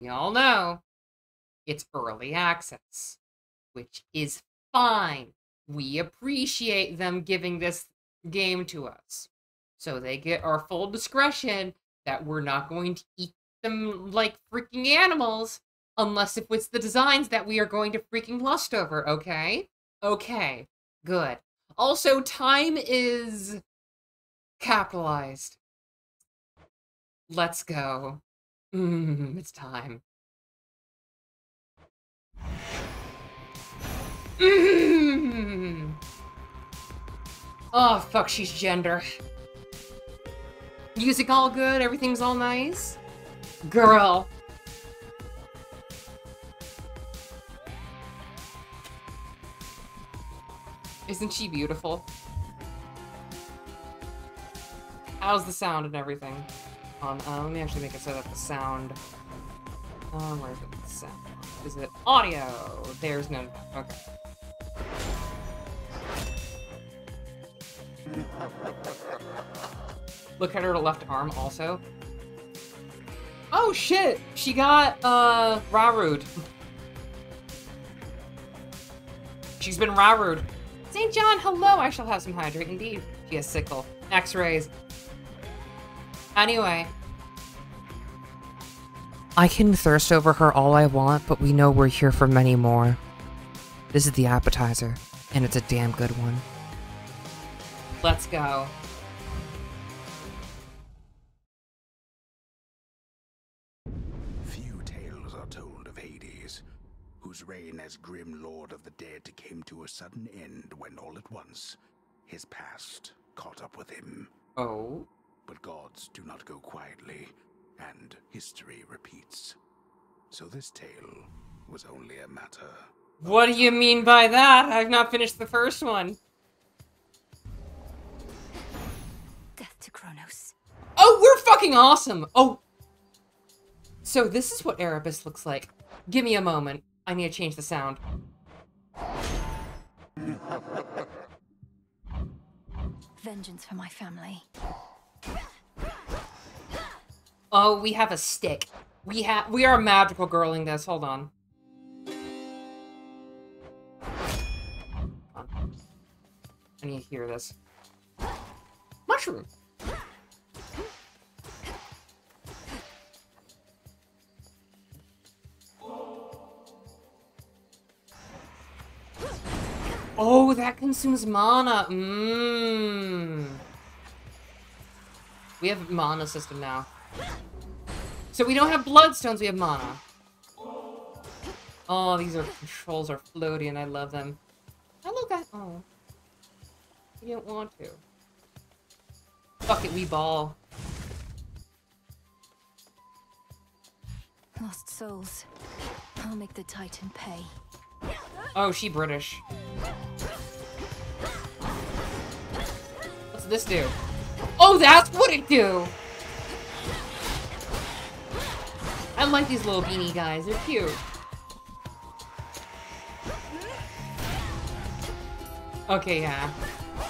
We all know it's early access, which is fine. We appreciate them giving this game to us. So they get our full discretion that we're not going to eat them like freaking animals unless if it's the designs that we are going to freaking lust over, okay? Okay, good. Also, time is capitalized. Let's go. Mm, it's time. Mm. Oh, fuck, she's gender. Music all good, everything's all nice. Girl. Isn't she beautiful? How's the sound and everything? On, uh, let me actually make it so that the sound... Um, where is it? The sound. Is it audio? There's no... Okay. Look at her left arm also. Oh shit! She got, uh, Rarude. She's been Rarude. St. John, hello! I shall have some hydrate indeed. She has sickle. X-rays. Anyway. I can thirst over her all I want, but we know we're here for many more. This is the appetizer, and it's a damn good one. Let's go. Few tales are told of Hades, whose reign as grim lord of the dead came to a sudden end when all at once his past caught up with him. Oh? But gods do not go quietly, and history repeats. So this tale was only a matter. What do you mean by that? I've not finished the first one. Death to Kronos. Oh, we're fucking awesome! Oh! So this is what Erebus looks like. Give me a moment. I need to change the sound. Vengeance for my family. Oh, we have a stick. We have we are magical girling this. Hold on. I need to hear this. Mushroom. Oh, that consumes mana. Mmm. We have mana system now. So we don't have bloodstones, we have mana. Oh, these are controls are floaty and I love them. Hello, guys. Oh. You don't want to. Fuck it, we ball. Lost souls. I'll make the Titan pay. Oh, she British. What's this do? Oh, that's what it do! I like these little beanie guys. They're cute. Okay, yeah.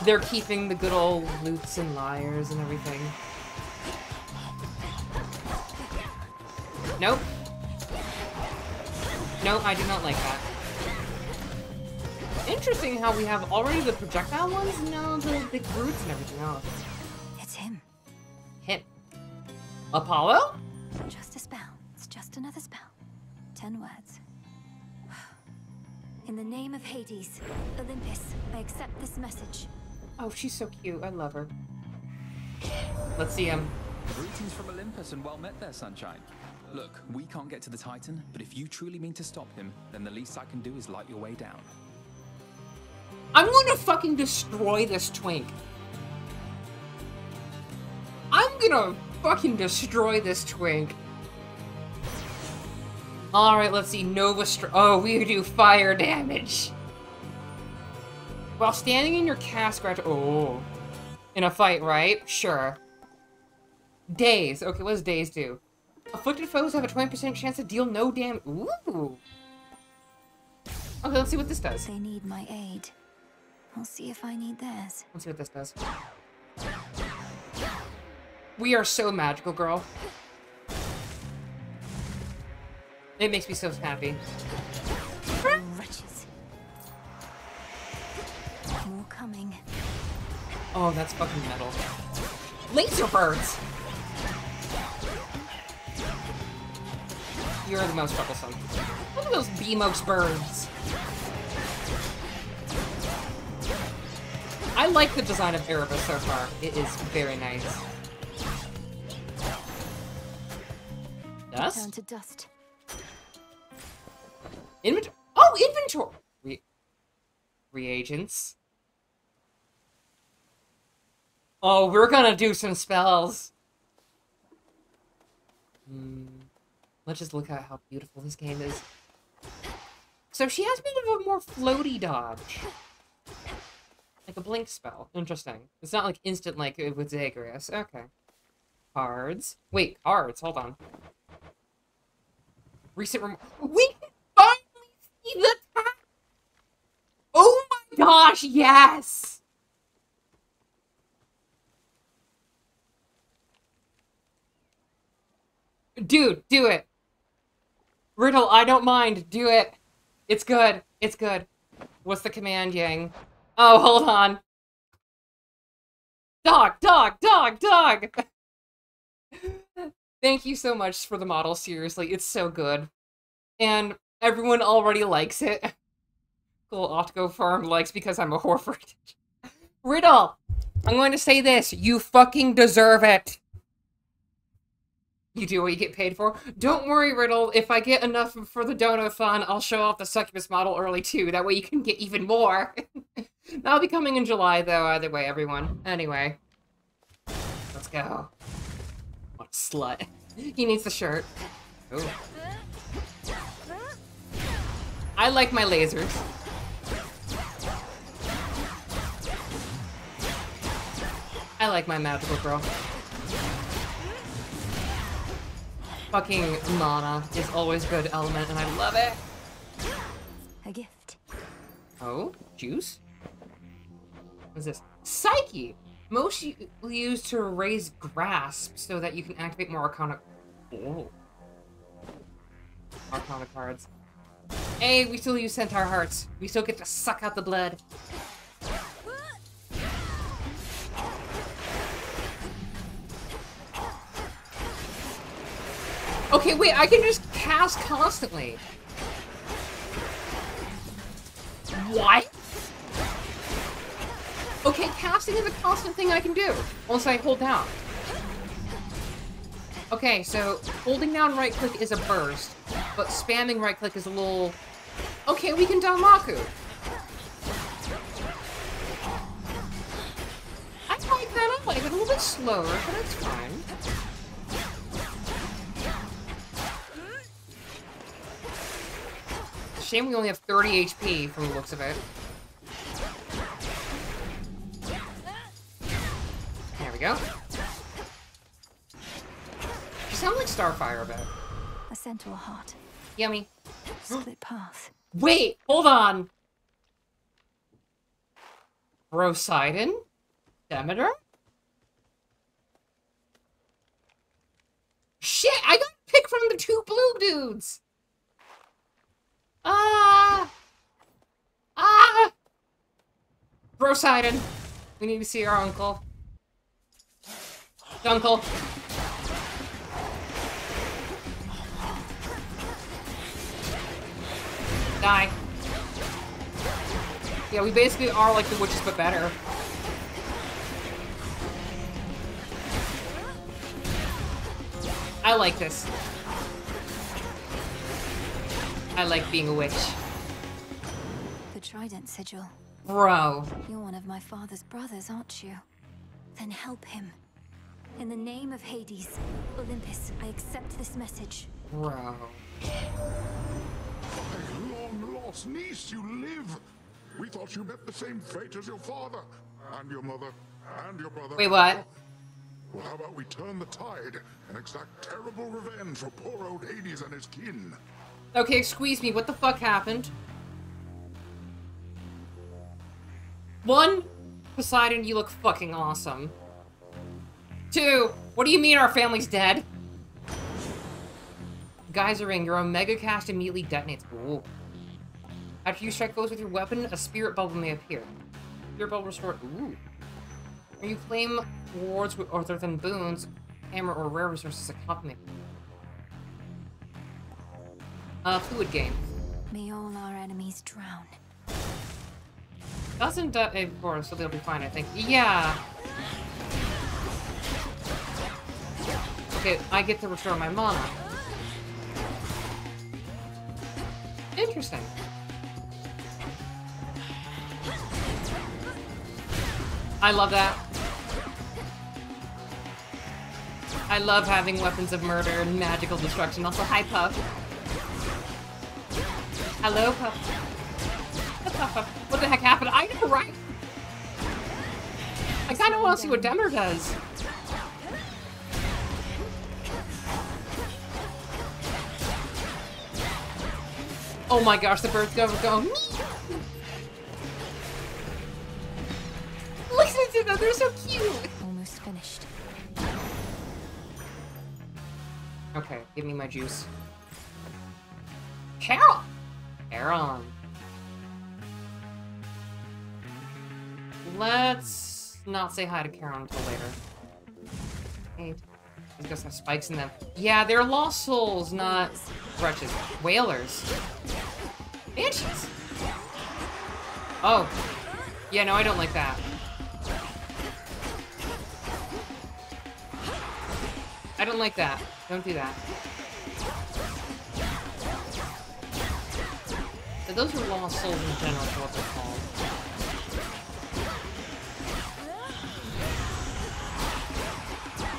They're keeping the good old loots and liars and everything. Nope. No, I do not like that. Interesting how we have already the projectile ones, now the big roots and everything else. Apollo? Just a spell. It's just another spell. Ten words. In the name of Hades, Olympus, I accept this message. Oh, she's so cute. I love her. Let's see him. Greetings from Olympus and well met there, Sunshine. Look, we can't get to the Titan, but if you truly mean to stop him, then the least I can do is light your way down. I'm gonna fucking destroy this twink. I'm gonna fucking destroy this twink. Alright, let's see. Nova Str- Oh, we do fire damage. While standing in your cast scratch- Oh. In a fight, right? Sure. Daze. Okay, what does daze do? Afflicted foes have a 20% chance to deal no damage. Ooh. Okay, let's see what this does. They need my aid. I'll see if I need theirs. Let's see what this does. We are so magical, girl. It makes me so happy. Wretches. More coming. Oh, that's fucking metal. Laser birds! You're the most troublesome. Look at those BMOS birds. I like the design of Erebus so far. It is very nice. To dust. Inventory. Oh, inventory! Re reagents. Oh, we're gonna do some spells. Hmm. Let's just look at how beautiful this game is. So she has a bit of a more floaty dodge. Like a blink spell. Interesting. It's not like instant like with Zagreus. Okay. Cards. Wait, cards. Hold on. Recent rem- We can finally see the ta- Oh my gosh, yes! Dude, do it. Riddle, I don't mind. Do it. It's good. It's good. What's the command, Yang? Oh, hold on. Dog, dog, dog, dog! Thank you so much for the model, seriously. It's so good. And everyone already likes it. Cool, Optico Farm likes because I'm a whore for it. Riddle! I'm going to say this. You fucking deserve it. You do what you get paid for. Don't worry, Riddle. If I get enough for the Dono Fun, I'll show off the Succubus model early too. That way you can get even more. That'll be coming in July, though, either way, everyone. Anyway. Let's go. What a slut. He needs the shirt. Ooh. I like my lasers. I like my magical girl. Fucking mana is always a good element, and I love it. A gift. Oh, juice? What's this? Psyche! Mostly used to raise grasp so that you can activate more Arcana. Oh. Arcana cards. Hey, we still use Centaur Hearts. We still get to suck out the blood. Okay, wait, I can just cast constantly. What? Okay, casting is a constant thing I can do once I hold down. Okay, so holding down right click is a burst, but spamming right click is a little. Okay, we can Danmaku. I like that. I like a little bit slower, but it's fine. Shame we only have 30 HP from the looks of it. We go. You sound like Starfire a bit. A centaur heart. Yummy. Split path. Wait, hold on. Poseidon? Demeter? Shit, I got picked from the two blue dudes. Ah! Ah! Poseidon. We need to see our uncle. Uncle. Die. Yeah, we basically are like the witches, but better. I like this. I like being a witch. The trident sigil. Bro. You're one of my father's brothers, aren't you? Then help him. In the name of Hades, Olympus, I accept this message. Bro. Long lost niece, you live! We thought you met the same fate as your father, and your mother, and your brother. Wait, what? Well, how about we turn the tide and exact terrible revenge for poor old Hades and his kin? Okay, excuse me. What the fuck happened? One, Poseidon, you look fucking awesome. Two, what do you mean our family's dead? Geyser ring, your Omega cast immediately detonates. Ooh. After you strike foes with your weapon, a spirit bubble may appear. Spirit bubble restored. Ooh. When you claim rewards with other than boons, hammer, or rare resources accompany. Uh, fluid game. May all our enemies drown. Doesn't detonate before, so they'll be fine, I think. Yeah. I get to restore my mana. Interesting. I love that. I love having weapons of murder and magical destruction. Also, hi, Puff. Hello, Puff. what the heck happened? I know, right? I kind of want to see what Demer does. Oh my gosh, the birds go go. Listen to them, they're so cute. Almost finished. Okay, give me my juice. Carol! Carol. Let's not say hi to Carol until later. Hey, these guys have spikes in them. Yeah, they're lost souls, not wretches. Whalers. Banshees. Oh. Yeah, no, I don't like that. I don't like that. Don't do that. Those are lost souls in general, is what they're called.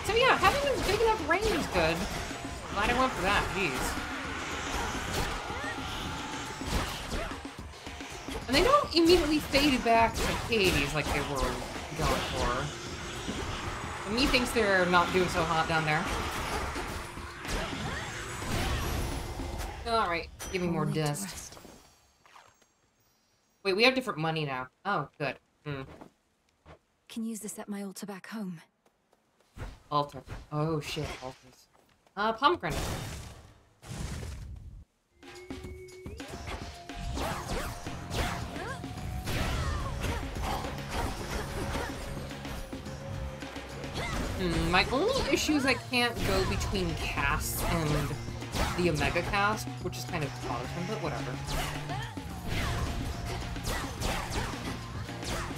So yeah, having a big enough range is good. Glad I went for that, jeez. And they don't immediately fade back to Hades like they were going for. And me thinks they're not doing so hot down there. Alright, give me more dust. Wait, we have different money now. Oh, good. Hmm. Can use this at my altar back home. Altar. Oh shit, altars. Uh, pomegranate. Hmm, my only issue is I can't go between casts and the Omega cast, which is kind of bothersome, but whatever.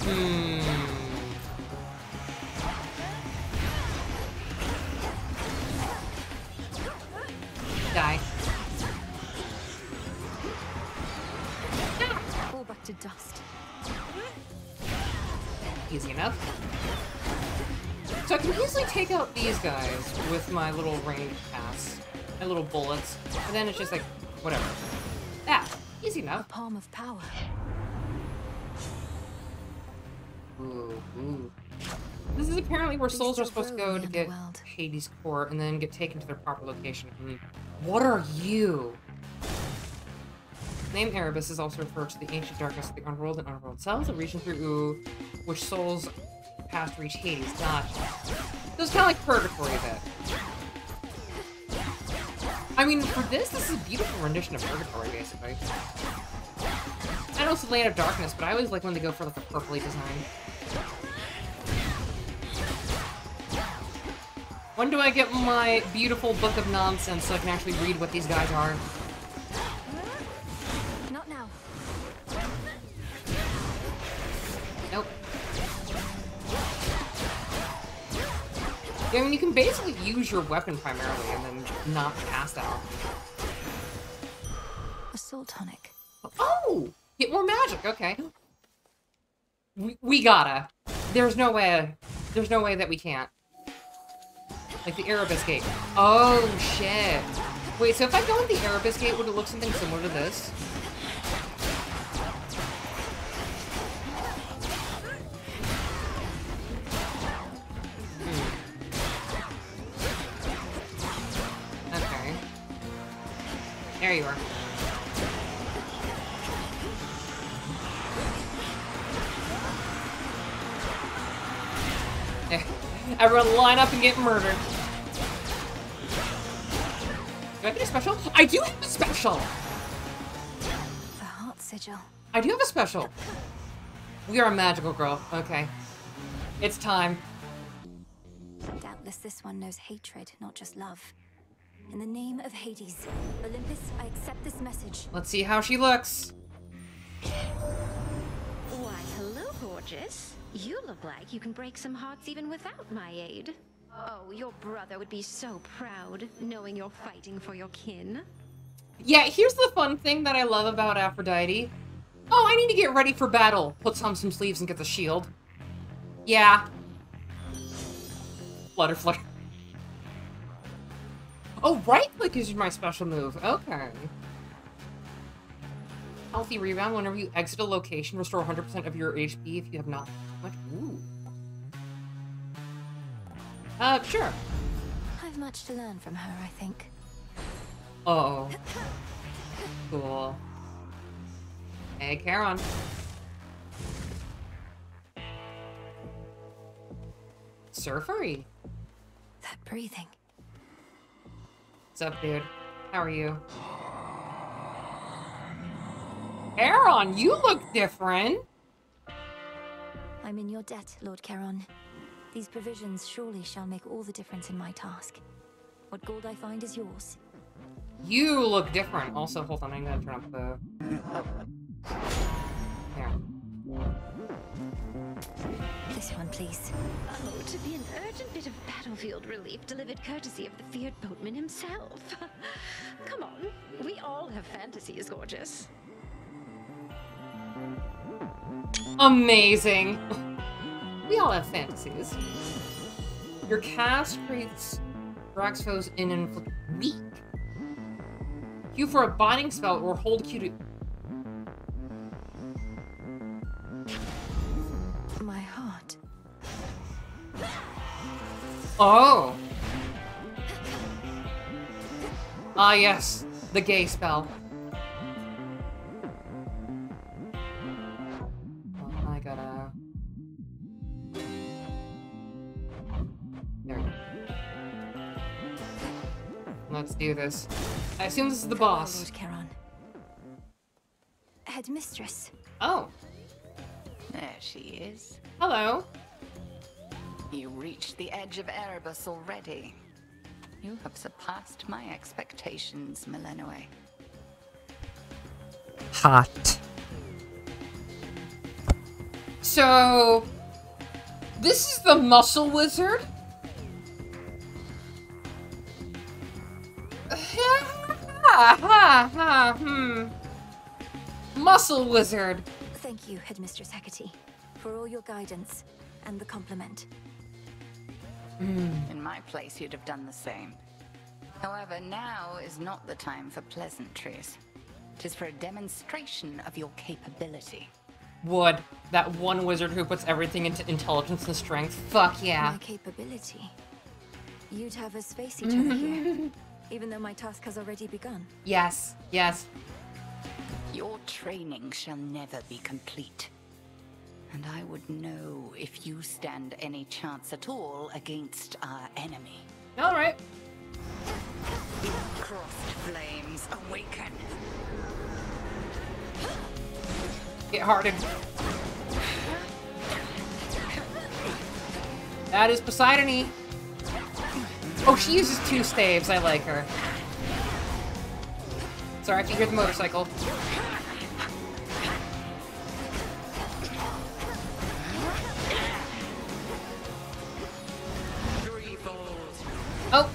Hmm. Die. Fall back to dust. Easy enough. So I can easily take out these guys with my little range pass. My little bullets. And then it's just like, whatever. Yeah, easy A enough. palm of power. Ooh, ooh. This is apparently where souls are supposed to go to get. Hades' core and then get taken to their proper location. What are you? Name Erebus is also referred to the ancient darkness of the underworld and underworld cells, a region through which souls pass to reach Hades. Gotcha. So it's kind of like purgatory a bit. I mean, for this, this is a beautiful rendition of purgatory, basically. I know it's the land of darkness, but I always like when they go for like a purpley design. When do I get my beautiful book of nonsense so I can actually read what these guys are? Not now. Nope. Yeah, I mean, you can basically use your weapon primarily and then not cast out. A soul tonic. Oh! Get more magic, okay. We, we gotta. There's no way, there's no way that we can't. Like the Erebus Gate. Oh, shit. Wait, so if I go in the Erebus Gate, would it look something similar to this? Hmm. Okay. There you are. Everyone line up and get murdered. Do I get a special? I do have a special! The heart sigil. I do have a special. We are a magical girl. Okay. It's time. Doubtless this one knows hatred, not just love. In the name of Hades, Olympus, I accept this message. Let's see how she looks. Gorgeous. You look like you can break some hearts even without my aid. Oh, your brother would be so proud, knowing you're fighting for your kin. Yeah, here's the fun thing that I love about Aphrodite. Oh, I need to get ready for battle. Puts on some sleeves and gets a shield. Yeah. Flutter, flutter. Oh, right click is my special move. Okay. Healthy rebound. Whenever you exit a location, restore 100% of your HP if you have not much. Ooh. Uh, sure. I've much to learn from her, I think. Uh oh. Cool. Hey, Charon. Surfery. That breathing. What's up, dude? How are you? Charon, you look different. I'm in your debt, Lord Charon. These provisions surely shall make all the difference in my task. What gold I find is yours. You look different. Also, hold on, I'm gonna turn up the. There. This one, please. Oh, to be an urgent bit of battlefield relief delivered courtesy of the feared boatman himself. Come on, we all have fantasies, gorgeous. Amazing. We all have fantasies. Your cast creates drags foes in and inflict weak. Q for a binding spell or hold Q to. My heart. Oh. Ah, yes. The gay spell. Let's do this. I assume this is the boss. Lord Charon. Headmistress. Oh, There she is. hello. You reached the edge of Erebus already. You have surpassed my expectations, Melinoe. Hot. So, this is the muscle wizard. Ha ha ha. Hmm. Muscle wizard. Thank you, Headmistress Hecate, for all your guidance and the compliment. In my place, you'd have done the same. However, now is not the time for pleasantries. It is for a demonstration of your capability. Would that one wizard who puts everything into intelligence and strength? Fuck yeah. My capability. You'd have us face each other here, even though my task has already begun. Yes. Yes. Your training shall never be complete. And I would know if you stand any chance at all against our enemy. All right. Crossed flames awaken. Get hearted. That is Poseidon. Oh, she uses two staves. I like her. Sorry, I can hear the motorcycle. Oh!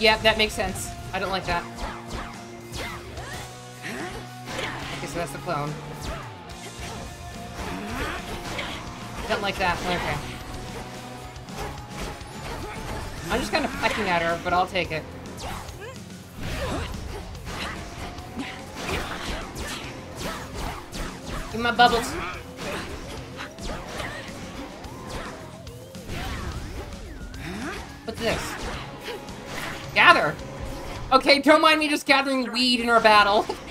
Yeah, that makes sense. I don't like that. Okay, so that's the clone. Don't like that. Okay. I'm just kind of pecking at her, but I'll take it. Give my bubbles. What's this? Gather! Okay, don't mind me just gathering weed in our battle.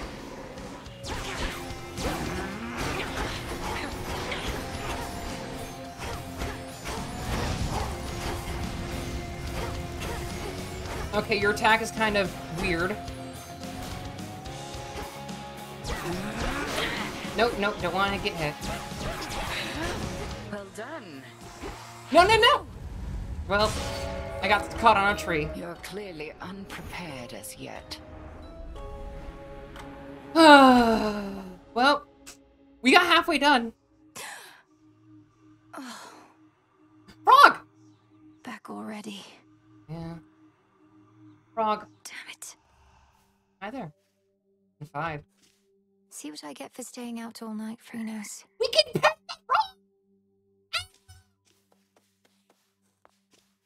Okay, your attack is kind of weird. Nope, nope, don't want to get hit. Well done. No, no, no! Well, I got caught on a tree. You're clearly unprepared as yet. well, we got halfway done. Frog! Back already. Yeah. Frog. Damn it. Hi there. In five. See what I get for staying out all night, Frinos. We can pet the frog!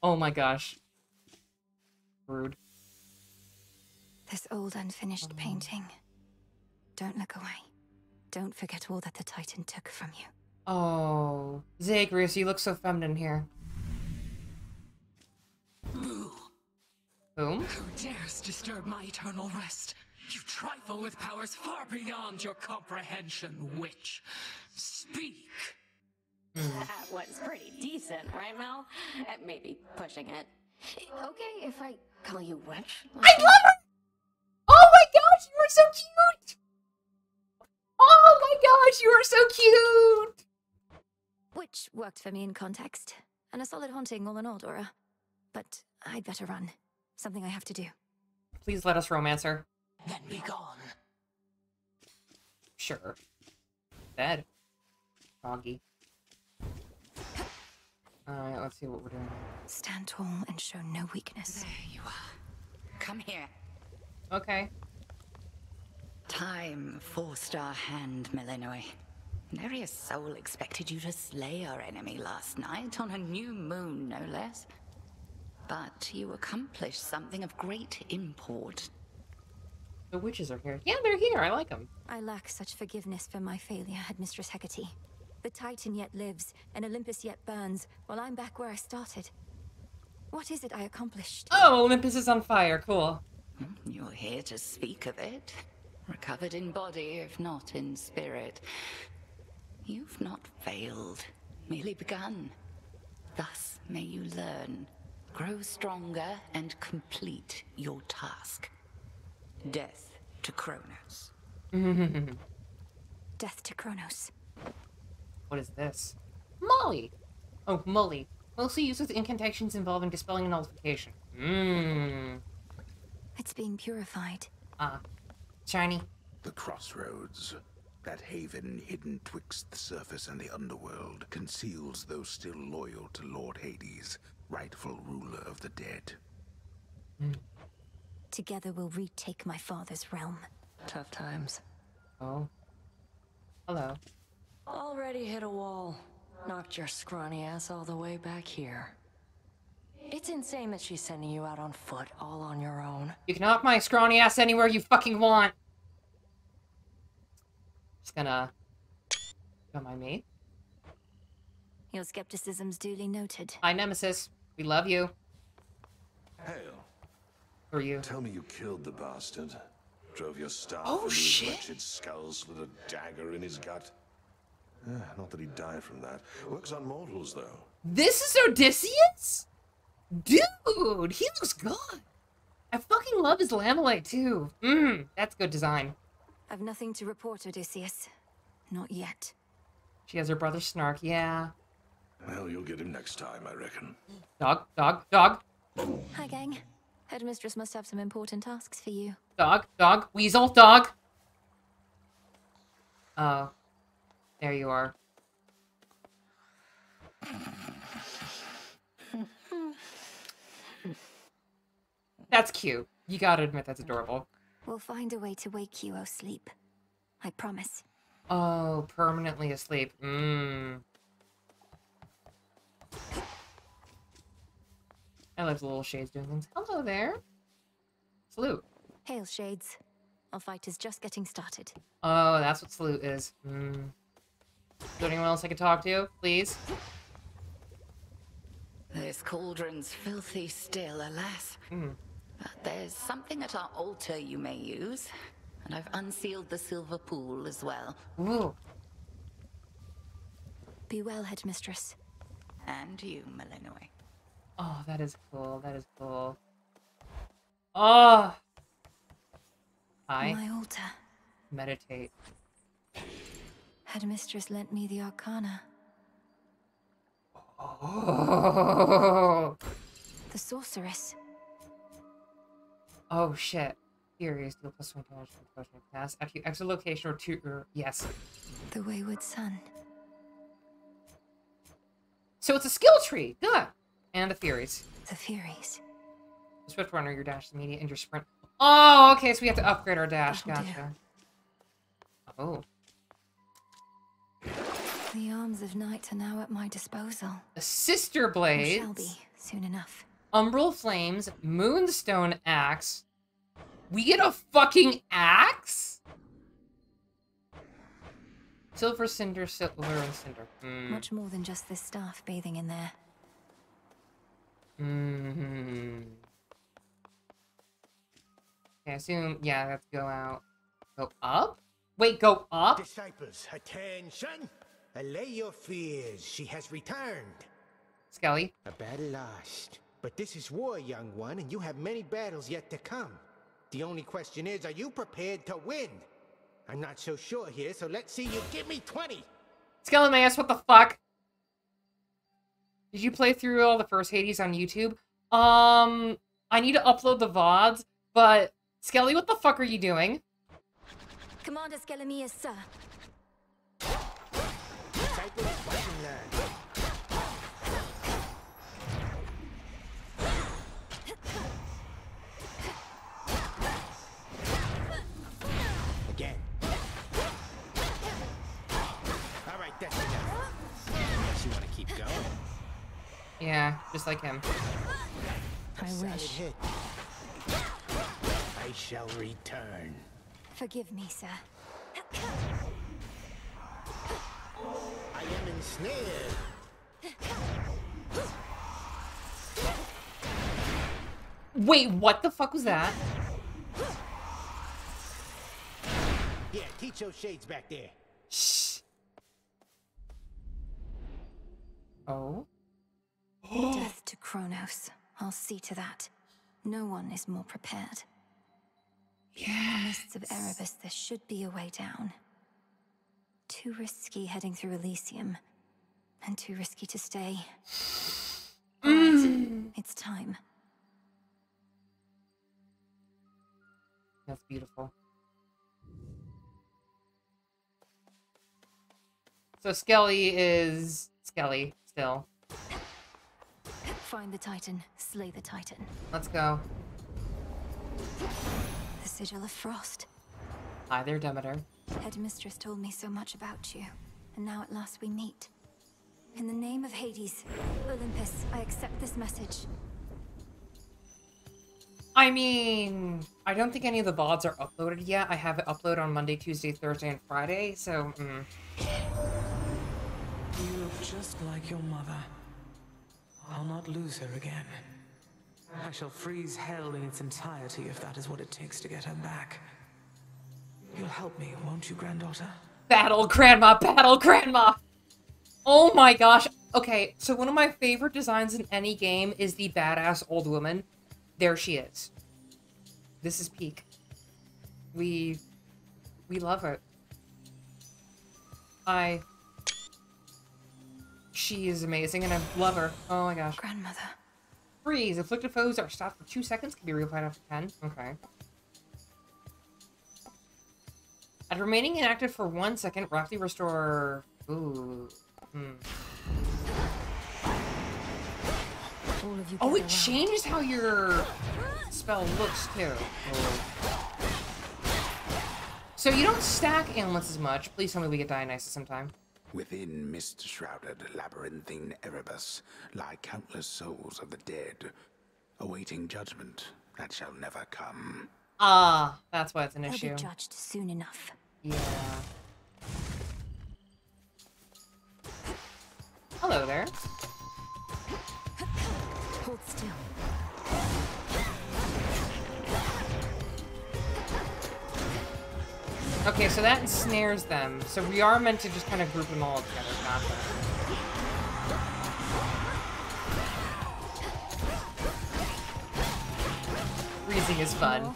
Oh my gosh. Rude. This old unfinished um. painting. Don't look away. Don't forget all that the Titan took from you. Oh. Zagreus, you look so feminine here. Hmm. Boo! Whom? Who dares disturb my eternal rest? You trifle with powers far beyond your comprehension, witch. Speak! That was pretty decent, right, Mel? Uh, maybe pushing it. Okay if I call you witch? I love her! Oh my gosh, you are so cute! Oh my gosh, you are so cute! Which worked for me in context. And a solid haunting all in all, Dora. But I'd better run. Something I have to do. Please let us romance her. Then be gone. Sure. Bed. Froggy. Alright, let's see what we're doing. Stand tall and show no weakness. There you are. Come here. Okay. Time forced our hand, Melinoe. Neria's soul expected you to slay our enemy last night on a new moon, no less. But you accomplished something of great import. The witches are here. Yeah, they're here. I like them. I lack such forgiveness for my failure, Headmistress Hecate. The Titan yet lives, and Olympus yet burns, while I'm back where I started. What is it I accomplished? Oh, Olympus is on fire. Cool. Hmm, you're here to speak of it. Recovered in body, if not in spirit. You've not failed, merely begun. Thus may you learn, grow stronger, and complete your task. Death to Kronos. Death to Kronos. What is this? Moly. Oh, Moly. Mostly used with incantations involving dispelling and nullification. Mmm. It's being purified. Ah. Shiny. The crossroads. That haven hidden twixt the surface and the underworld conceals those still loyal to Lord Hades, rightful ruler of the dead. Together we'll retake my father's realm. Tough times. Oh. Hello. Already hit a wall. Knocked your scrawny ass all the way back here. It's insane that she's sending you out on foot, all on your own. You can knock my scrawny ass anywhere you fucking want. Just gonna. Don't mind me. Your skepticism's duly noted. Hi, Nemesis. We love you. Hail. For you. Tell me you killed the bastard. Drove your staff Oh, into shit. his wretched skulls with a dagger in his gut. Eh, not that he died from that. Works on mortals, though. This is Odysseus? Dude, he looks good. I fucking love his lamellite too. Mmm, that's good design. I've nothing to report, Odysseus. Not yet. She has her brother Snark, yeah. Well, you'll get him next time, I reckon. Dog, dog, dog, Hi, gang. Headmistress must have some important tasks for you. dog, dog, weasel, dog. Oh, uh, there you are. That's cute. You gotta admit that's adorable. We'll find a way to wake you, O sleep. I promise. Oh, permanently asleep. Mmm. I love the little shades doing things. Hello there. Salute. Hail, Shades. Our fight is just getting started. Oh, that's what salute is. Hmm. Is there anyone else I could talk to, please? This cauldron's filthy still, alas. Hmm. But there's something at our altar you may use. And I've unsealed the silver pool as well. Ooh. Be well, Headmistress. And you, Melinoe. Oh, that is cool. That is cool. Oh. I My altar. meditate. Headmistress lent me the Arcana. Oh. The sorceress. Oh shit. Furious, deal plus one damage from potion cast. After you exit location or two or yes. The wayward son. So it's a skill tree. Good. And the Furies. The Furies. Swift runner, your dash is immediate, and your sprint. Oh, okay, so we have to upgrade our dash. Oh, That'll do. Gotcha. Oh. The arms of night are now at my disposal. The Sister Or Blades. shall be soon enough. Umbral Flames, Moonstone Axe. We get a fucking axe? Silver Cinder, Silver and Cinder. Hmm. Much more than just this staff bathing in there. hmm Okay, I assume, yeah, let's go out. Go up? Wait, go up? Disciples, attention! Allay your fears. She has returned. Skelly. A battle lost. But this is war, young one, and you have many battles yet to come. The only question is, are you prepared to win? I'm not so sure here, so let's see you give me 20. Skelly Mass, what the fuck? Did you play through all the first Hades on YouTube? Um, I need to upload the VODs, but Skelly, what the fuck are you doing? Commander Schelemeus, sir. Keep going. Yeah, just like him. I Solid wish. hit. I shall return. Forgive me, sir. I am ensnared. Wait, what the fuck was that? Yeah, teach those shades back there. Shh. Oh? Death to Kronos. I'll see to that. No one is more prepared. In the mists of Erebus, there should be a way down. Too risky heading through Elysium, and too risky to stay. Right, mm. it's time. That's beautiful. So Skelly is Skelly still. Find the Titan, slay the Titan. Let's go. The sigil of frost. Hi there, Demeter. Headmistress told me so much about you, and now at last we meet. In the name of Hades, Olympus, I accept this message. I mean, I don't think any of the VODs are uploaded yet. I have it uploaded on Monday, Tuesday, Thursday, and Friday, so, mm. You look just like your mother. I'll not lose her again. I shall freeze hell in its entirety if that is what it takes to get her back. You'll help me, won't you, granddaughter? Battle Grandma, Battle Grandma! Oh my gosh. Okay, so one of my favorite designs in any game is the badass old woman. There she is. This is peak. We... We love it. I... She is amazing, and I love her. Oh my gosh. Grandmother. Freeze. Afflicted foes are stopped for two seconds. Can be reapplied after 10. Okay. At remaining inactive for one second, rapidly restore... Ooh. Hmm. All of you Oh, it changes how your spell looks, too. So you don't stack ailments as much. Please tell me we get Dionysus sometime. Within mist-shrouded labyrinthine Erebus lie countless souls of the dead, awaiting judgment that shall never come. Ah, that's why it's an They'll issue. be judged soon enough. Yeah. Hello there. Hold still. Okay, so that ensnares them. So we are meant to just kind of group them all together. Gotcha. freezing is fun.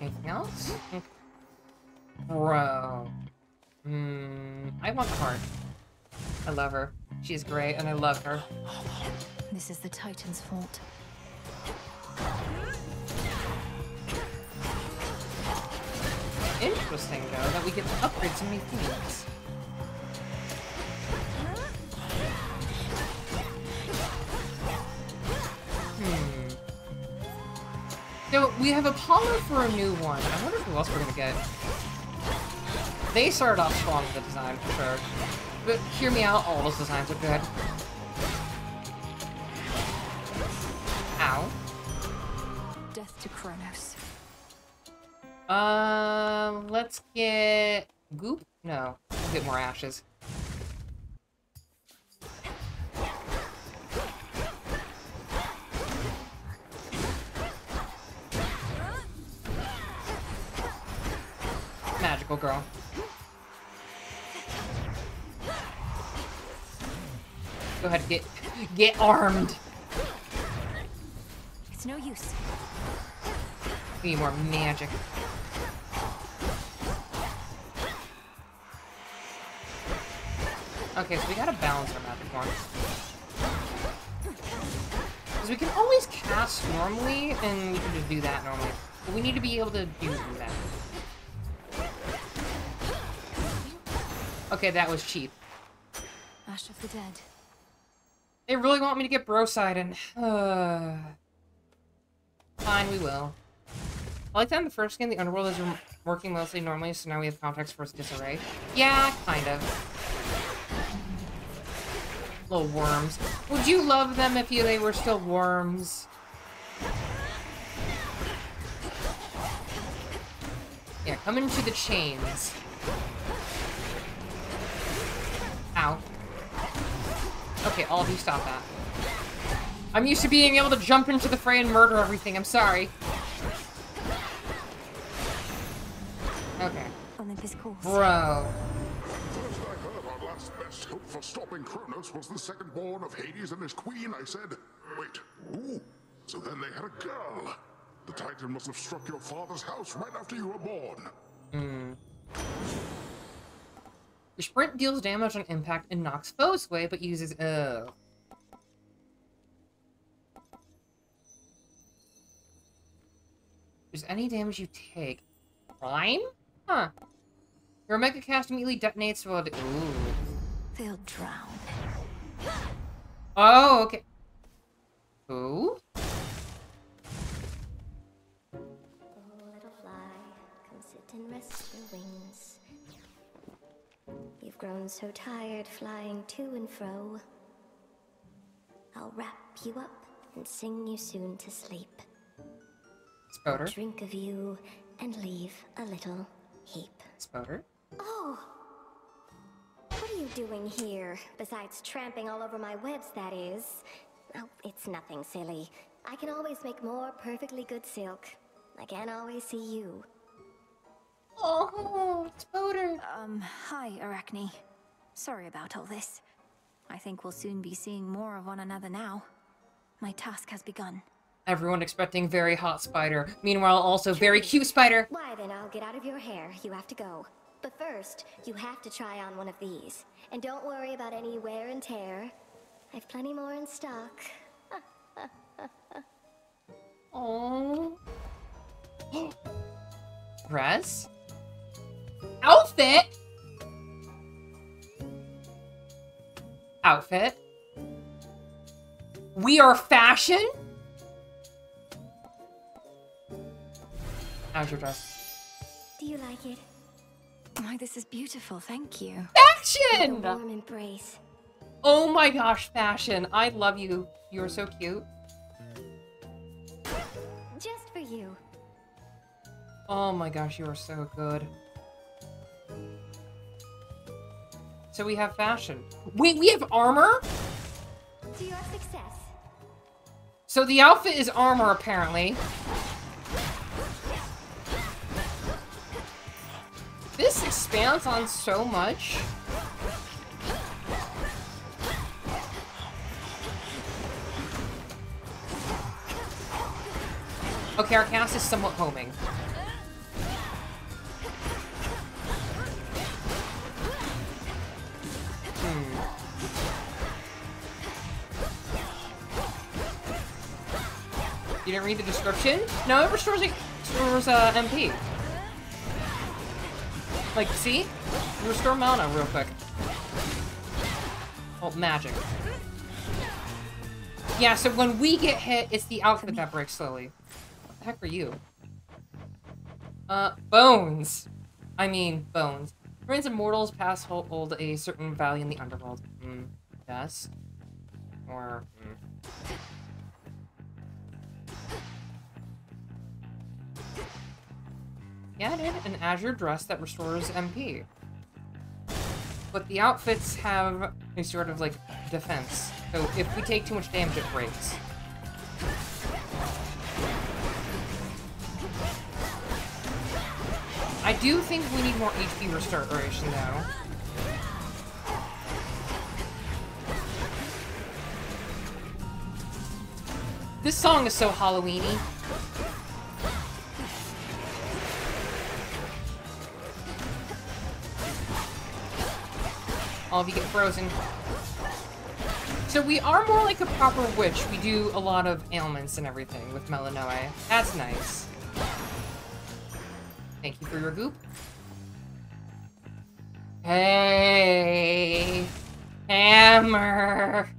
Anything else? Bro. Hmm. I want heart. I love her. She's great, and I love her. This is the Titan's fault. Interesting, though, that we get to upgrade so many things. Hmm. So, we have Apollo for a new one. I wonder who else we're gonna get. They started off strong with the design, for sure. But hear me out, all those designs are good. Um, let's get goop. No, we'll get more ashes. Magical girl. Go ahead, get get armed. It's no use. We need more magic. Okay, so we gotta balance our magic more. Because we can always cast normally, and we can just do that normally. But we need to be able to do that. Okay, that was cheap. Ash of the Dead. They really want me to get Brosidon. Uh, fine, we will. I like that in the first game, the Underworld is working mostly normally, so now we have context for its disarray. Yeah, kind of. Little worms. Would you love them if you, they were still worms? Yeah, come into the chains. Ow. Okay, all of you stop that. I'm used to being able to jump into the fray and murder everything. I'm sorry. Okay. Bro. First I heard our last best hope for stopping Kronos was the second born of Hades and his queen, I said, wait, who? So then they had a girl. The Titan must have struck your father's house right after you were born. Hmm. Your sprint deals damage on impact and knocks foes away, but uses... Oh. There's any damage you take. Prime? Huh. Your Omega Cast immediately detonates while... Ooh. They'll drown. Oh, okay. Who? little fly, come sit and rest your wings. You've grown so tired flying to and fro. I'll wrap you up and sing you soon to sleep. Spoder. Drink of you and leave a little heap. Spoder. Oh! What are you doing here? Besides tramping all over my webs, that is. Oh, it's nothing, silly. I can always make more perfectly good silk. I can't always see you. Oh, Spoder. Um, hi, Arachne. Sorry about all this. I think we'll soon be seeing more of one another now. My task has begun. Everyone expecting very hot spider. Meanwhile, also very cute spider. Why then, I'll get out of your hair. You have to go. But first, you have to try on one of these. And don't worry about any wear and tear. I've plenty more in stock. Oh. Dress? Outfit? Outfit? We are fashion? How's your dress? Do you like it? Why, this is beautiful, thank you. Fashion! Warm embrace. Oh my gosh, fashion. I love you. You're so cute. Just for you. Oh my gosh, you are so good. So we have fashion. Wait, we have armor? To your success. So the outfit is armor, apparently. Expands on so much. Okay, our cast is somewhat homing. Hmm. You didn't read the description? No, it restores, it restores uh, MP. Like, see? Restore mana real quick. Oh, magic. Yeah, so when we get hit, it's the outfit that breaks slowly. What the heck are you? Uh, bones. I mean, bones. Remains of mortals pass hold a certain value in the underworld. Hmm, yes. Or, hmm. Dude, an azure dress that restores MP. But the outfits have a sort of, like, defense. So if we take too much damage, it breaks. I do think we need more HP restoration, though. This song is so Halloweeny. All of you get frozen. So we are more like a proper witch. We do a lot of ailments and everything with Melinoe. That's nice. Thank you for your goop. Hey! Hammer!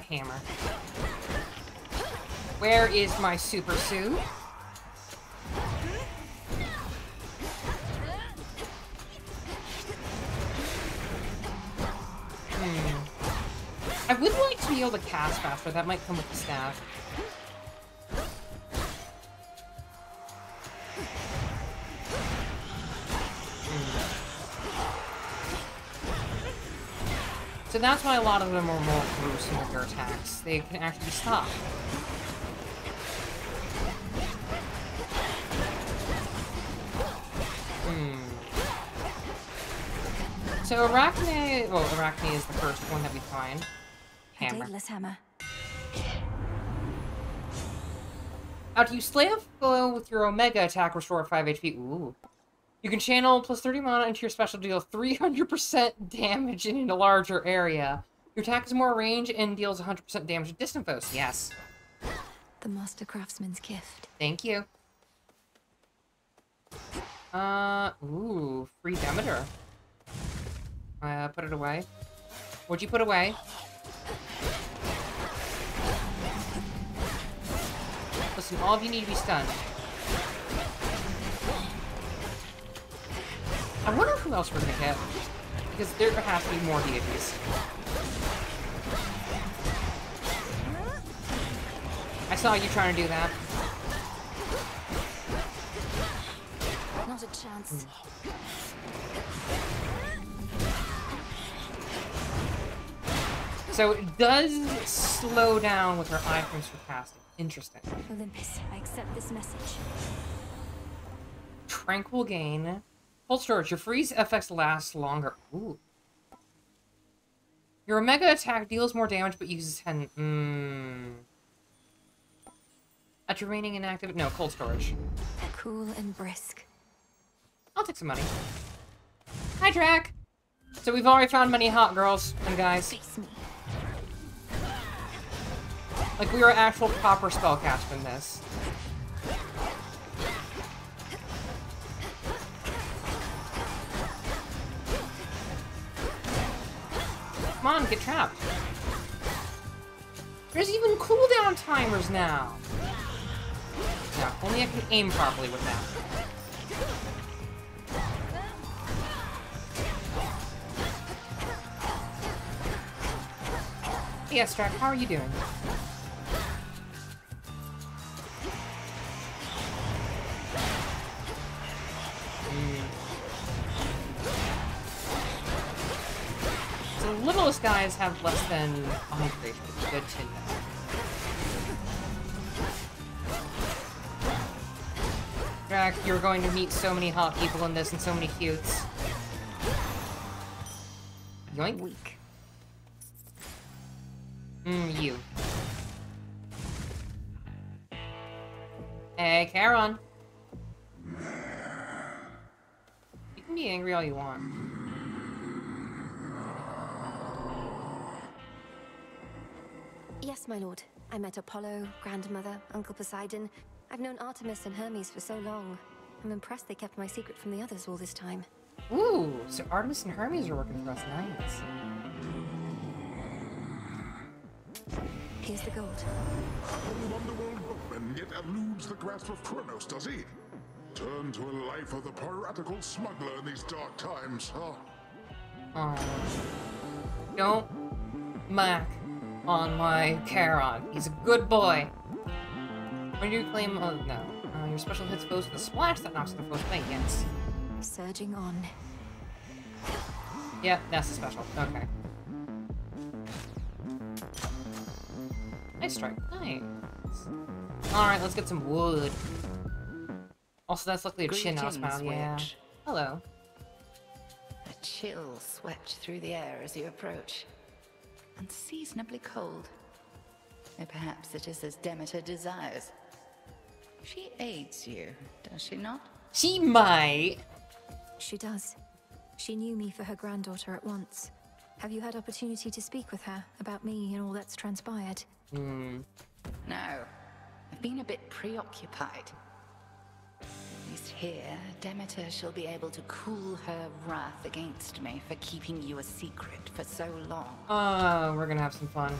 Hammer. Where is my super suit? Hmm. I would like to be able to cast faster. That might come with the staff. So that's why a lot of them are more gruesome with their attacks. They can actually stop. Hmm. So Arachne, well, Arachne is the first one that we find. A Hammer. daedalus hammer. After you slay a foe with your Omega attack, restore 5 HP. Ooh. You can channel plus 30 mana into your special deal 300% damage in a larger area. Your attack has more range and deals 100% damage to distant foes. Yes. The master craftsman's gift. Thank you. Uh, ooh, free Demeter. Uh, put it away. What'd you put away? Listen, all of you need to be stunned. I wonder who else we're gonna hit. Because there has to be more deities. I saw you trying to do that. Not a chance. Hmm. So it does slow down with her items for casting. Interesting. Olympus, I accept this message. Tranquil gain. Cold storage. Your freeze effects last longer. Ooh. Your Omega attack deals more damage but uses 10. Mmm. At remaining inactive. No, cold storage. Cool and brisk. I'll take some money. Hi, Drac. So we've already found many hot girls and guys. Like we are actual proper spellcaster in this. Come on, get trapped. There's even cooldown timers now. Yeah, only I can aim properly with that. Hey, Estrak, how are you doing? The littlest guys have less than 100 HP. Good to know. Jack, you're going to meet so many hot people in this and so many cutes. Yoink. Weak. Mm, you. Hey, Charon. You can be angry all you want. Yes, my lord. I met Apollo, Grandmother, Uncle Poseidon. I've known Artemis and Hermes for so long. I'm impressed they kept my secret from the others all this time. Ooh, so Artemis and Hermes are working for us. Nice. Here's the gold. Old underworld boatman yet eludes the grasp of Kronos, does he? Turn to a life of the piratical smuggler in these dark times, huh? Oh. Don't mac on my Charon. He's a good boy. When do you claim, oh no, uh, your special hits foes with a splash that knocks the foe's bank against. Surging on. Yeah, that's a special. Okay. Nice strike. Nice. Alright, let's get some wood. Also, that's luckily a chin now Greetings, smile. Yeah. Hello. A chill swept through the air as you approach. Unseasonably cold. Or perhaps it is as Demeter desires. She aids you, does she not? She might. She does. She knew me for her granddaughter at once. Have you had opportunity to speak with her about me and all that's transpired? Hmm. No. I've been a bit preoccupied. Here, Demeter shall be able to cool her wrath against me for keeping you a secret for so long. Uh, we're gonna have some fun.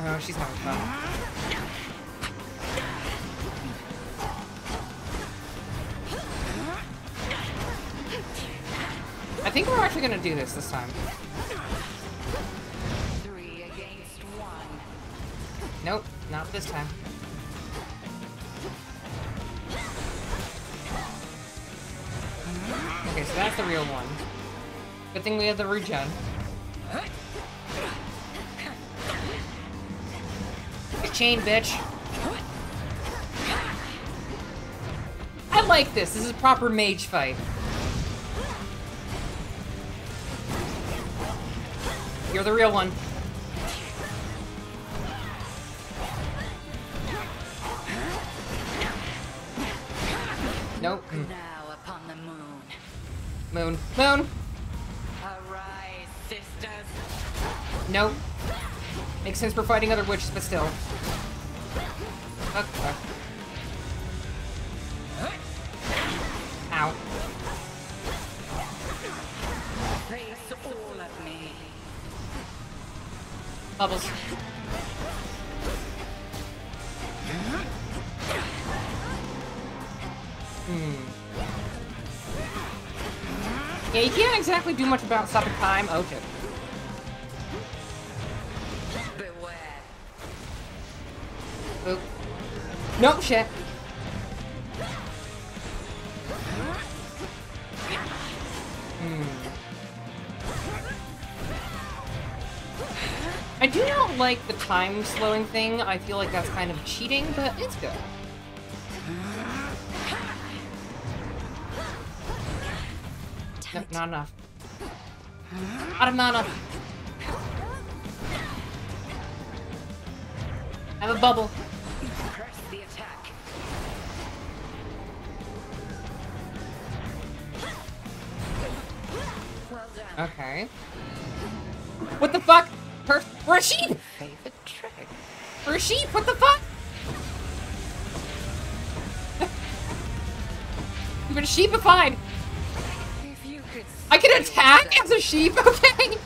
Oh, she's having fun. I think we're actually gonna do this this time. Not this time. Okay, so that's the real one. Good thing we have the regen. Chain, bitch. I like this. This is a proper mage fight. You're the real one. Makes sense for fighting other witches, but still. Okay. Ow. Bubbles. Hmm. Yeah, you can't exactly do much about stopping time. Shit. Nope, shit. Hmm. I do not like the time slowing thing. I feel like that's kind of cheating, but it's good. Nope, not enough. Not enough. I have a bubble. Been sheepified! If you could I can attack as a sheep, okay?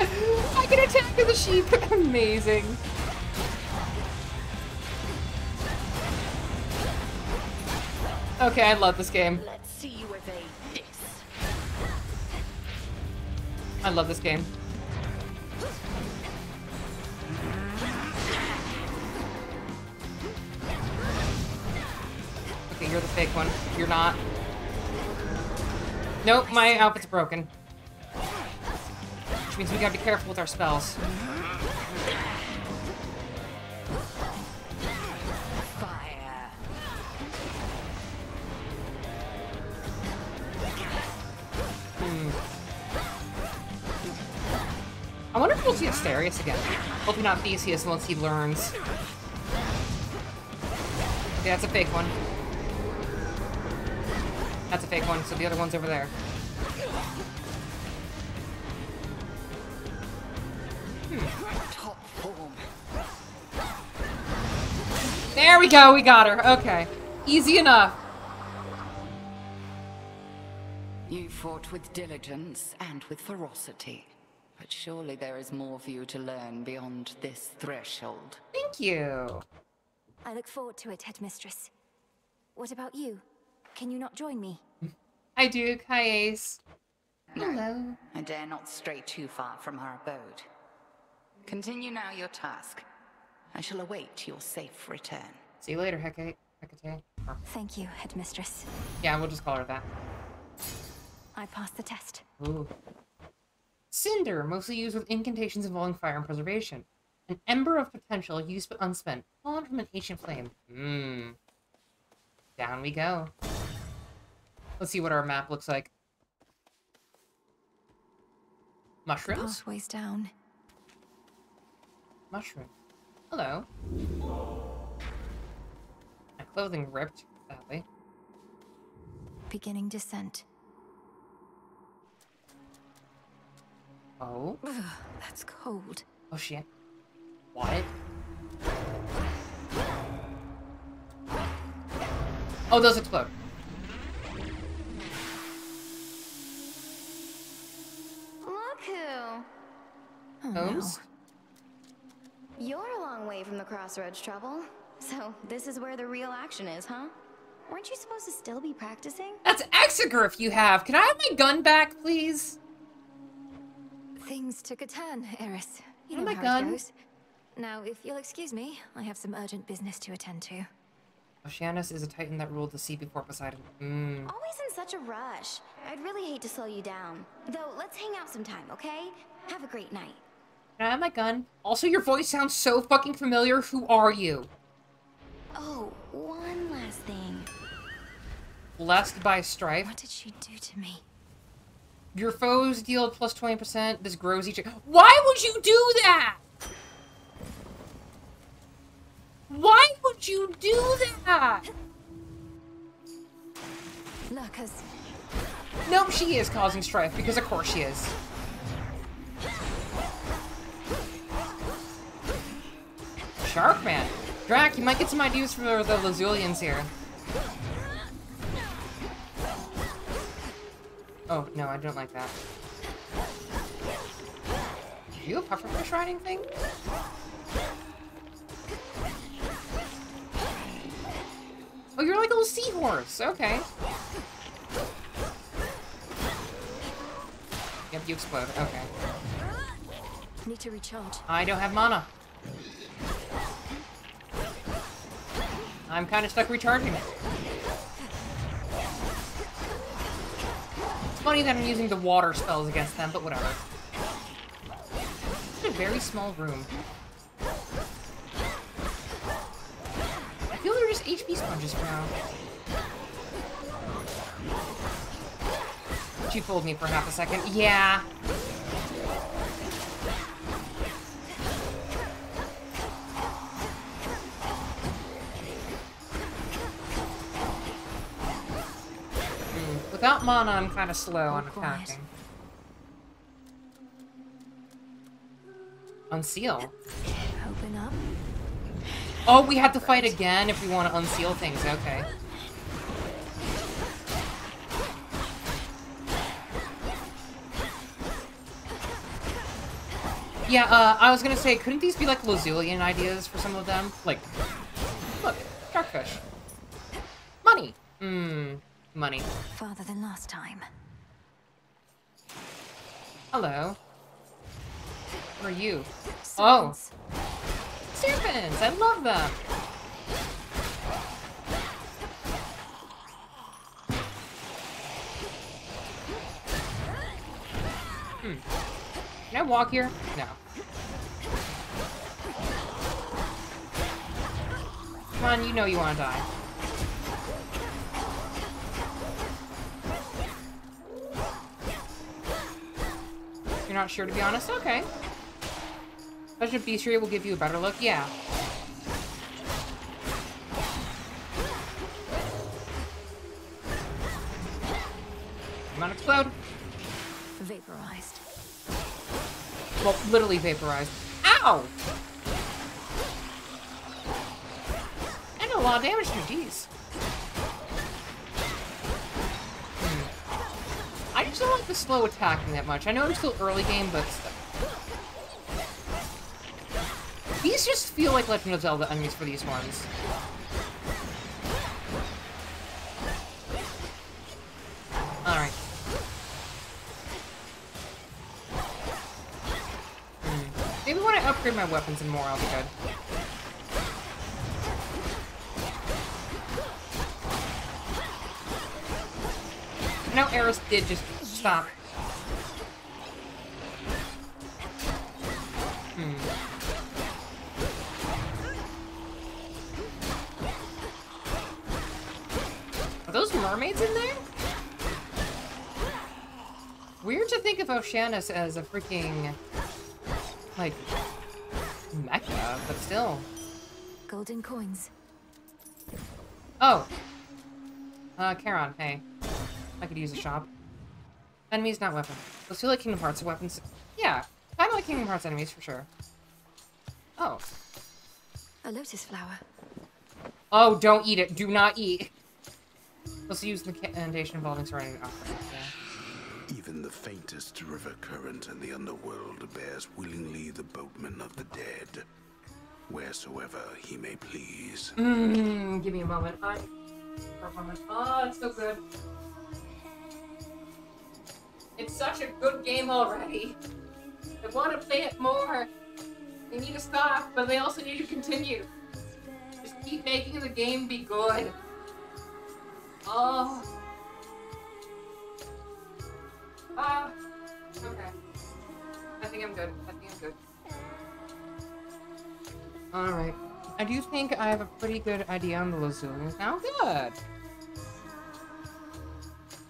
I can attack as a sheep. Amazing. Okay, I love this game. Let's see you evade this. I love this game. Nope, my outfit's broken. which means we gotta be careful with our spells. Fire. Hmm. I wonder if we'll see Asterius again. Hopefully not Theseus once he learns. Okay, that's a fake one. That's a fake one, so the other one's over there. Top. There we go, we got her. Okay. Easy enough. You fought with diligence and with ferocity. But surely there is more for you to learn beyond this threshold. Thank you. I look forward to it, Headmistress. What about you? Can you not join me? I do, Hi, Ace. Hello. I dare not stray too far from our abode. Continue now your task. I shall await your safe return. See you later, Hecate. Hecate. Thank you, Headmistress. Yeah, we'll just call her that. I passed the test. Ooh. Cinder, mostly used with incantations involving fire and preservation. An ember of potential, used but unspent. Fallen from an ancient flame. Mmm. Down we go. Let's see what our map looks like. Mushrooms? Pathways down. Mushroom. Hello. My clothing ripped, sadly. Beginning descent. Oh? Ugh, that's cold. Oh shit. What? Oh, those explode. Oh, Holmes? You're a long way from the crossroads trouble. So, this is where the real action is, huh? Weren't you supposed to still be practicing? That's Exagryph you have. Can I have my gun back, please? Things took a turn, Eris. You Oh know my how God. it goes. Now, if you'll excuse me, I have some urgent business to attend to. Oceanus is a titan that ruled the sea before Poseidon. Mm. Always in such a rush. I'd really hate to slow you down. Though, let's hang out sometime, okay? Have a great night. Can I have my gun? Also, your voice sounds so fucking familiar. Who are you? Oh, one last thing. Blessed by strife. What did she do to me? Your foes deal plus 20%. This grows each... Why would you do that? Why would you do that? Lurkers. Nope, she is causing strife, because of course she is. Sharkman. Drac, you might get some ideas for the Lazulians here. Oh, no, I don't like that. Are you a pufferfish riding thing? Oh, you're like a little seahorse. Okay. Yep, you explode. Okay. Need to recharge. I don't have mana. I'm kind of stuck recharging it. It's funny that I'm using the water spells against them, but whatever. It's a very small room. I feel they're just HP sponges now. She fooled me for half a second. Yeah. Without mana, I'm kind of slow on attacking. Unseal. Open up. Oh, we have to fight again if we want to unseal things. Okay. Yeah, uh, I was gonna say, couldn't these be like Lazulian ideas for some of them? Like, look, sharkfish. Money. Mmm, money. Farther than last time. Hello. What are you? Oh. Serpents! I love them! Hmm. Can I walk here? No. Come on, you know you want to die. Not sure, to be honest? Okay. Special Bestiary will give you a better look? Yeah. Come on, explode. Vaporized. Well, literally vaporized. Ow! I did a lot of damage to Jeez. Just don't like the slow attacking that much. I know I'm still early game, but still. These just feel like Legend of Zelda enemies for these ones. Alright. Hmm. Maybe when I upgrade my weapons and more, I'll be good. I know Eris did just stop. Hmm. Are those mermaids in there? Weird to think of Oceanus as a freaking, like, mecha, but still. Golden coins. Oh. Uh, Charon, hey. I could use a shop. Enemies, not weapons. Those feel like Kingdom Hearts weapons. Yeah, kind of like Kingdom Hearts enemies for sure. Oh. A lotus flower. Oh, don't eat it. Do not eat. Let's use the incantation involving surrounding offering. Yeah. Even the faintest river current in the underworld bears willingly the boatman of the dead, wheresoever he may please. Mmm, give me a moment. I... For a moment. Oh, it's so good. It's such a good game already. I want to play it more. They need to stop, but they also need to continue. Just keep making the game be good. Oh. Ah. okay. I think I'm good. I think I'm good. Alright. I do think I have a pretty good idea on the Lazulians now. Good.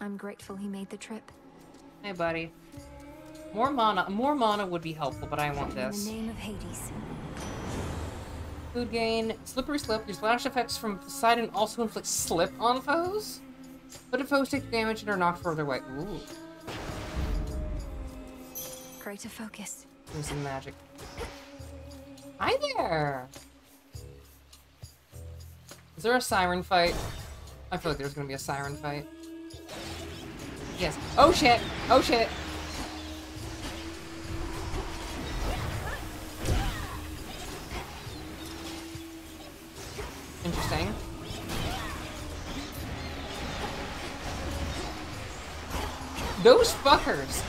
I'm grateful he made the trip. Hey, buddy. More mana. More mana would be helpful, but I want In this. the name of Hades. Food gain. Slippery slip. Your splash effects from Poseidon also inflict slip on foes. But if foes take damage and are knocked further away. Ooh. Greater focus. There's some magic. Hi there! Is there a siren fight? I feel like there's gonna be a siren fight. Yes. Oh shit! Oh shit! Interesting. Those fuckers!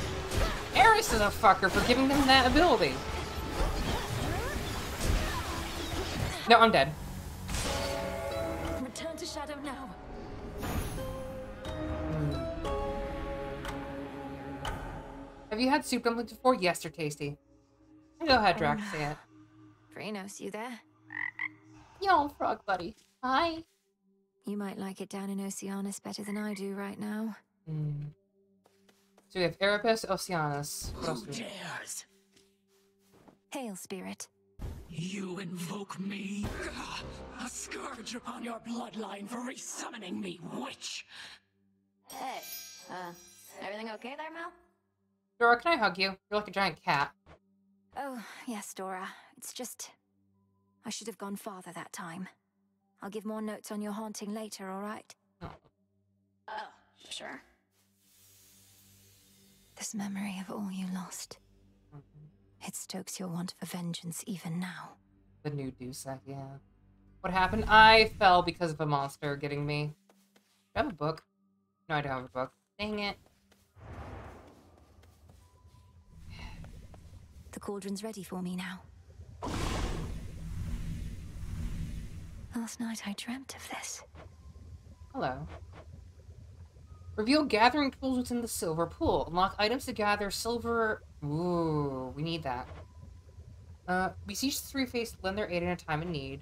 Eris is a fucker for giving them that ability. No, I'm dead. Return to shadow now. Have you had soup dumplings before? Yes, they're tasty. Go ahead, Drax, say it. Frinos, you there? Yo, frog buddy. Hi. You might like it down in Oceanus better than I do right now. Hmm. So we have Erebus, Oceanus. What Who do we have? dares? Hail, spirit. You invoke me? A scourge upon your bloodline for resummoning me, witch! Hey, uh, everything okay there, Mal? Dora, can I hug you? You're like a giant cat. Oh, yes, Dora. It's just... I should have gone farther that time. I'll give more notes on your haunting later, alright? Oh. oh, sure. This memory of all you lost. Mm-hmm. It stokes your want for vengeance even now. The new Dusak, yeah. What happened? I fell because of a monster getting me. Do I have a book? No, I don't have a book. Dang it. The cauldron's ready for me now. Last night I dreamt of this. Hello. Reveal gathering tools within the silver pool. Unlock items to gather silver Ooh, we need that. Uh, beseech the three-faced lend their aid in a time of need,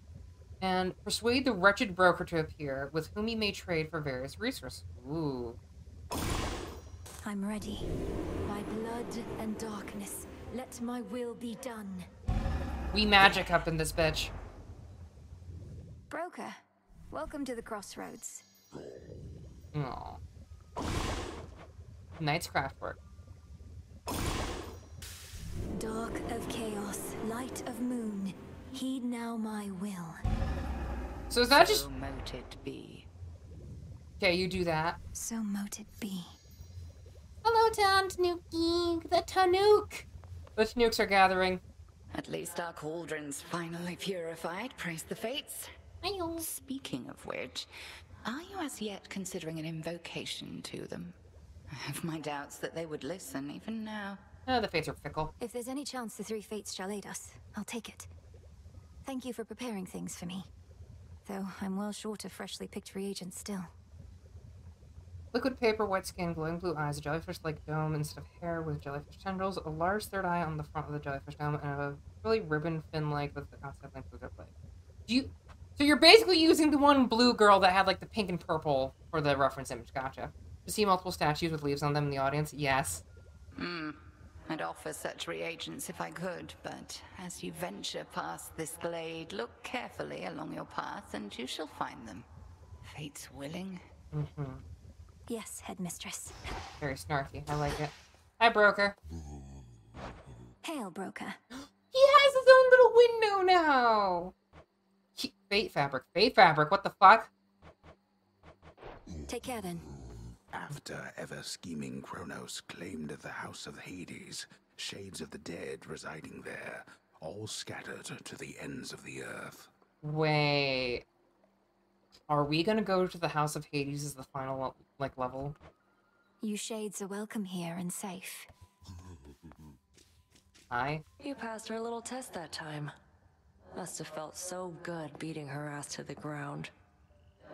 and persuade the wretched broker to appear, with whom he may trade for various resources. Ooh. I'm ready. By blood and darkness, let my will be done. We magic up in this bitch. Broker, welcome to the crossroads. Aw. Knight's craftwork. Dark of chaos, light of moon, heed now my will. So is that just So mote it be. okay? You do that. So mote it be. Hello, Tom Tanuki. The Tanuk. The nukes are gathering. At least our cauldron's finally purified, praise the fates. Speaking of which, are you as yet considering an invocation to them? I have my doubts that they would listen even now. Oh, the fates are fickle. If there's any chance the three fates shall aid us, I'll take it. Thank you for preparing things for me. Though I'm well short of freshly picked reagents still. Liquid paper, white skin, glowing blue eyes, a jellyfish-like dome instead of hair with jellyfish tendrils, a large third eye on the front of the jellyfish dome, and a really ribbon fin-like with the outside length of their blade. Do you? So you're basically using the one blue girl that had like the pink and purple for the reference image. Gotcha. To see multiple statues with leaves on them in the audience? Yes. Hmm. I'd offer such reagents if I could, but as you venture past this glade, look carefully along your path and you shall find them. Fate's willing. Mm-hmm. Yes, headmistress. Very snarky. I like it. Hi, broker. Hail, broker. He has his own little window now. He, fate fabric. Fate fabric. What the fuck? Take care then. After ever scheming Kronos claimed the House of Hades, shades of the dead residing there, all scattered to the ends of the earth. Wait. Are we gonna go to the House of Hades as the final like level? You shades are welcome here and safe. Hi. You passed her little test that time. Must have felt so good beating her ass to the ground.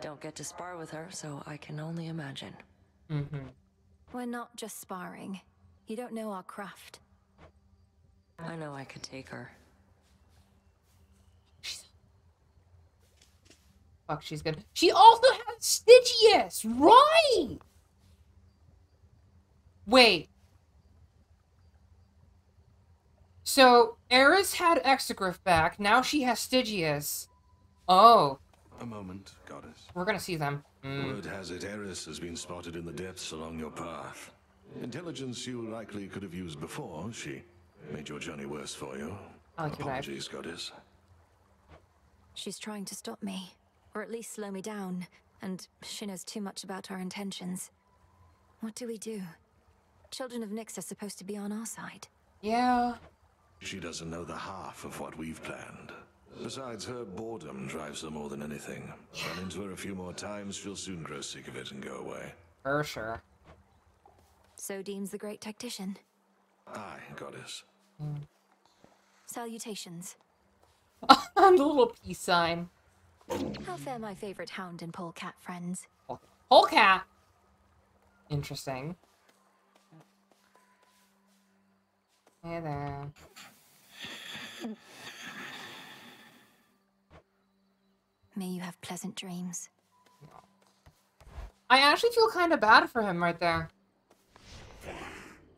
Don't get to spar with her, so I can only imagine. Mm-hmm. We're not just sparring. You don't know our craft. I know I could take her. Fuck, she's good. She also has Stygius, right? Wait. So Eris had Exagryph back. Now she has Stygius. Oh, A moment, goddess. we're gonna see them. Mm. Word has it Eris has been spotted in the depths along your path. Intelligence you likely could have used before. She made your journey worse for you. I like your knife. Apologies, goddess. She's trying to stop me, or at least slow me down, and she knows too much about our intentions. What do we do? Children of Nyx are supposed to be on our side. Yeah. She doesn't know the half of what we've planned. Besides, her boredom drives her more than anything. Run into her a few more times, she'll soon grow sick of it and go away. For sure. So deems the great tactician. Aye, goddess. Hmm. Salutations. the little peace sign. How fare my favorite hound and polecat friends? Whole cat. Interesting. Hey there. May you have pleasant dreams. I actually feel kind of bad for him right there.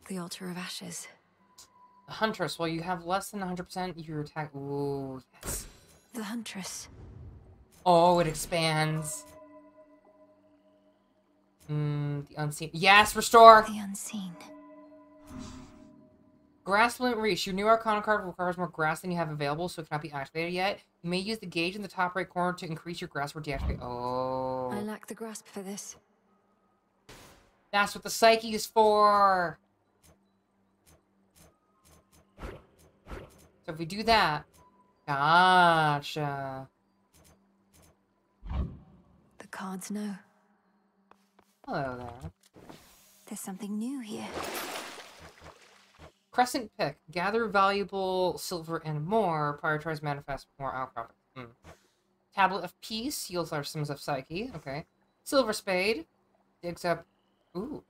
The altar of ashes. The Huntress, well, you have less than 100% your attack. Ooh, yes. The huntress. Oh, it expands. Mm, the unseen. Yes, restore. The unseen. Grassland Reach. Your new Arcana card requires more Grasp than you have available, so it cannot be activated yet. You may use the gauge in the top right corner to increase your Grasp or deactivate. Oh. I lack the grasp for this. That's what the psyche is for. So if we do that, gotcha. The cards know. Hello there. There's something new here. Crescent pick. Gather valuable silver and more. Prioritize manifest more outcrop. Hmm. Tablet of peace yields our symbols of psyche. Okay. Silver spade digs up. Ooh.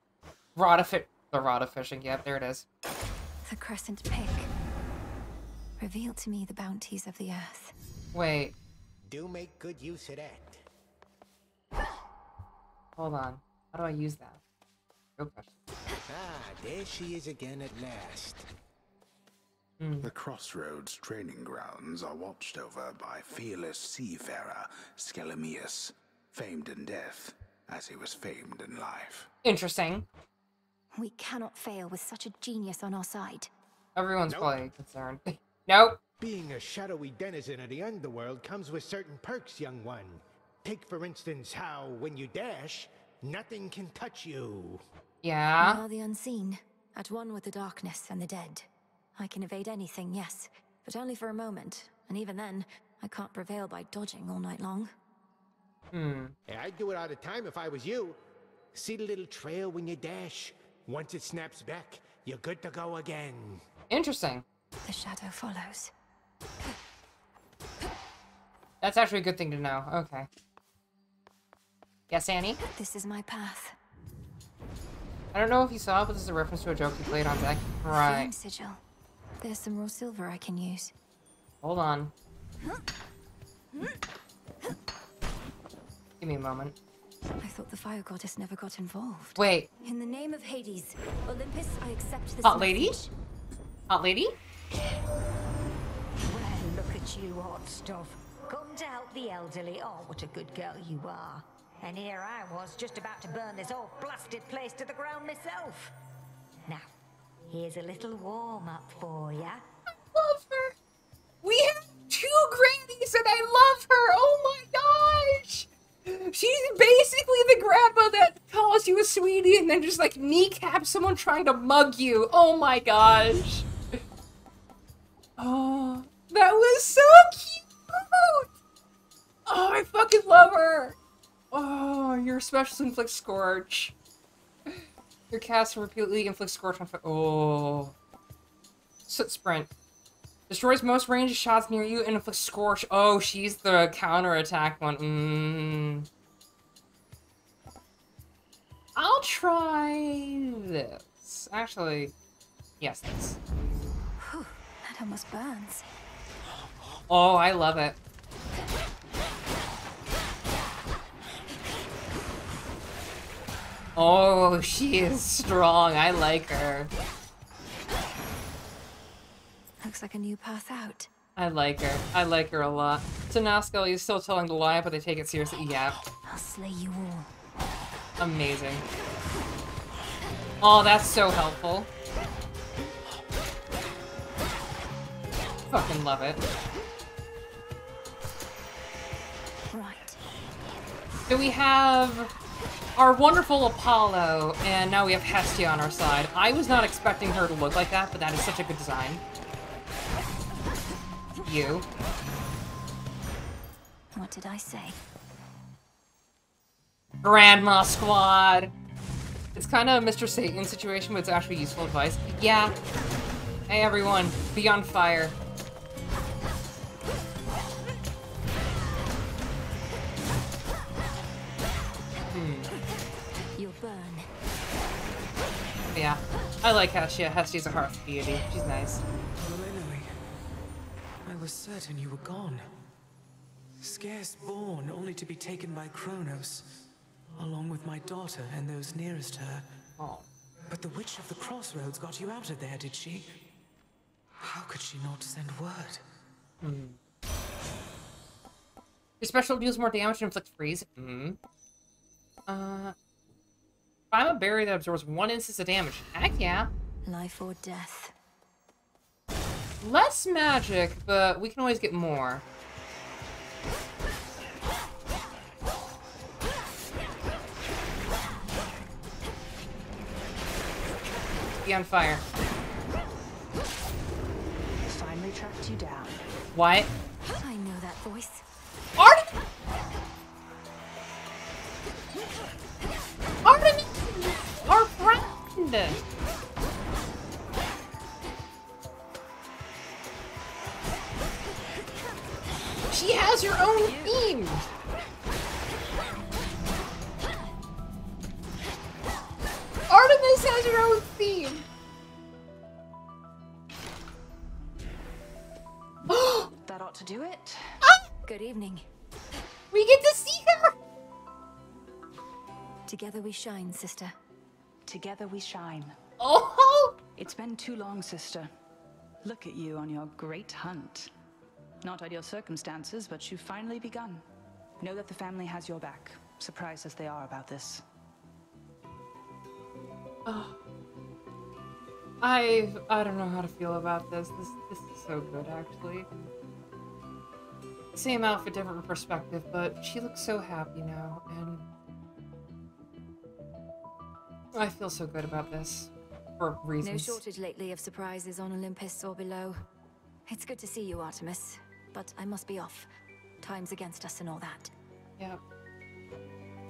Rod of fi- the rod of fishing. Yep, there it is. The crescent pick. Reveal to me the bounties of the earth. Wait, Do make good use of that. Hold on. How do I use that? Good question. Ah, there she is again at last. The Crossroads training grounds are watched over by fearless seafarer Schelemeus, famed in death as he was famed in life. Interesting. We cannot fail with such a genius on our side. Everyone's Nope. probably concerned. nope. Being a shadowy denizen at the end of the underworld comes with certain perks, young one. Take, for instance, how when you dash, nothing can touch you. Yeah. We are the unseen, at one with the darkness and the dead. I can evade anything, yes, but only for a moment, and even then, I can't prevail by dodging all night long. Hmm. Yeah, I'd do it all the time if I was you. See the little trail when you dash? Once it snaps back, you're good to go again. Interesting. The shadow follows. That's actually a good thing to know. Okay. Yes, Annie? This is my path. I don't know if you saw, but this is a reference to a joke you played on deck. Right. Flame sigil. There's some raw silver I can use. Hold on. Give me a moment. I thought the fire goddess never got involved. Wait. In the name of Hades, Olympus, I accept this Hot lady? message. Hot lady? Well, look at you, hot stuff. Come to help the elderly. Oh, what a good girl you are. And here I was, just about to burn this whole blasted place to the ground myself. Now, here's a little warm-up for ya. I love her. We have two grannies and I love her. Oh my gosh. She's basically the grandma that calls you a sweetie and then just like kneecaps someone trying to mug you. Oh my gosh. Oh, that was so cute. Oh, I fucking love her. Oh, your special inflict scorch. Your cast repeatedly inflict scorch on. Oh. Soot sprint. Destroys most ranged shots near you and inflicts scorch. Oh, she's the counterattack one. Mm. I'll try this. Actually, yes, this. Whew, that almost burns. Oh, I love it. Oh, she is strong. I like her. Looks like a new path out. I like her. I like her a lot. Scully is still telling the lie, but they take it seriously. Yeah. I'll slay you all. Amazing. Oh, that's so helpful. Fucking love it. Right. So we have our wonderful Apollo, and now we have Hestia on our side. I was not expecting her to look like that, but that is such a good design. You. What did I say? Grandma Squad. It's kind of a Mr. Satan situation, but it's actually useful advice. Yeah. Hey everyone, be on fire. Yeah. I like Hestia. Hestia's a hearth beauty. She's nice. Lily, I was certain you were gone. Scarce born, only to be taken by Kronos, along with my daughter and those nearest her. Oh. But the Witch of the Crossroads got you out of there, did she? How could she not send word? Hmm. Your special deals more damage and inflicts freeze. Hmm. Uh. If I'm a berry that absorbs one instance of damage. Heck yeah. Life or death. Less magic, but we can always get more. Be on fire. I Finally tracked you down. What? I know that voice. Art Artemis! Our friend! She has her own theme! Artemis has her own theme! that ought to do it. Ah! Good evening. We get to see her! Together we shine, sister. Together we shine. Oh! It's been too long, sister. Look at you on your great hunt. Not ideal circumstances, but you've finally begun. Know that the family has your back, surprised as they are about this. Oh. I I don't know how to feel about this. This this is so good actually. Same outfit, different perspective, but she looks so happy now, and I feel so good about this for reasons. No shortage lately of surprises on Olympus or below. It's good to see you, Artemis, but I must be off. Time's against us and all that. Yeah.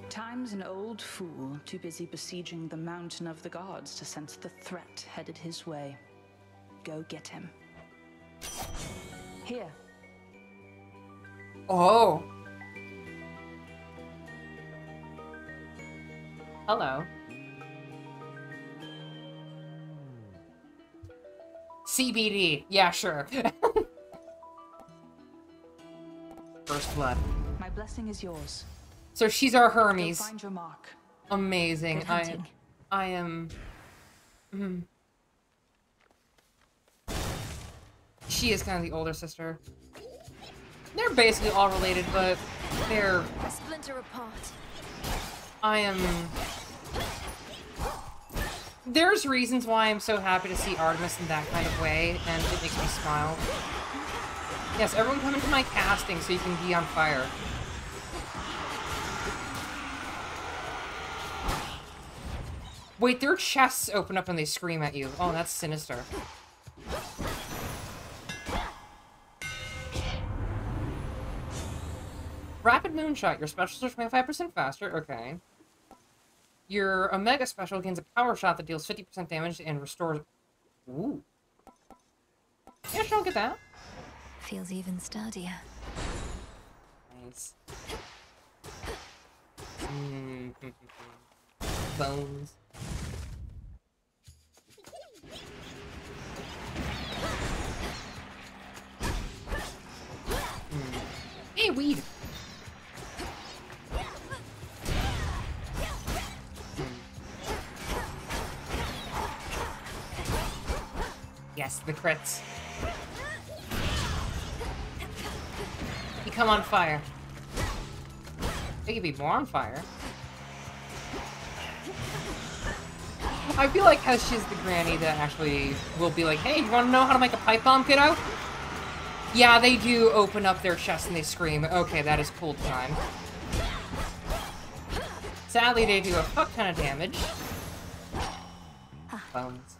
Time's an old fool, too busy besieging the mountain of the gods to sense the threat headed his way. Go get him. Here. Oh. Hello. CBD. Yeah, sure. First blood. My blessing is yours. So she's our Go Hermes. find your mark. Amazing. I hunting. I am mm. She is kind of the older sister. They're basically all related, but they're Splinter apart. I am There's reasons why I'm so happy to see Artemis in that kind of way, and it makes me smile. Yes, everyone come into my casting so you can be on fire. Wait, their chests open up and they scream at you. Oh, that's sinister. Rapid Moonshot. Your specials are 25% faster. Okay. Your Omega special gains a power shot that deals 50% damage and restores... Ooh. Yeah, sure, I'll get that. Feels even sturdier. Nice. Mm. Bones. Mm. Hey, weed. Yes, the crits. You come on fire. They could be more on fire. I feel like how she's the granny that actually will be like, hey, you want to know how to make a pipe bomb, kiddo? Yeah, they do open up their chest and they scream. Okay, that is cool time. Sadly, they do a fuck ton of damage. Ah. Bones.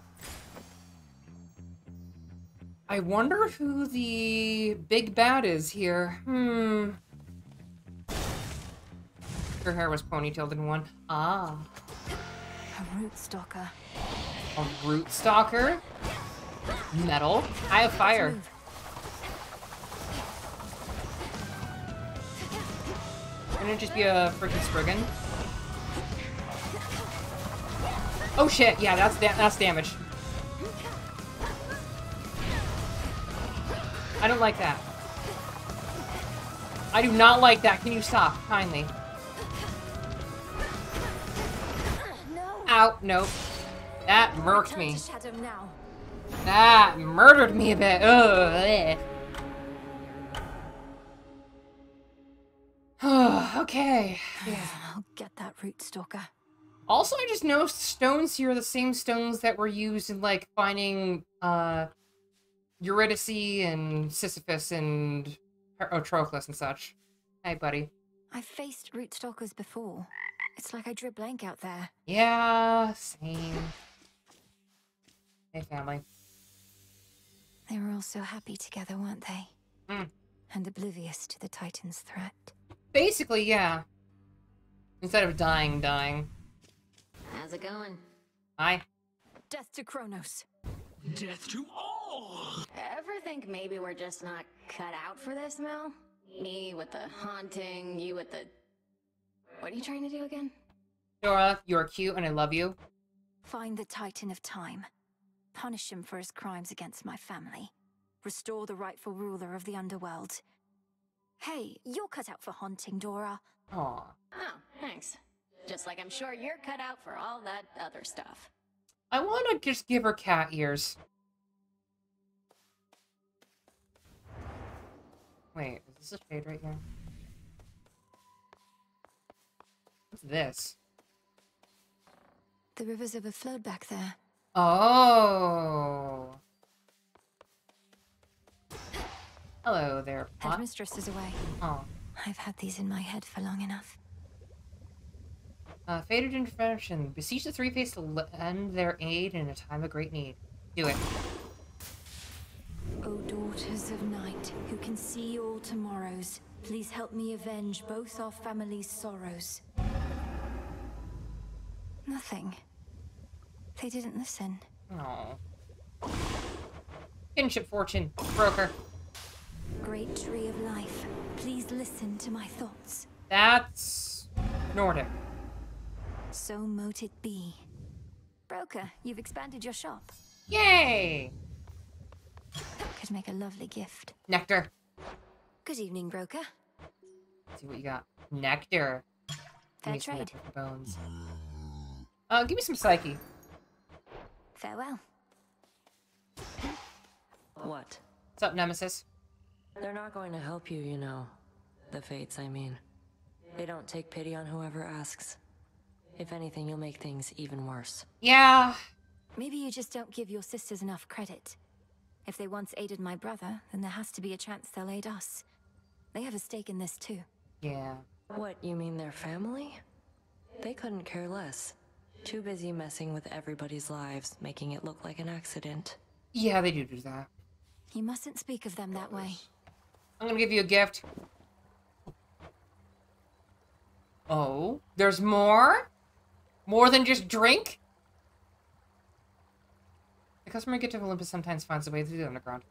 I wonder who the big bad is here. Hmm. Her hair was ponytailed in one. Ah. A root stalker. A root stalker? Metal? I have fire. Couldn't it just be a freaking Spriggan? Oh shit, yeah, that's da that's damage. I don't like that. I do not like that. Can you stop, kindly? Ow, nope. That murked me. to Shadow now. That murdered me a bit. Ugh. okay. Yeah. I'll get that root stalker. Also, I just noticed stones here are the same stones that were used in like finding uh Eurydice and Sisyphus and Patroclus and such. Hey, buddy. I've faced root stalkers before. It's like I drew a blank out there. Yeah, same. Hey, family. They were all so happy together, weren't they? Mm. And oblivious to the Titan's threat. Basically, yeah. Instead of dying, dying. How's it going? Hi. Death to Kronos. Death to all! Ever think maybe we're just not cut out for this, Mel? Me with the haunting, you with the. What are you trying to do again? Dora, you are cute and I love you. Find the Titan of Time. Punish him for his crimes against my family. Restore the rightful ruler of the underworld. Hey, you're cut out for haunting, Dora. Aw. Oh, thanks. Just like I'm sure you're cut out for all that other stuff. I want to just give her cat ears. Wait, is this a shade right here? What's this? The river's overflowed back there. Oh. Hello there, Pot. Headmistress is away. Oh. I've had these in my head for long enough. Uh, fated intervention. Beseech the three Fates to lend their aid in a time of great need. Do it. O daughters of night, who can see all tomorrows, please help me avenge both our families' sorrows. Nothing. They didn't listen. Oh. Kinship fortune. Broker. Great tree of life, please listen to my thoughts. That's Nordic. So mote it be. Broker, you've expanded your shop. Yay! Could make a lovely gift. Nectar. Good evening, Broker. Let's see what you got. Nectar. Fair Give trade. nectar for Bones. Uh, give me some psyche. Farewell. What? What's up, Nemesis? They're not going to help you, you know. The Fates, I mean. They don't take pity on whoever asks. If anything, you'll make things even worse. Yeah. Maybe you just don't give your sisters enough credit. If they once aided my brother, then there has to be a chance they'll aid us. They have a stake in this too. Yeah. What, you mean their family? They couldn't care less. Too busy messing with everybody's lives, making it look like an accident. Yeah, they do do that. You mustn't speak of them that way. I'm gonna give you a gift. Oh, there's more? More than just drink? The customer gift of Olympus sometimes finds a way through the underground.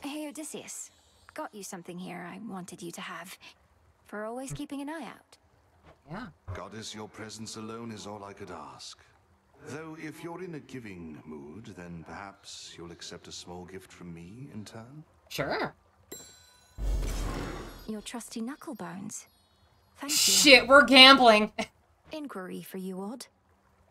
Hey, Odysseus. Got you something here I wanted you to have. For always hmm. keeping an eye out. Yeah. Goddess, your presence alone is all I could ask. Though if you're in a giving mood, then perhaps you'll accept a small gift from me in turn? Sure. Your trusty knucklebones. Thank you. Shit, we're gambling. Inquiry for you, Odd.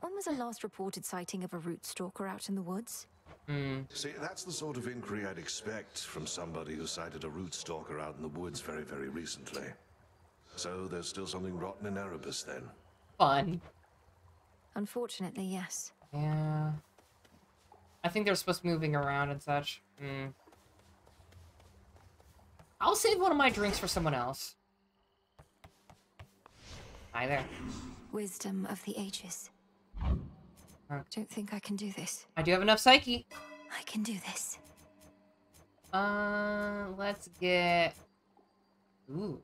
When was the last reported sighting of a root stalker out in the woods? Hmm. See, that's the sort of inquiry I'd expect from somebody who sighted a root stalker out in the woods very, very recently. So there's still something rotten in Erebus then. Fun. Unfortunately, yes. Yeah. I think they're supposed to be moving around and such. Hmm. I'll save one of my drinks for someone else. Hi there. Wisdom of the ages. Huh. Don't think I can do this. I do have enough psyche. I can do this. Uh, let's get. Ooh.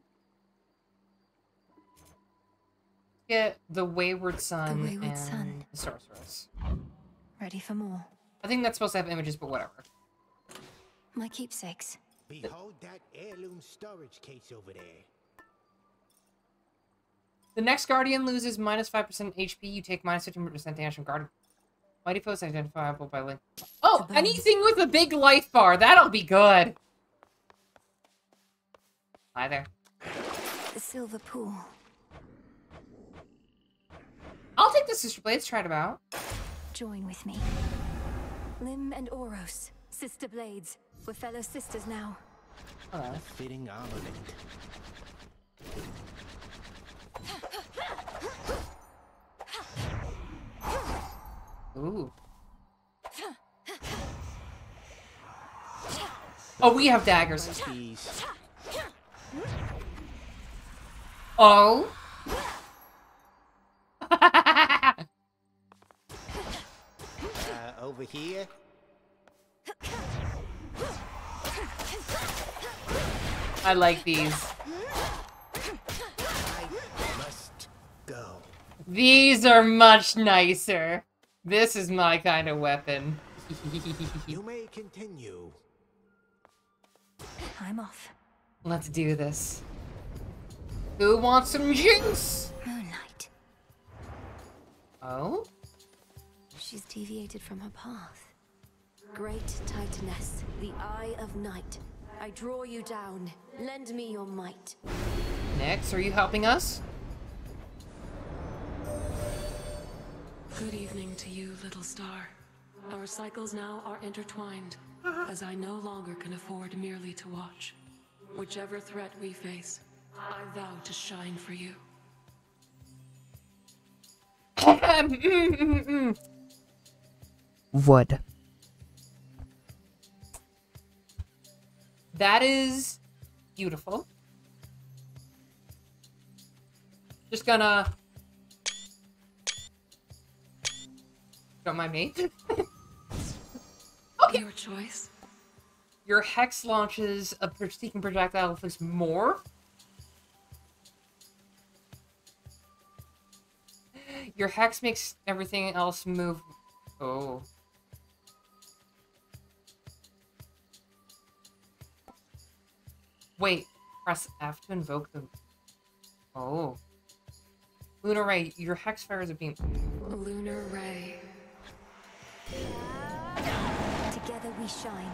Get the Wayward Son. The Wayward and Son. The Sorceress. Ready for more. I think that's supposed to have images, but whatever. My keepsakes. Behold that heirloom storage case over there. The next Guardian loses minus 5% HP. You take minus 15% damage from Guardian. Mighty Post identifiable by link. Oh, anything with a big life bar. That'll be good. Hi there. The silver pool. I'll take the Sister Blades. Try it out. Join with me. Lim and Oros, sister blades. We're fellow sisters now. Hello. Fitting armament. Ooh. Oh, we have daggers. These. Oh. Uh, over here. I like these. I must go. These are much nicer. This is my kind of weapon. You may continue. I'm off. Let's do this. Who wants some jinx? Moonlight. Oh? She's deviated from her path. Great Titaness, the Eye of Night, I draw you down. Lend me your might. Next, are you helping us? Good evening to you, little star. Our cycles now are intertwined, as I no longer can afford merely to watch. Whichever threat we face, I vow to shine for you. Wood. That is beautiful. Just gonna... Don't mind me. okay. Your choice. Your hex launches a seeking projectile with more. Your hex makes everything else move. Oh. Wait, press F to invoke the... Oh. Lunar Ray, your hex fires a beam. Lunar Ray. Together we shine.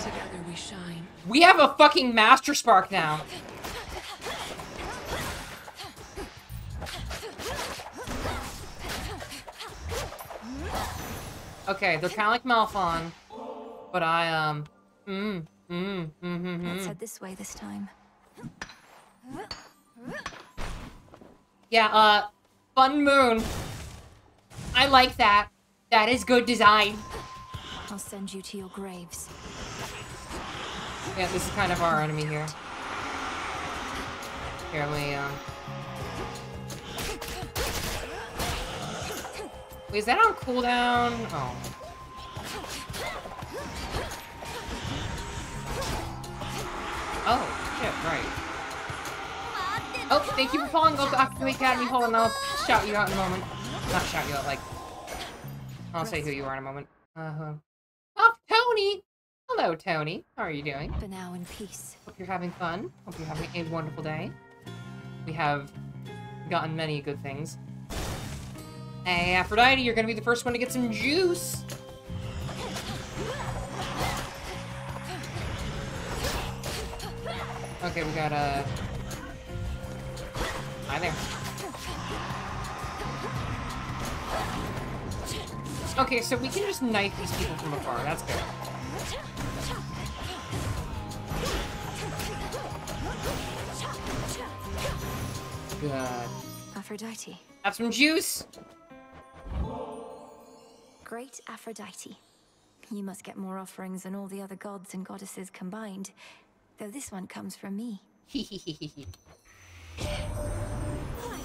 Together we shine. We have a fucking Master Spark now. Okay, they're kind of like Malphon, but I, um, mm, mm, mm, mm, Let's mm. head this way this time. Yeah, uh, Fun Moon. I like that. That is good design. I'll send you to your graves. Yeah, this is kind of our enemy here. Here, me, um... Wait, is that on cooldown? Oh. Oh, shit, right. Oh, thank you for following up after the Academy. Hold on, I'll shout you out in a moment. Not shout you out, like... I'll say who you are in a moment. Uh-huh. Oh, Tony! Hello, Tony. How are you doing? For now, in peace. Hope you're having fun. Hope you're having a wonderful day. We have gotten many good things. Hey, Aphrodite, you're gonna be the first one to get some juice. Okay, we got a... Hi there. Okay, so we can just knife these people from afar. That's good. Good. Aphrodite. Have some juice. Great Aphrodite. You must get more offerings than all the other gods and goddesses combined. Though this one comes from me. Why,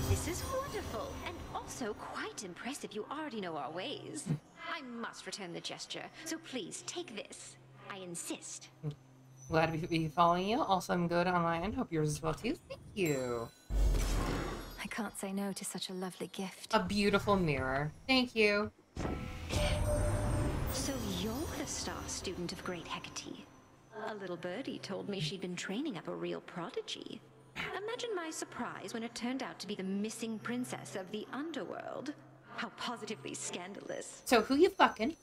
this is wonderful, and also quite impressive. You already know our ways. I must return the gesture, so please take this. I insist. Glad to be following you. Also, I'm good on my end. Hope yours as well too. Thank you. I can't say no to such a lovely gift. A beautiful mirror. Thank you. So you're the star student of Great Hecate. A little birdie told me she'd been training up a real prodigy. Imagine my surprise when it turned out to be the missing princess of the underworld. How positively scandalous. So who you fucking?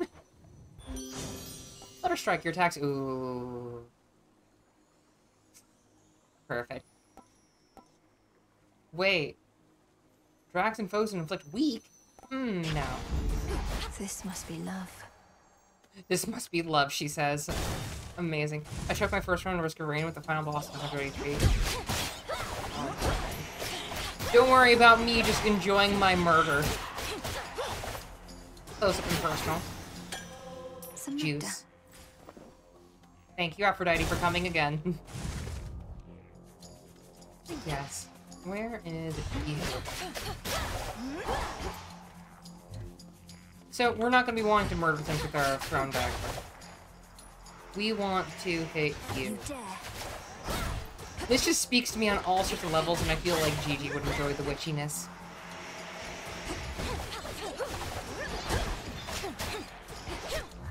Let her strike your attacks. Ooh. Perfect. Wait. Drax and foes inflict weak? Hmm, no. This must be love. This must be love, she says. Amazing. I took my first round Risk of Rain with the final boss of 100 HP. Don't worry about me just enjoying my murder. Close up and personal. Some Juice. Thank you, Aphrodite, for coming again. yes. Where is you? So, we're not going to be wanting to murder things with our thrown back. We want to hit you. This just speaks to me on all sorts of levels, and I feel like Gigi would enjoy the witchiness.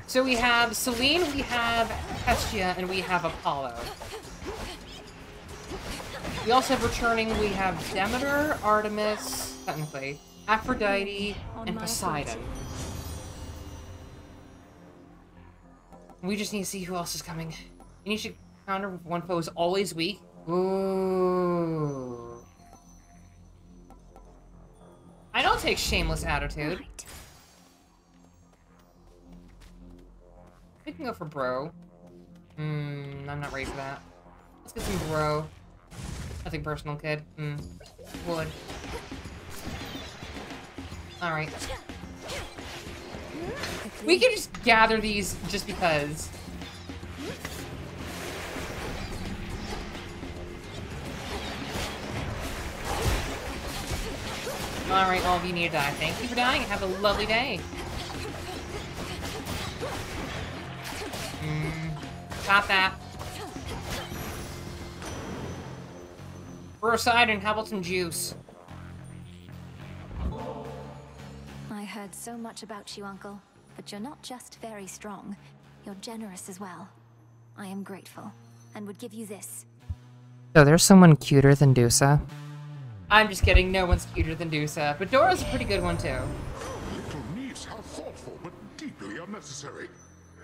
So we have Selene, we have Hestia, and we have Apollo. We also have returning, we have Demeter, Artemis, technically, Aphrodite, and Poseidon. We just need to see who else is coming. You need to counter with one foe is always weak. Ooh. I don't take shameless attitude. We can go for bro. Hmm, I'm not ready for that. Let's get some bro. Nothing personal, kid. Hmm. Wood. Alright. We can just gather these just because. Alright, all of you need to die. Thank you for dying and have a lovely day. Mm, got that. Poseidon and how about some juice? I heard so much about you, Uncle. But you're not just very strong, you're generous as well. I am grateful, and would give you this. So there's someone cuter than Dusa. I'm just kidding, no one's cuter than Dusa, but Dora's a pretty good one too. Little niece, how thoughtful, but deeply unnecessary.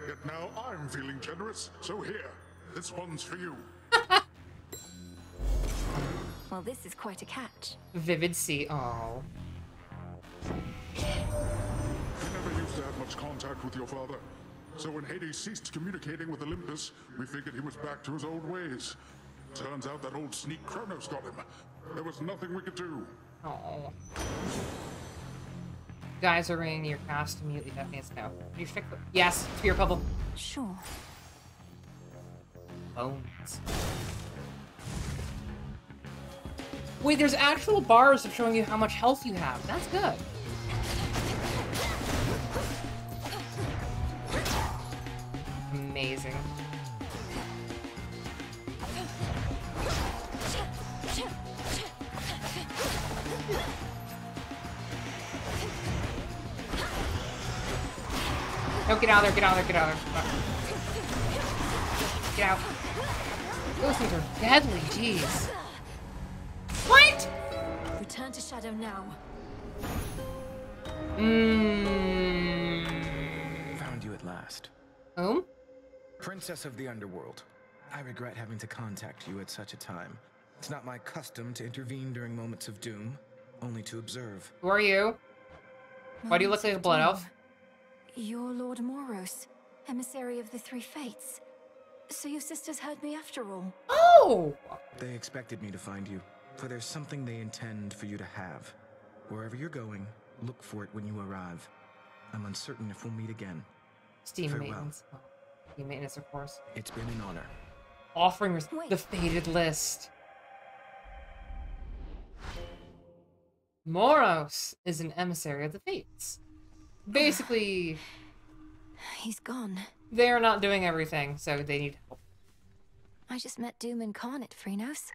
Yet now I'm feeling generous, so here, this one's for you. Well, this is quite a catch. Vivid sea, oh. You never used to have much contact with your father. So when Hades ceased communicating with Olympus, we figured he was back to his old ways. Turns out that old sneak Kronos got him. There was nothing we could do. Oh. Guys are in your cast immediately. That means no. You fix it. Yes, spear bubble. Sure. Bones. Wait, there's actual bars of showing you how much health you have. That's good. Amazing. No, get out of there, get out of there, get out of there. Get out. Those things are deadly, jeez. What? Return to Shadow now. Mmm. Found you at last. Whom? Princess of the Underworld. I regret having to contact you at such a time. It's not my custom to intervene during moments of doom, only to observe. Who are you? Why do you look like a blood elf? You're Lord Moros, emissary of the Three Fates. So your sisters heard me after all. Oh! They expected me to find you, for there's something they intend for you to have. Wherever you're going, look for it when you arrive. I'm uncertain if we'll meet again. Steam Farewell. maintenance. Oh, Steam maintenance, of course. It's been an honor. Offering res- the faded list. Moros is an emissary of the Fates. Basically, He's gone. they're not doing everything, so they need help. I just met Doom Incarnate, Frinos.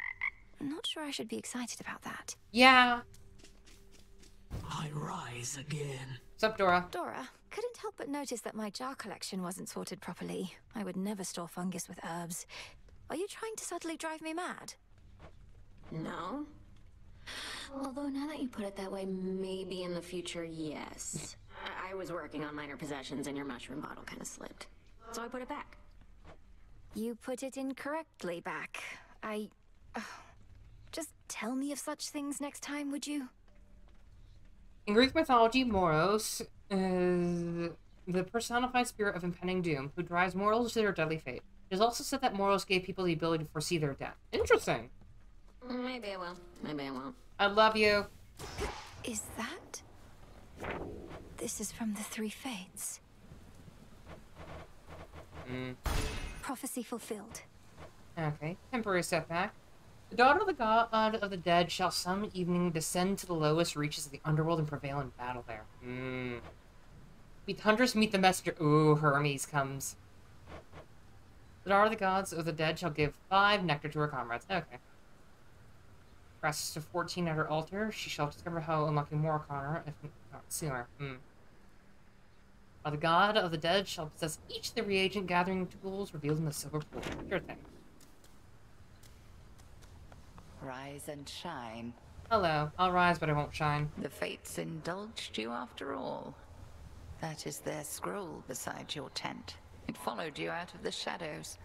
I'm not sure I should be excited about that. Yeah. I rise again. What's up, Dora? Dora, couldn't help but notice that my jar collection wasn't sorted properly. I would never store fungus with herbs. Are you trying to subtly drive me mad? No. Although now that you put it that way, maybe in the future, yes. I, I was working on minor possessions and your mushroom bottle kind of slipped. So I put it back. You put it incorrectly back. I. Ugh. Just tell me of such things next time, would you? In Greek mythology, Moros is the personified spirit of impending doom who drives mortals to their deadly fate. It is also said that Moros gave people the ability to foresee their death. Interesting. Maybe I will. Maybe I won't. I love you. Is that. This is from the Three Fates. Mm. Prophecy fulfilled. Okay, temporary setback. The daughter of the god of the dead shall some evening descend to the lowest reaches of the underworld and prevail in battle there. Mm. Meet hunters meet the messenger. Ooh, Hermes comes. The daughter of the gods of the dead shall give five nectar to her comrades. Okay. Presses to 14 at her altar. She shall discover how unlocking more Connor, if not sooner. Hmm. While the god of the dead shall possess each of the reagent gathering tools revealed in the silver pool. Sure thing. Rise and shine. Hello. I'll rise, but I won't shine. The fates indulged you after all. That is their scroll beside your tent. It followed you out of the shadows.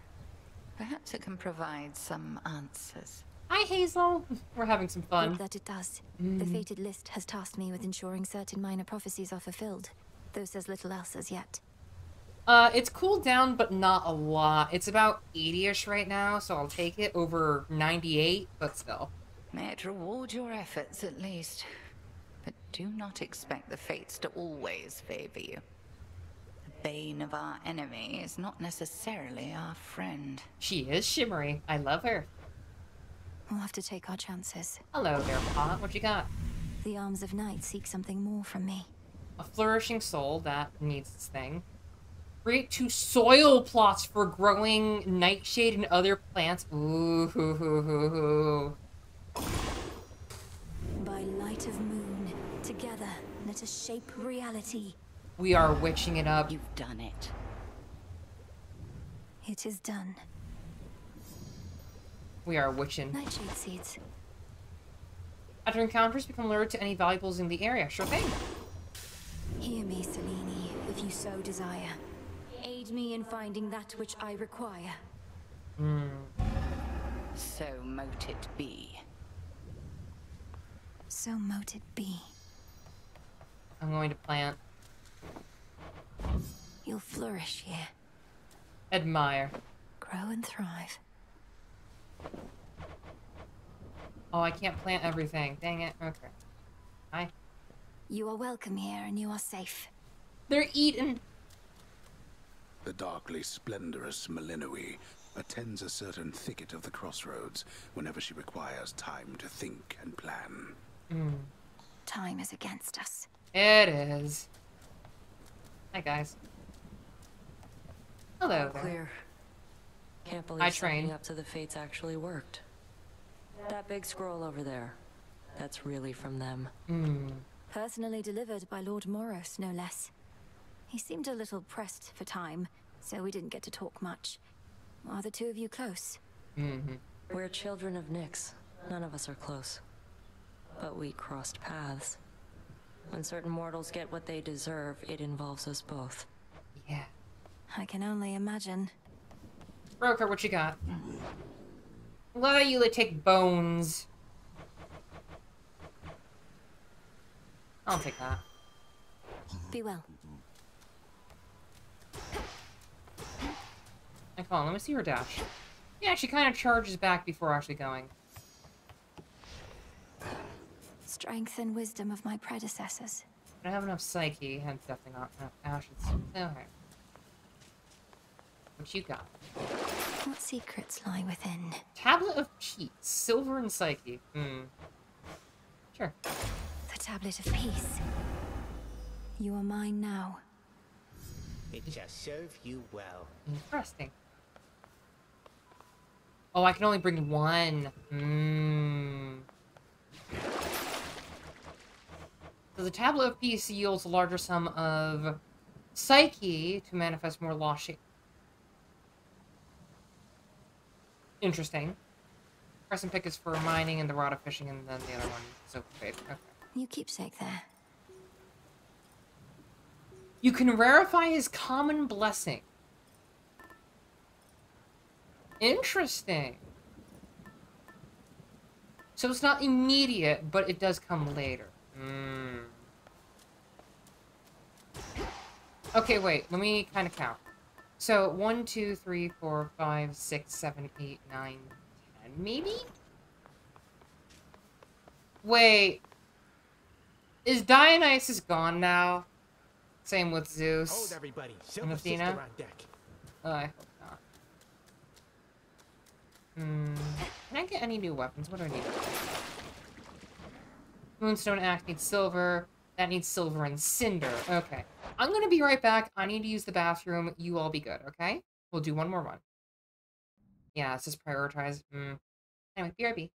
Perhaps it can provide some answers. Hi, Hazel. We're having some fun. Hope that it does. The fated list has tasked me with ensuring certain minor prophecies are fulfilled, though says little else as yet. Uh, it's cooled down, but not a lot. It's about 80-ish right now, so I'll take it over 98, but still. May it reward your efforts at least. But do not expect the fates to always favor you. The bane of our enemy is not necessarily our friend. She is shimmery. I love her. We'll have to take our chances. Hello there, Pot. What you got? The arms of night seek something more from me. A flourishing soul that needs its thing. Create two soil plots for growing nightshade and other plants. Ooh, hoo, hoo, hoo, hoo. By light of moon, together, let us shape reality. We are witching it up. You've done it. It is done. We are witching. Nightshade seeds. After encounters, become alert to any valuables in the area. Sure thing. Hear me, Selene, if you so desire. Aid me in finding that which I require. Hmm. So mote it be. So mote it be. I'm going to plant. You'll flourish here. Admire. Grow and thrive. Oh, I can't plant everything. Dang it. Okay. Hi. You are welcome here and you are safe. They're eating. The darkly splendorous Melinoe attends a certain thicket of the crossroads whenever she requires time to think and plan. Mm. Time is against us. It is. Hi, guys. Hello there. Clear. Can't believe I signing trained. up to the fates actually worked. That big scroll over there, that's really from them. Hmm. Personally delivered by Lord Moros, no less. He seemed a little pressed for time, so we didn't get to talk much. Are the two of you close? Mm-hmm. We're children of Nyx. None of us are close. But we crossed paths. When certain mortals get what they deserve, it involves us both. Yeah. I can only imagine. Broker, what you got? Why you let take bones? I'll take that. Be well. Like, hold on, let me see her dash. Yeah, she kind of charges back before actually going. Strength and wisdom of my predecessors. I don't have enough psyche, and definitely not enough ashes. Okay. What you got? What secrets lie within? Tablet of Peace, silver and psyche. Hmm. Sure. The tablet of peace. You are mine now. It shall serve you well. Interesting. Oh, I can only bring one. Hmm. So the Tablet of Peace yields a larger sum of Psyche to manifest more lost shape. Interesting. Crescent Pick is for mining and the Rod of Fishing and then the other one is Faith. Okay. New keepsake there. You can rarefy his Common Blessing. Interesting. So it's not immediate, but it does come later. Hmm. Okay, wait. Let me kind of count. So, one, two, three, four, five, six, seven, eight, nine, ten, maybe? Wait. Is Dionysus gone now? Same with Zeus. Hold everybody. and Silver Athena? on deck. Oh, I hope not. Hmm. Can I get any new weapons? What do I need? Moonstone Axe needs silver. That needs silver and cinder. Okay. I'm gonna be right back. I need to use the bathroom. You all be good, okay? We'll do one more one. Yeah, it's just prioritized. Mm. Anyway, BRB.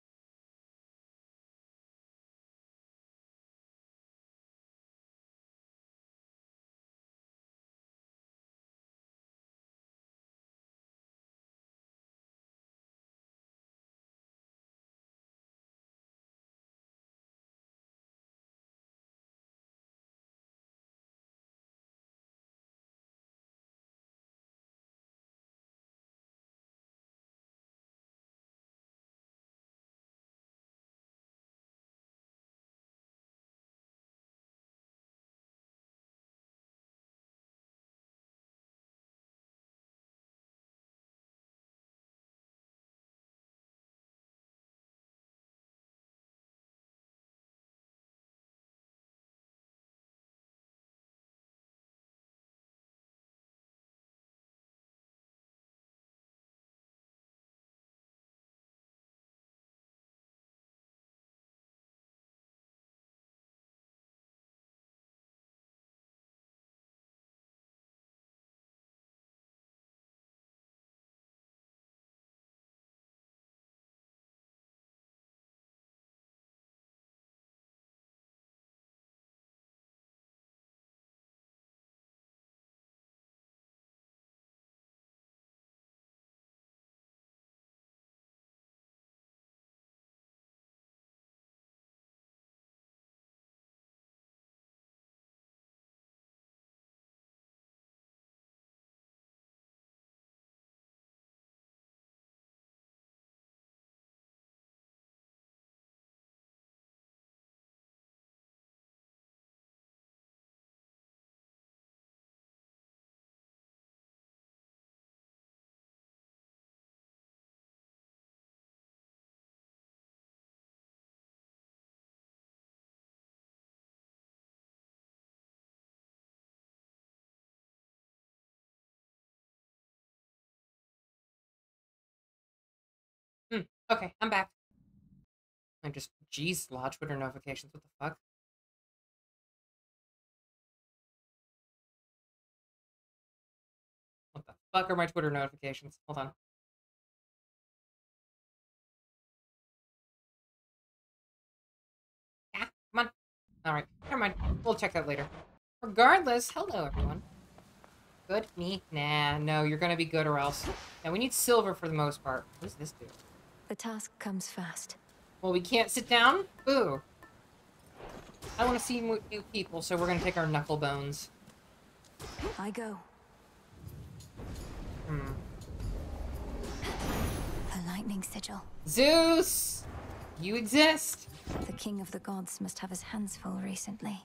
Okay, I'm back. I'm just, geez, law Twitter notifications. What the fuck? What the fuck are my Twitter notifications? Hold on. Yeah, come on. Alright, never mind. We'll check that later. Regardless, hello everyone. Good? Me? Nah, no, you're gonna be good or else. Now we need silver for the most part. What does this do? The task comes fast. Well, we can't sit down? Boo. I want to see new people, so we're gonna take our knuckle bones. I go. Hmm. The lightning sigil. Zeus! You exist! The king of the gods must have his hands full recently.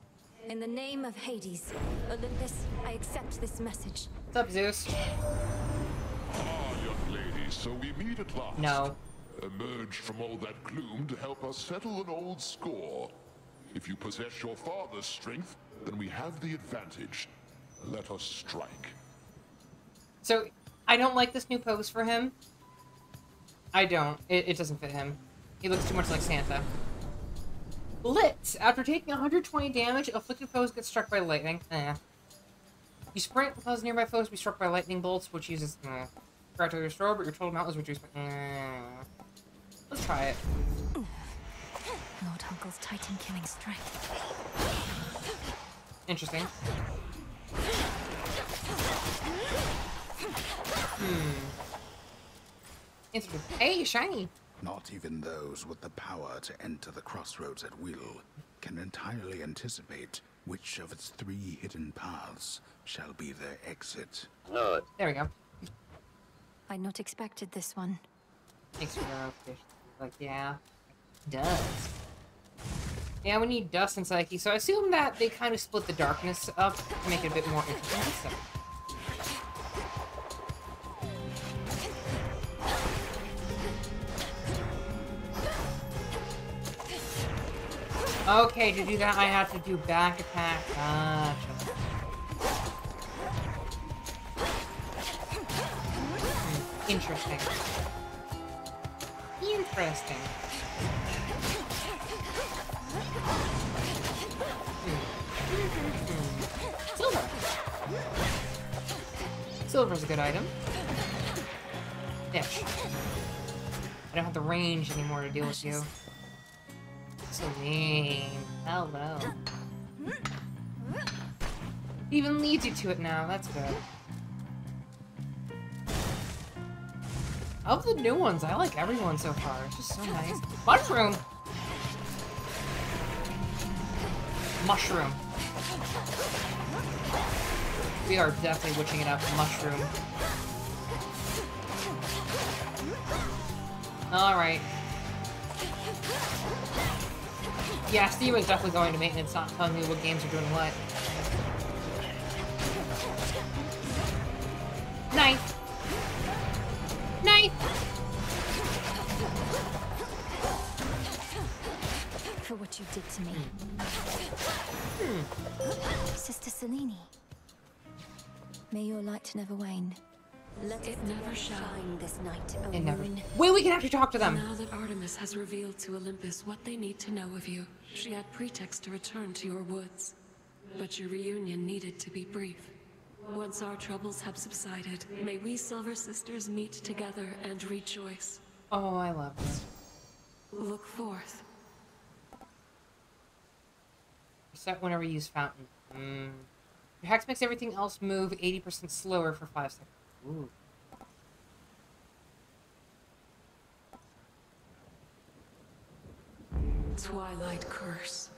In the name of Hades, Olympus, I accept this message. What's up, Zeus? Ah, young lady, so we meet at last. No. Emerged from all that gloom to help us settle an old score. If you possess your father's strength, then we have the advantage. Let us strike. So, I don't like this new pose for him. I don't. It, it doesn't fit him. He looks too much like Santa. Blitz! After taking 120 damage, afflicted foes get struck by lightning. Eh. You sprint and cause nearby foes to be struck by lightning bolts, which uses eh. Practically restore, but your total amount is reduced by eh. Let's try it. Lord Hunkle's Titan killing strength. Interesting. Hmm. Interesting. Hey, shiny! Not even those with the power to enter the crossroads at will can entirely anticipate which of its three hidden paths shall be their exit. There we go. I'd not expected this one. Thanks for the notification. Like, yeah. Does. Yeah, we need dust and psyche, so I assume that they kind of split the darkness up to make it a bit more interesting. So. Okay, to do that, I have to do back attack. Gotcha. Hmm, Interesting. Interesting. Hmm. Silver. Silver's a good item. Ish. I don't have the range anymore to deal with you. Mean. Hello. Even leads you to it now. That's good. Of the new ones, I like everyone so far. It's just so nice. Mushroom! Mushroom. We are definitely witching it up. Mushroom. Alright. Yeah, Steve is definitely going to maintenance, not telling me what games are doing what. Knife! Knife! For what you did to me. Hmm. Sister Selene. May your light never wane. Let it never shine this night, O It never. moon. Wait, we can actually talk to them. Now that Artemis has revealed to Olympus what they need to know of you, she had pretext to return to your woods. But your reunion needed to be brief. Once our troubles have subsided, may we Silver Sisters meet together and rejoice. Oh, I love this. Look forth. Set whenever you use fountain. Mm. Your hex makes everything else move 80% slower for 5 seconds. Ooh. Twilight Curse.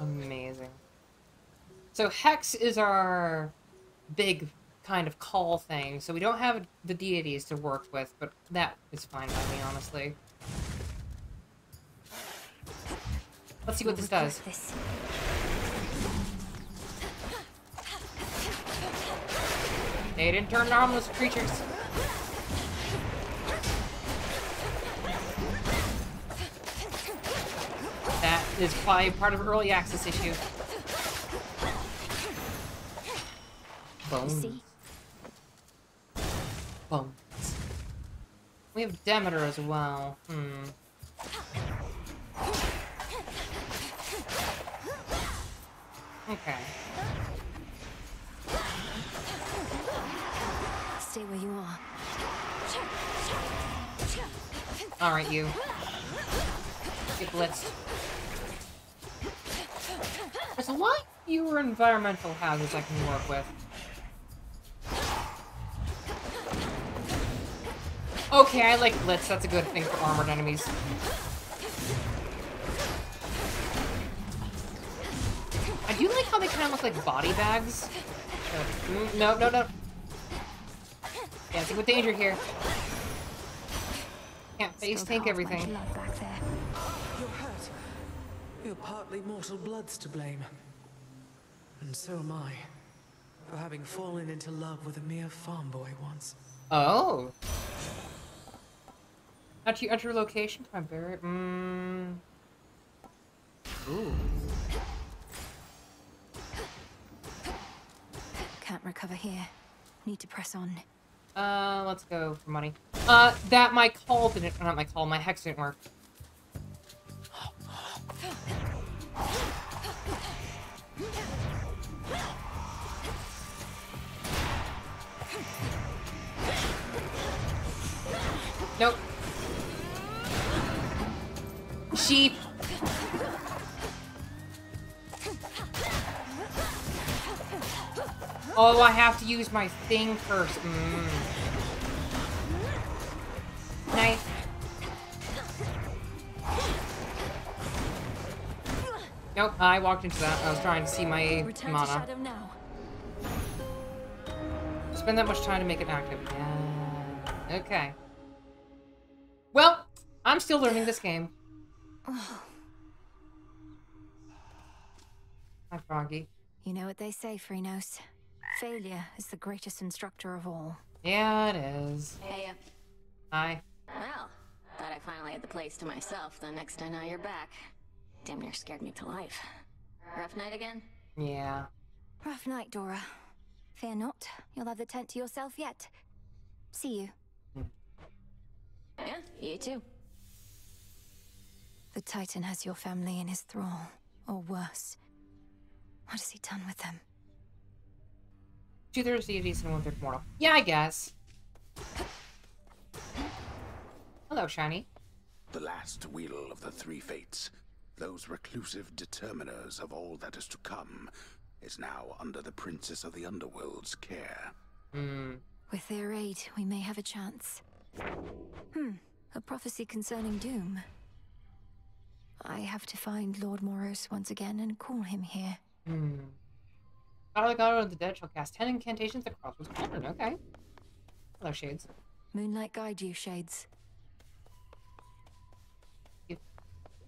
Amazing. So Hex is our big kind of call thing, so we don't have the deities to work with, but that is fine by me, honestly. Let's see what this does. They didn't turn harmless creatures. That is probably part of early access issue. Bones. Bones. We have Demeter as well. Hmm. Okay. Stay where you are. Alright, you. Get blitzed. There's a lot fewer environmental hazards I can work with. Okay, I like blitz. That's a good thing for armored enemies. I do like how they kind of look like body bags. Mm, no, no, no. Dancing with danger here. Can't face tank everything. You're hurt. Your partly mortal blood's to blame. And so am I. For having fallen into love with a mere farm boy once. Oh. At your, at your location, can I bury it? Mm. Ooh. Can't recover here. Need to press on. Uh, let's go for money. Uh, that my call didn't, not my call, my hex didn't work. Nope. Sheep. Oh, I have to use my thing first. Mm. Nice. Nope, I walked into that. I was trying to see my Return mana. Spend that much time to make it active. Yeah. Okay. Well, I'm still learning this game. Hi, Froggy. You know what they say, Frinos. Failure is the greatest instructor of all. Yeah, it is. Hey, uh, Hi. well, thought I finally had the place to myself the next time I know you're back. Damn near scared me to life. Rough night again? Yeah. Rough night, Dora. Fear not, you'll have the tent to yourself yet. See you. Yeah, you too. The Titan has your family in his thrall, or worse. What has he done with them? Two thirds deities and one third mortal. Yeah, I guess. Hello, Shiny. The last wheel of the three fates, those reclusive determiners of all that is to come, is now under the Princess of the Underworld's care. Hmm. With their aid, we may have a chance. Hmm, a prophecy concerning doom. I have to find Lord Moros once again and call him here. Hmm. God of the God of the Dead shall cast ten incantations at Crossroads Cauldron. Okay. Hello, Shades. Moonlight guide you, Shades. You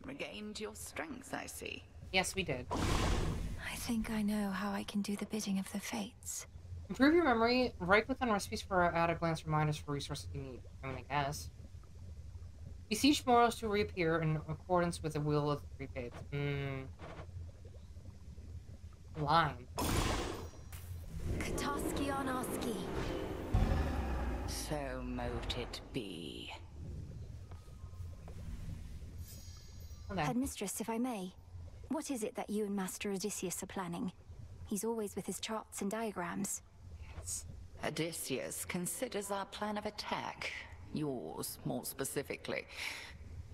regained your strength, I see. Yes, we did. I think I know how I can do the bidding of the fates. Improve your memory. Right click on recipes for at a glance reminders for resources you need. I mean, I guess. Beseech Moros to reappear in accordance with the will of the three fates. Hmm. Lime. Kataski on Oski. So mote it be. Headmistress, if I may, what is it that you and Master Odysseus are planning? He's always with his charts and diagrams. Odysseus considers our plan of attack, yours more specifically.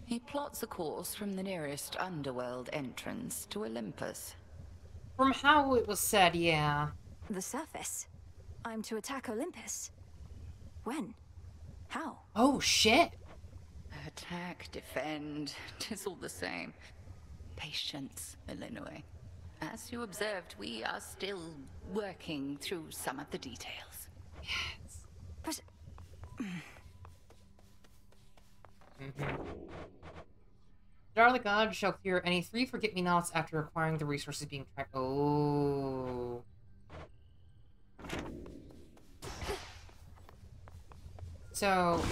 He plots a course from the nearest underworld entrance to Olympus. From how it was said, yeah. The surface? I'm to attack Olympus? When? How? Oh, shit! Attack, defend, tis all the same. Patience, Melinoe. As you observed, we are still working through some of the details. Yes. But... Mm. Mm-hmm. Jar the God shall clear any three forget-me-nots after acquiring the resources being tracked. Oh. So,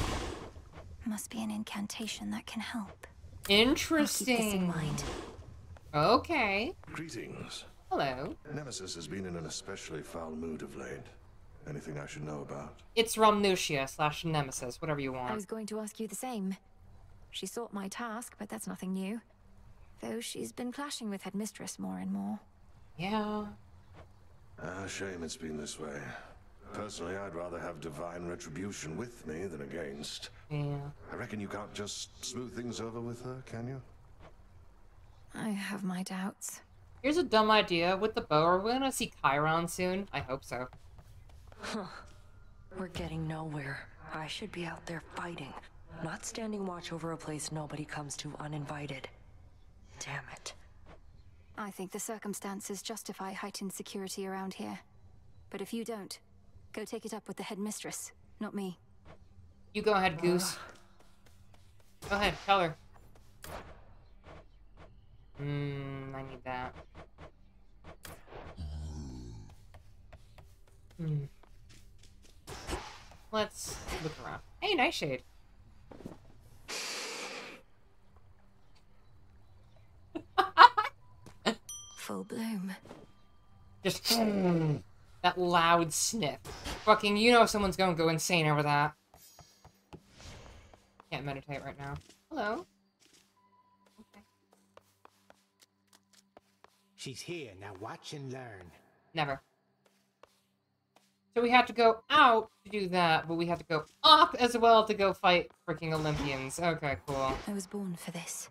Must be an incantation that can help. I'll keep this in interesting. mind. Okay. Greetings. Hello. Nemesis has been in an especially foul mood of late. Anything I should know about? It's Romnutia slash Nemesis, whatever you want. I was going to ask you the same. She sought my task, but that's nothing new. Though she's been clashing with Headmistress more and more. Yeah. Ah, shame it's been this way. Personally, I'd rather have divine retribution with me than against. Yeah. I reckon you can't just smooth things over with her, can you? I have my doubts. Here's a dumb idea with the bow. Are we gonna see Chiron soon? I hope so. Huh. We're getting nowhere. I should be out there fighting, not standing watch over a place nobody comes to uninvited. Damn it. I think the circumstances justify heightened security around here. But if you don't, go take it up with the headmistress, not me. You go ahead, Goose. Go ahead, tell her. Hmm, I need that. Hmm. Let's look around. Hey, Nightshade. Full bloom. Just that loud sniff. Fucking, you know someone's gonna go insane over that. Can't meditate right now. Hello. Okay. She's here, now watch and learn. Never. So we have to go out to do that, but we have to go up as well to go fight freaking Olympians. Okay, cool. I was born for this.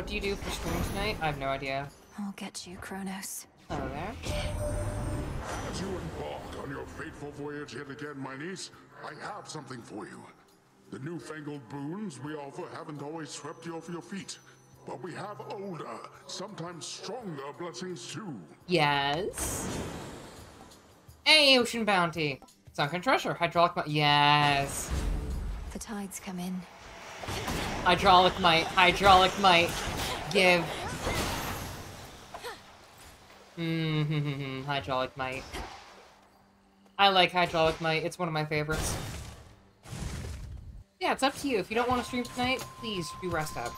What do you do for stream tonight? I have no idea. I'll get you, Kronos. Hello there. As you embark on your fateful voyage yet again, my niece, I have something for you. The newfangled boons we offer haven't always swept you off your feet, but we have older, sometimes stronger blessings too. Yes. Hey, Ocean Bounty. Sunken Treasure. Hydraulic Might. Yes. The tides come in. Hydraulic Might. Hydraulic Might. Give. Mm-hmm. Hydraulic Might. I like Hydraulic Might. It's one of my favorites. Yeah, it's up to you. If you don't want to stream tonight, please do rest up.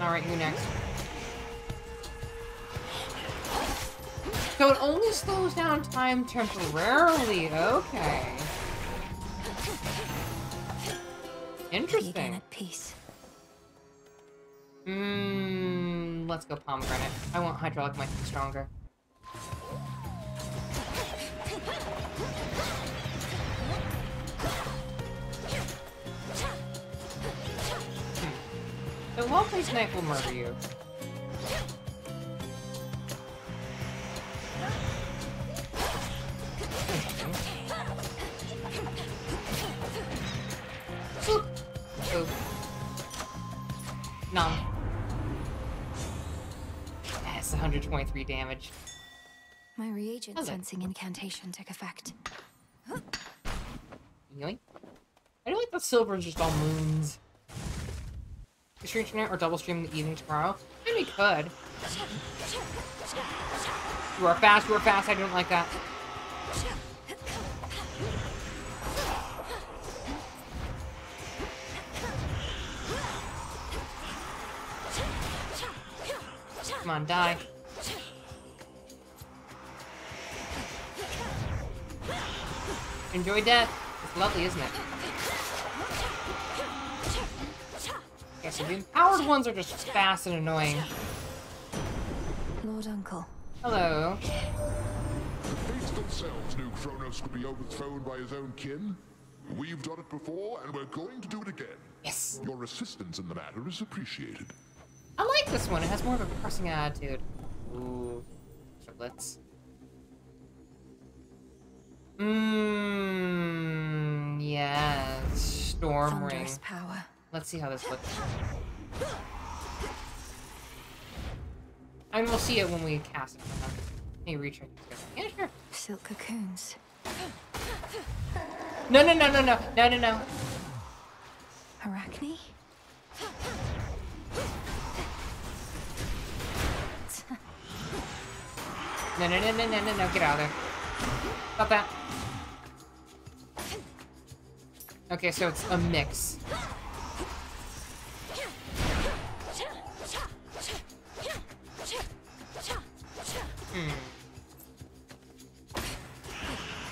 Alright, who next? So it only slows down time temporarily. Okay. Interesting. peace. Mmm, let's go pomegranate. I want hydraulic might be stronger. Hmm. The well-placed knife will murder you. Nom. That's 123 damage. My reagent sensing incantation took effect. Yoink. I do like the silver is just all moons. Stream tonight or double stream in the evening tomorrow? Maybe we could. You are fast, you are fast, I don't like that. Come on, die. Enjoy death. It's lovely, isn't it? Yeah, so the empowered ones are just fast and annoying. Lord Uncle. Hello. The fates themselves knew Kronos could be overthrown by his own kin. We've done it before, and we're going to do it again. Yes. Your assistance in the matter is appreciated. I like this one. It has more of a pressing attitude. Ooh. Triplets. Mmm. Yes. Storm ring. Thunderous power. Let's see how this looks. I mean, we'll see it when we cast it. Hey, reach right. Yeah, sure. Silk cocoons. No, no, no, no, no, no, no, no. Arachne? No, no, no, no, no, no, no, get out of there. Stop that. Okay, so it's a mix. Hmm.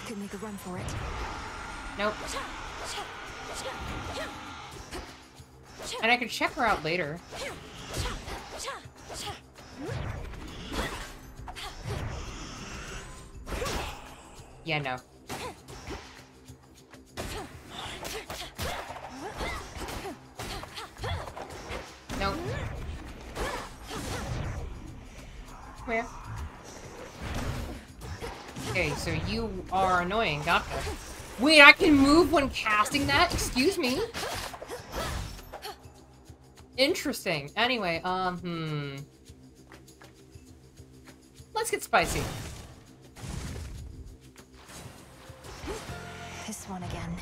Could make a run for it. Nope. And I can check her out later. Yeah, no. Nope. Come here. Okay, so you are annoying. Gotcha. Wait, I can move when casting that? Excuse me? Interesting. Anyway, um, hmm. Let's get spicy. One again.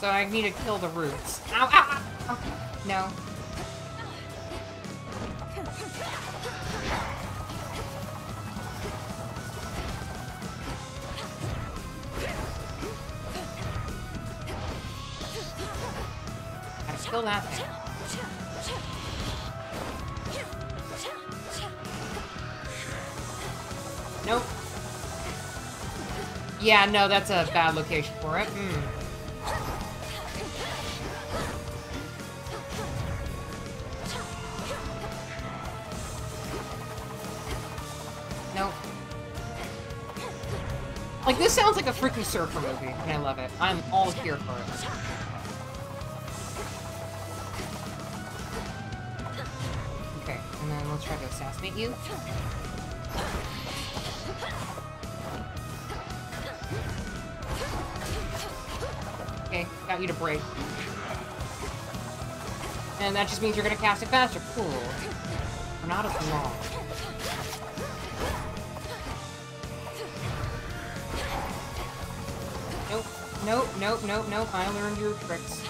So I need to kill the roots. Ow, ow, ow. No. Gotta that. Nope. Yeah, no, that's a bad location for it. Mm. Nope. Like, this sounds like a freaking surfer movie, and I love it. I'm all here for it. Okay, and then let's try to assassinate you. Got you to break. And that just means you're gonna cast it faster. Cool. Or not as long. Nope, nope, nope, nope, nope. I learned your tricks.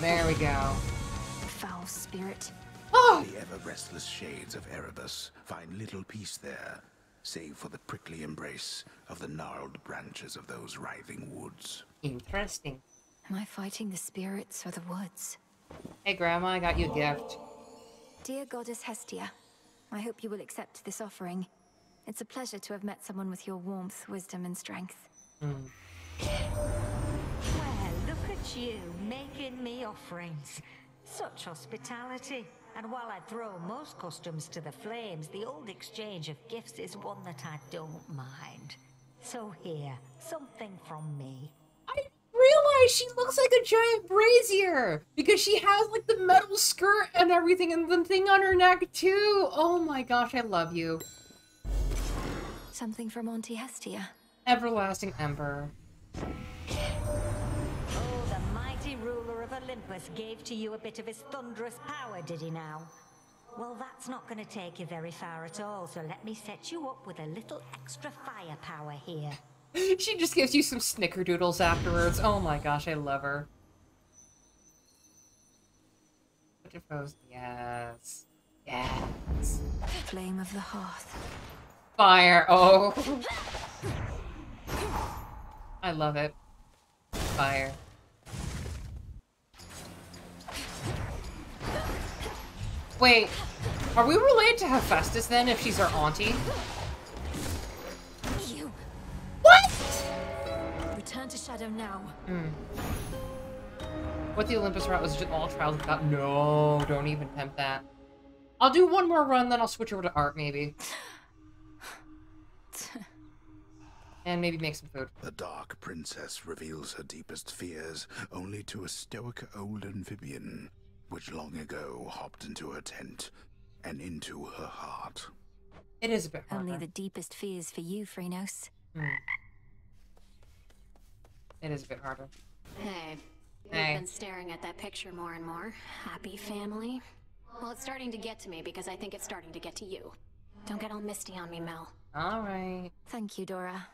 There we go. Foul spirit. Oh! The ever-restless shades of Erebus find little peace there, save for the prickly embrace of the gnarled branches of those writhing woods. Interesting. Am I fighting the spirits or the woods? Hey, Grandma, I got you a gift. Dear Goddess Hestia, I hope you will accept this offering. It's a pleasure to have met someone with your warmth, wisdom, and strength. Mm. Well, look at you, making me offerings. Such hospitality. And while I throw most customs to the flames, the old exchange of gifts is one that I don't mind. So here, something from me. I realize she looks like a giant brazier because she has like the metal skirt and everything and the thing on her neck too. Oh my gosh, I love you. Something from Auntie Hestia. Everlasting Ember. Olympus gave to you a bit of his thunderous power, did he now? Well, that's not going to take you very far at all, so let me set you up with a little extra firepower here. She just gives you some snickerdoodles afterwards. Oh my gosh, I love her. Put. Yes. Yes. Flame of the hearth. Fire. Oh. I love it. Fire. Wait, are we related to Hephaestus then if she's our auntie? You. What? Return to Shadow now. Hmm. What the Olympus route was just all trials without. No, don't even tempt that. I'll do one more run, then I'll switch over to art maybe. and maybe make some food. The Dark Princess reveals her deepest fears only to a stoic old amphibian, which long ago hopped into her tent and into her heart. It is a bit harder. Only the deepest fears for you, Frinos. Hmm. It is a bit harder. Hey, Hey. we've been staring at that picture more and more. Happy family. Well, it's starting to get to me because I think it's starting to get to you. Don't get all misty on me, Mel. Alright. Thank you, Dora.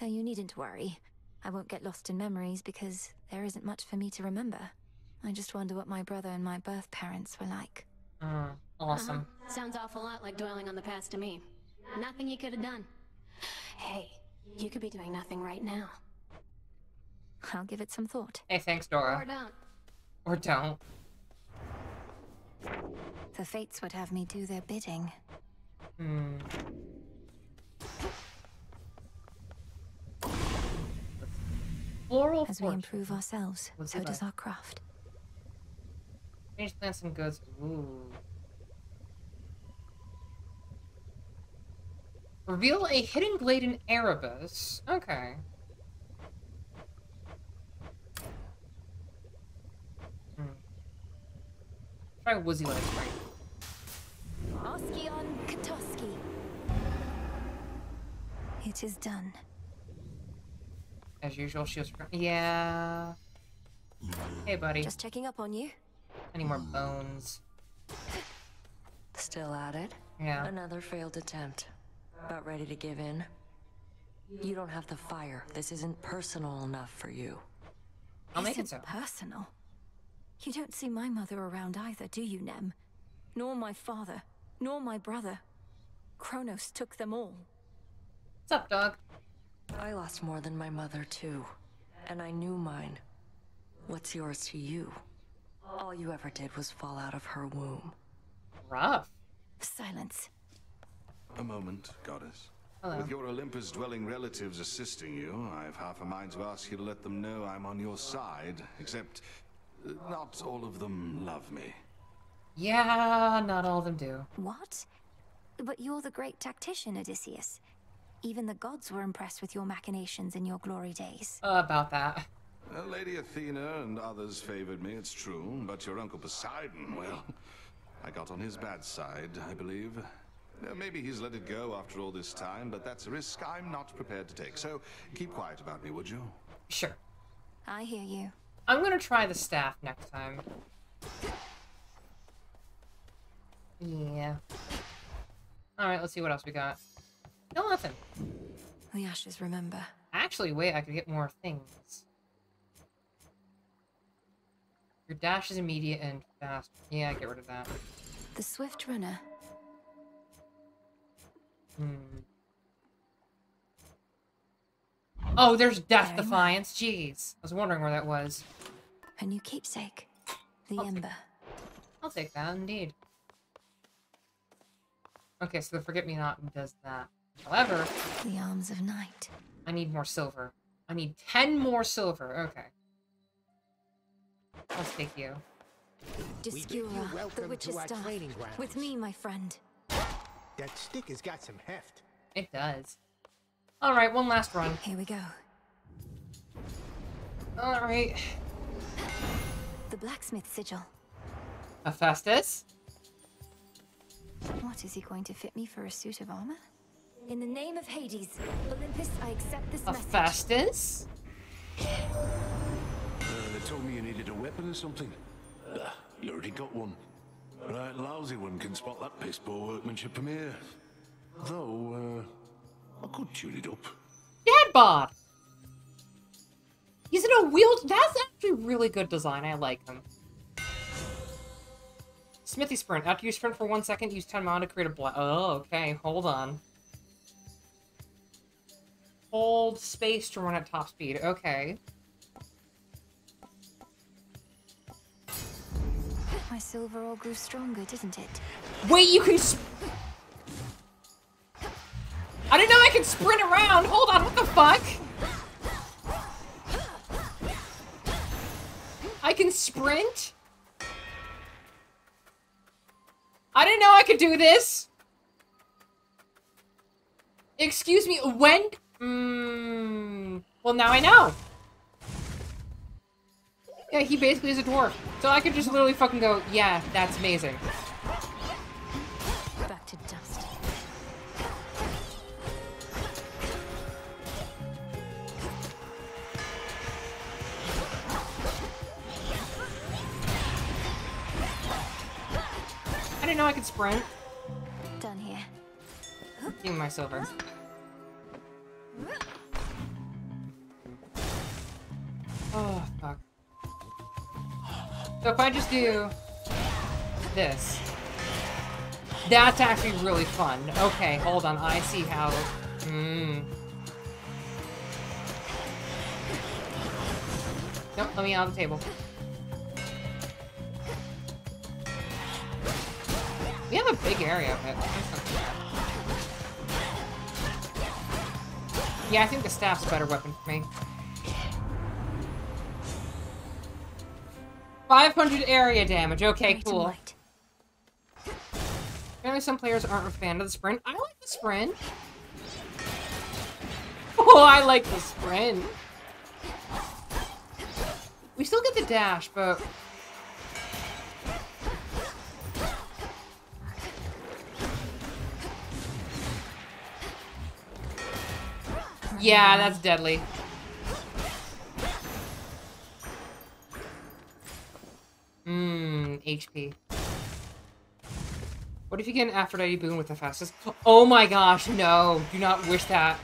Though you needn't worry. I won't get lost in memories because there isn't much for me to remember. I just wonder what my brother and my birth parents were like. Mm, awesome. Uh-huh. Sounds awful lot like dwelling on the past to me. Nothing you could have done. Hey, you could be doing nothing right now. I'll give it some thought. Hey, thanks, Dora. Or Dora. don't. Or don't. The fates would have me do their bidding. Hmm. Floral As we improve ourselves, so does our craft. Change plants and goods. Ooh. Reveal a hidden glade in Erebus. Okay. Hmm. Try Woozy Leg right. Oskion Katoski. It is done. As usual, she was. Yeah. Hey, buddy. Just checking up on you. Any more hmm. bones? Still at it? Yeah. Another failed attempt. About ready to give in? You don't have the fire. This isn't personal enough for you. I'll make it Isn't so. personal. You don't see my mother around either, do you, Nem? Nor my father, nor my brother. Kronos took them all. What's up, dog? I lost more than my mother, too. And I knew mine. What's yours to you? All you ever did was fall out of her womb. Rough. Silence. A moment, goddess. Hello. With your Olympus dwelling relatives assisting you, I've half a mind to ask you to let them know I'm on your side, except uh, not all of them love me. Yeah, not all of them do. What? But you're the great tactician, Odysseus. Even the gods were impressed with your machinations in your glory days. Uh, about that. Uh, Lady Athena and others favored me, it's true, but your uncle Poseidon, well, I got on his bad side, I believe. Uh, maybe he's let it go after all this time, but that's a risk I'm not prepared to take. So keep quiet about me, would you? Sure. I hear you. I'm gonna try the staff next time. Yeah. Alright, let's see what else we got. No, nothing. The ashes remember. Actually, wait, I could get more things. Your dash is immediate and fast. Yeah, get rid of that. The swift runner. Hmm. Oh, there's Death Very Defiance. Jeez. I was wondering where that was. A new keepsake. The ember. I'll take that, indeed. Okay, so the Forget-Me-Not does that. However, The arms of night. I need more silver. I need 10 more silver. Okay. Oh, Let's take you. Descura, the welcome witch's to our staff. With me, my friend. That stick has got some heft. It does. Alright, one last run. Here we go. Alright. The blacksmith sigil. Hephaestus? What, is he going to fit me for a suit of armor? In the name of Hades, Olympus, I accept this message. Hephaestus? Told me you needed a weapon or something. Ah, you already got one. Right, lousy one can spot that piss poor workmanship from here. Though, uh, I could tune it up. Dad! He's in a wheel. That's actually really good design. I like him. Smithy sprint. After you sprint for one second, use 10 mana to create a black. Oh, okay. Hold on. Hold space to run at top speed. Okay. My silver all grew stronger, didn't it? Wait, you can. I didn't know I could sprint around. Hold on. What the fuck? I can sprint? I didn't know I could do this. Excuse me, when? Mm, well, now I know. Yeah, he basically is a dwarf. So I could just literally fucking go, yeah, that's amazing. Back to dust. I didn't know I could sprint. Done here. Give me my silver. Oh, fuck. So if I just do this, that's actually really fun. Okay, hold on. I see how... Mm. Nope, let me out of the table. We have a big area, Yeah, I think the staff's a better weapon for me. 500 area damage. Okay, cool. Apparently some players aren't a fan of the sprint. I like the sprint. Oh, I like the sprint. We still get the dash, but... Yeah, that's deadly. Mmm, HP. What if you get an Aphrodite boon with the fastest? Oh my gosh, no. Do not wish that.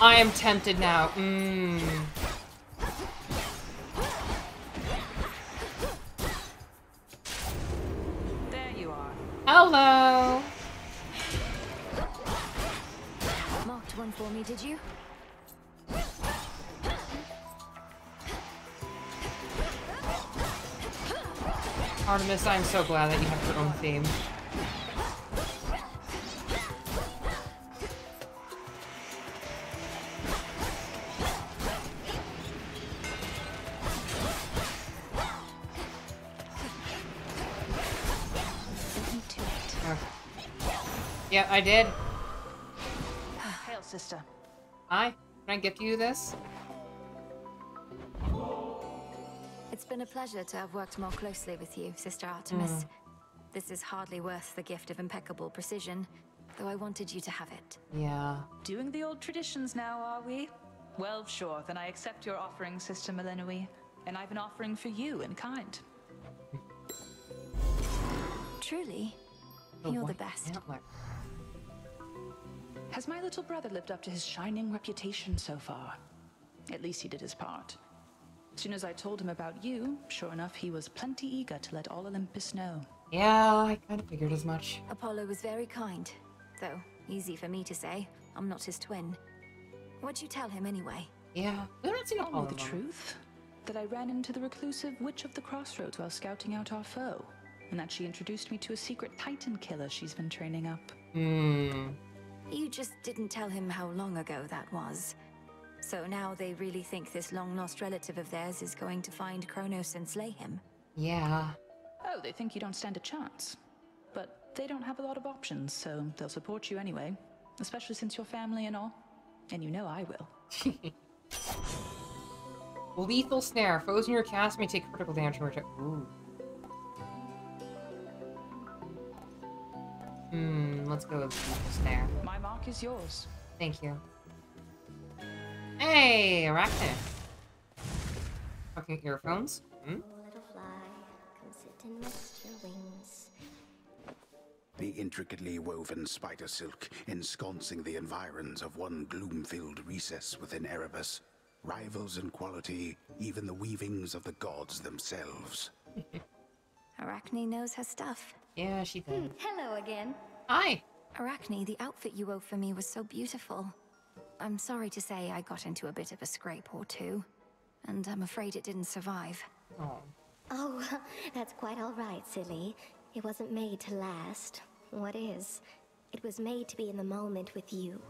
I am tempted now. Mmm. There you are. Hello. Marked one for me, did you? Artemis, I'm so glad that you have your own theme. Yeah, I did. Hail, sister. Hi. Can I gift you this? Been a pleasure to have worked more closely with you, Sister Artemis. Mm. This is hardly worth the gift of impeccable precision, though I wanted you to have it. Yeah. Doing the old traditions now, are we? Well, sure, then I accept your offering, Sister Melinoe. And I've an offering for you in kind. Truly? The You're the best. antler. Has my little brother lived up to his shining reputation so far? At least he did his part. Soon as I told him about you, sure enough, he was plenty eager to let all Olympus know. Yeah, I kind of figured as much. Apollo was very kind, though easy for me to say. I'm not his twin. What'd you tell him anyway? Yeah, we haven't seen Only Apollo. the though. truth. That I ran into the reclusive Witch of the Crossroads while scouting out our foe. And that she introduced me to a secret Titan killer she's been training up. Hmm. You just didn't tell him how long ago that was. So now they really think this long-lost relative of theirs is going to find Kronos and slay him. Yeah. Oh, they think you don't stand a chance. But they don't have a lot of options, so they'll support you anyway. Especially since you're family and all. And you know I will. Lethal snare. Foes in your cast may take critical damage from return. Ooh. Hmm, let's go with lethal snare. My mark is yours. Thank you. Hey, Arachnid. Fucking earphones? Hmm? Little fly, come sit and rest your wings. The intricately woven spider silk ensconcing the environs of one gloom-filled recess within Erebus rivals in quality even the weavings of the gods themselves. Arachne knows her stuff. Yeah, she did. Hello again. Hi. Arachne, the outfit you wove for me was so beautiful. I'm sorry to say I got into a bit of a scrape or two, and I'm afraid it didn't survive. Oh. Oh, that's quite all right, silly. It wasn't made to last. What is? It was made to be in the moment with you.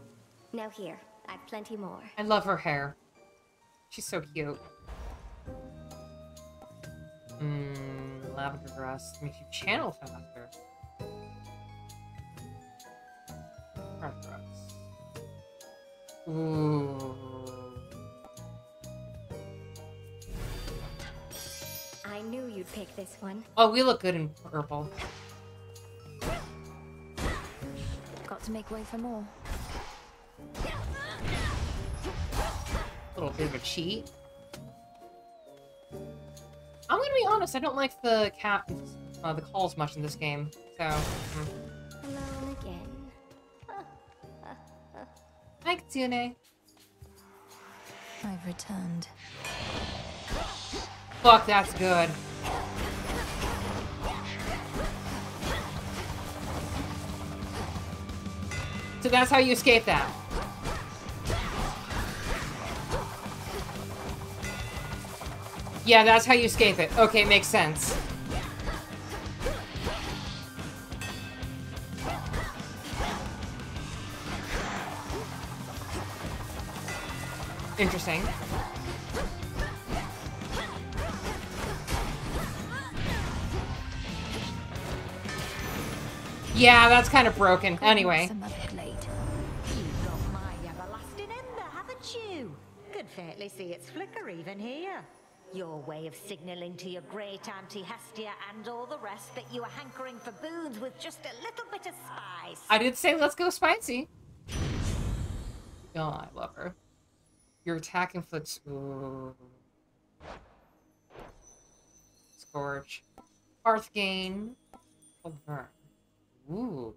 Now here, I've plenty more. I love her hair. She's so cute. Mmm, lavender dress makes you channel faster. Red dress. Ooh. I knew you'd pick this one. Oh, we look good in purple. Got to make way for more. A little bit of a cheat. I'm gonna be honest, I don't like the cat, uh, the calls much in this game. So, mm. Hi Kitsune. I've returned. Fuck, that's good. So that's how you escape that. Yeah, that's how you escape it. Okay, makes sense. Interesting. Yeah, that's kind of broken. Anyway. You've got my everlasting ember, haven't you? Could fairly see its flicker even here. Your way of signalling to your great auntie Hestia and all the rest that you are hankering for boons with just a little bit of spice. I did say let's go spicy. Oh, I love her. Your attack inflicts. Ooh. Scorch. Hearth gain. Burn. Ooh.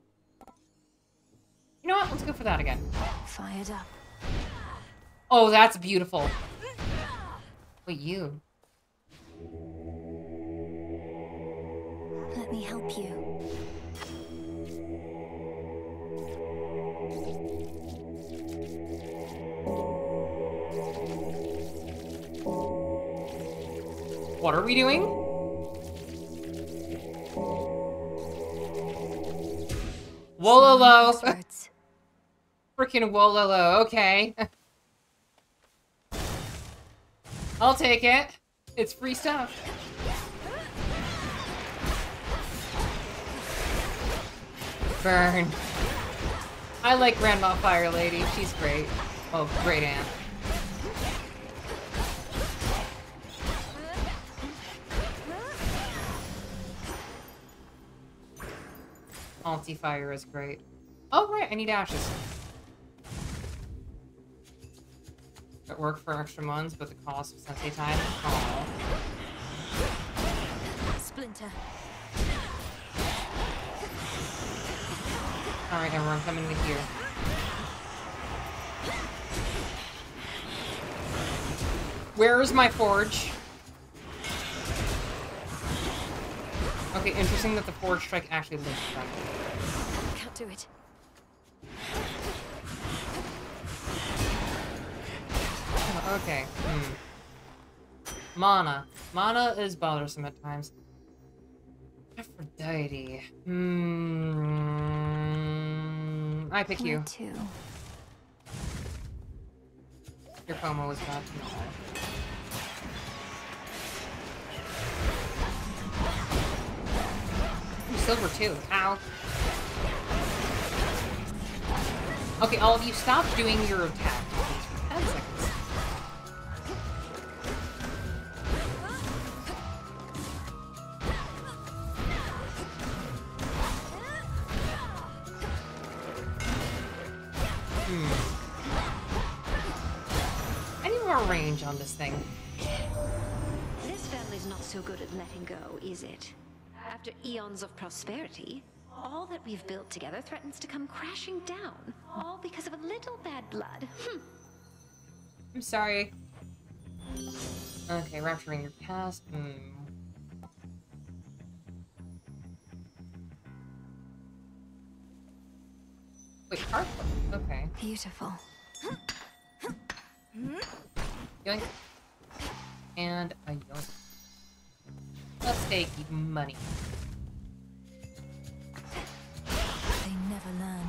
You know what? Let's go for that again. Fired up. Oh, that's beautiful. Wait, you. Let me help you. What are we doing? Wololo. Freaking Wololo. Okay. I'll take it. It's free stuff. Burn. I like Grandma Fire Lady. She's great. Oh, great aunt. Auntie Fire is great. Oh, right, I need ashes. It worked for extra months, but the cost of sensei time. Aww. Splinter. Alright, everyone, coming to here. Where is my forge? Okay, interesting that the forge strike actually links them. Can't do it. Oh, okay. Hmm. Mana. Mana is bothersome at times. Aphrodite. Hmm. I pick you. Too. Your promo was bad. Ooh, silver too. Ow. Okay, all of you stop doing your attack. 10 seconds. Hmm. I need more range on this thing. This family's not so good at letting go, is it? After eons of prosperity, all that we've built together threatens to come crashing down. All because of a little bad blood. Hmm. I'm sorry. Okay, rapturing your past. Hmm. Wait? Okay. Beautiful. Yoink. And a yoink. Let's take money. They never learn.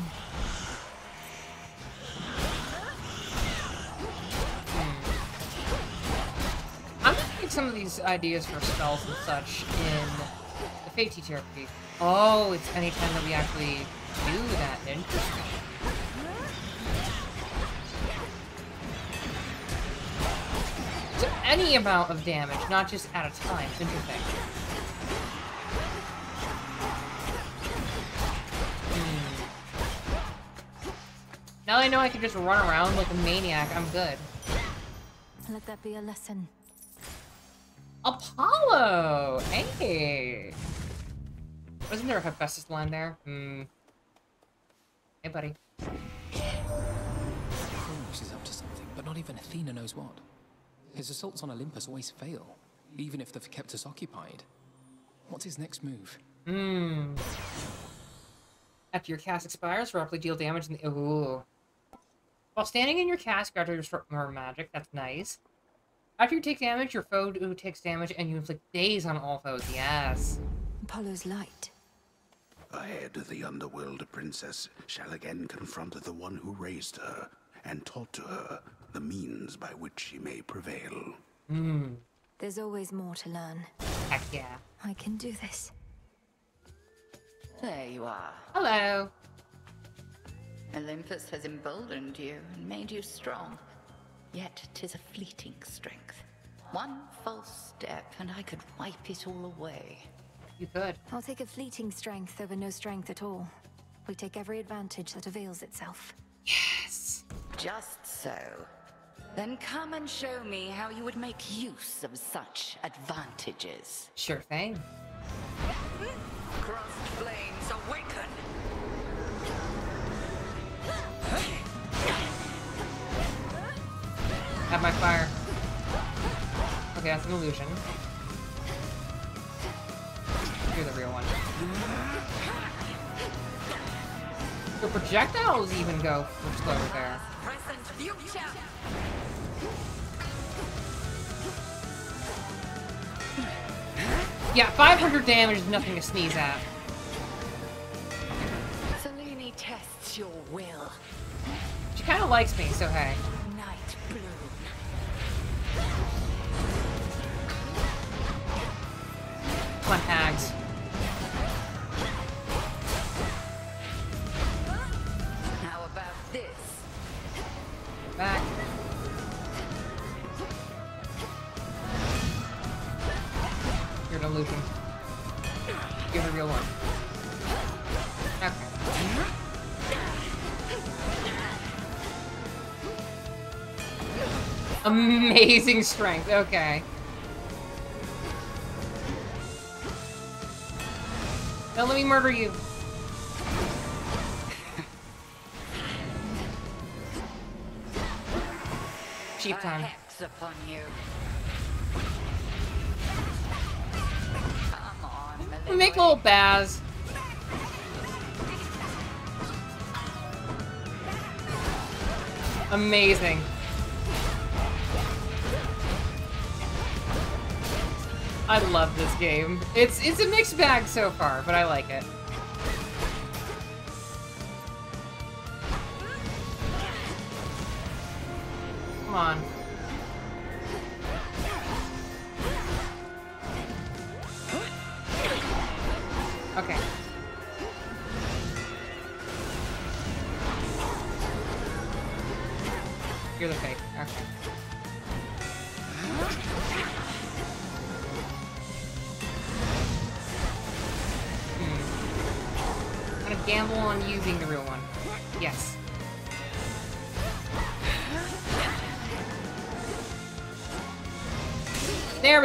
Hmm. I'm gonna some of these ideas for spells and such in the Fate Teacher Oh, it's anytime that we actually do that. Interesting. Any amount of damage, not just at a time. Interesting. Hmm. Now I know I can just run around like a maniac. I'm good. Let that be a lesson. Apollo! Hey! Wasn't there a Hephaestus line there? Hmm. Hey, buddy. She's up to something, but not even Athena knows what. His assaults on Olympus always fail, even if they've kept us occupied. What's his next move? Hmm. After your cast expires, roughly deal damage in the. Ooh. While standing in your cast, gradually disrupt more magic. That's nice. After you take damage, your foe who takes damage, and you inflict daze on all foes. Yes. Apollo's light. Ahead, of the underworld princess shall again confront the one who raised her and taught to her the means by which she may prevail. Hmm. There's always more to learn. Heck yeah. I can do this. There you are. Hello. Olympus has emboldened you and made you strong. Yet 'tis a fleeting strength. One false step, and I could wipe it all away. You could. I'll take a fleeting strength over no strength at all. We take every advantage that avails itself. Yes. Just so. Then come and show me how you would make use of such advantages. Sure thing. Crossed flames awaken! Have my fire. Okay, that's an illusion. You're the real one. The projectiles even go slower there. Yeah, 500 damage is nothing to sneeze at. Selene tests your will. She kind of likes me, so hey. Night bloom. Come on, hags. An illusion. You're real one. Okay. Amazing strength. Okay. Now let me murder you. Cheap time. upon you. Make a little Baz. Amazing. I love this game. It's it's a mixed bag so far, but I like it.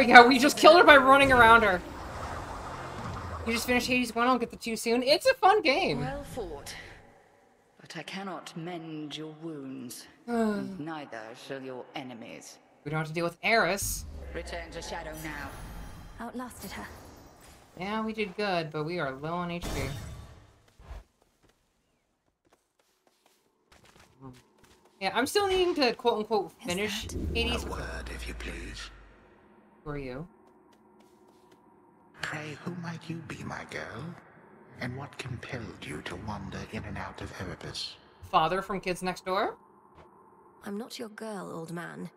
There we. We just killed her by running around her. You just finished Hades 1, I'll get the 2 soon. It's a fun game. Well fought. But I cannot mend your wounds. and neither shall your enemies. We don't have to deal with Eris. Return to Shadow now. Outlasted her. Yeah, we did good, but we are low on HP. Yeah, I'm still needing to quote-unquote finish Hades. A word, if you please. Who are you? Pray, who might you be, my girl? And what compelled you to wander in and out of Erebus? Father from Kids Next Door? I'm not your girl, old man.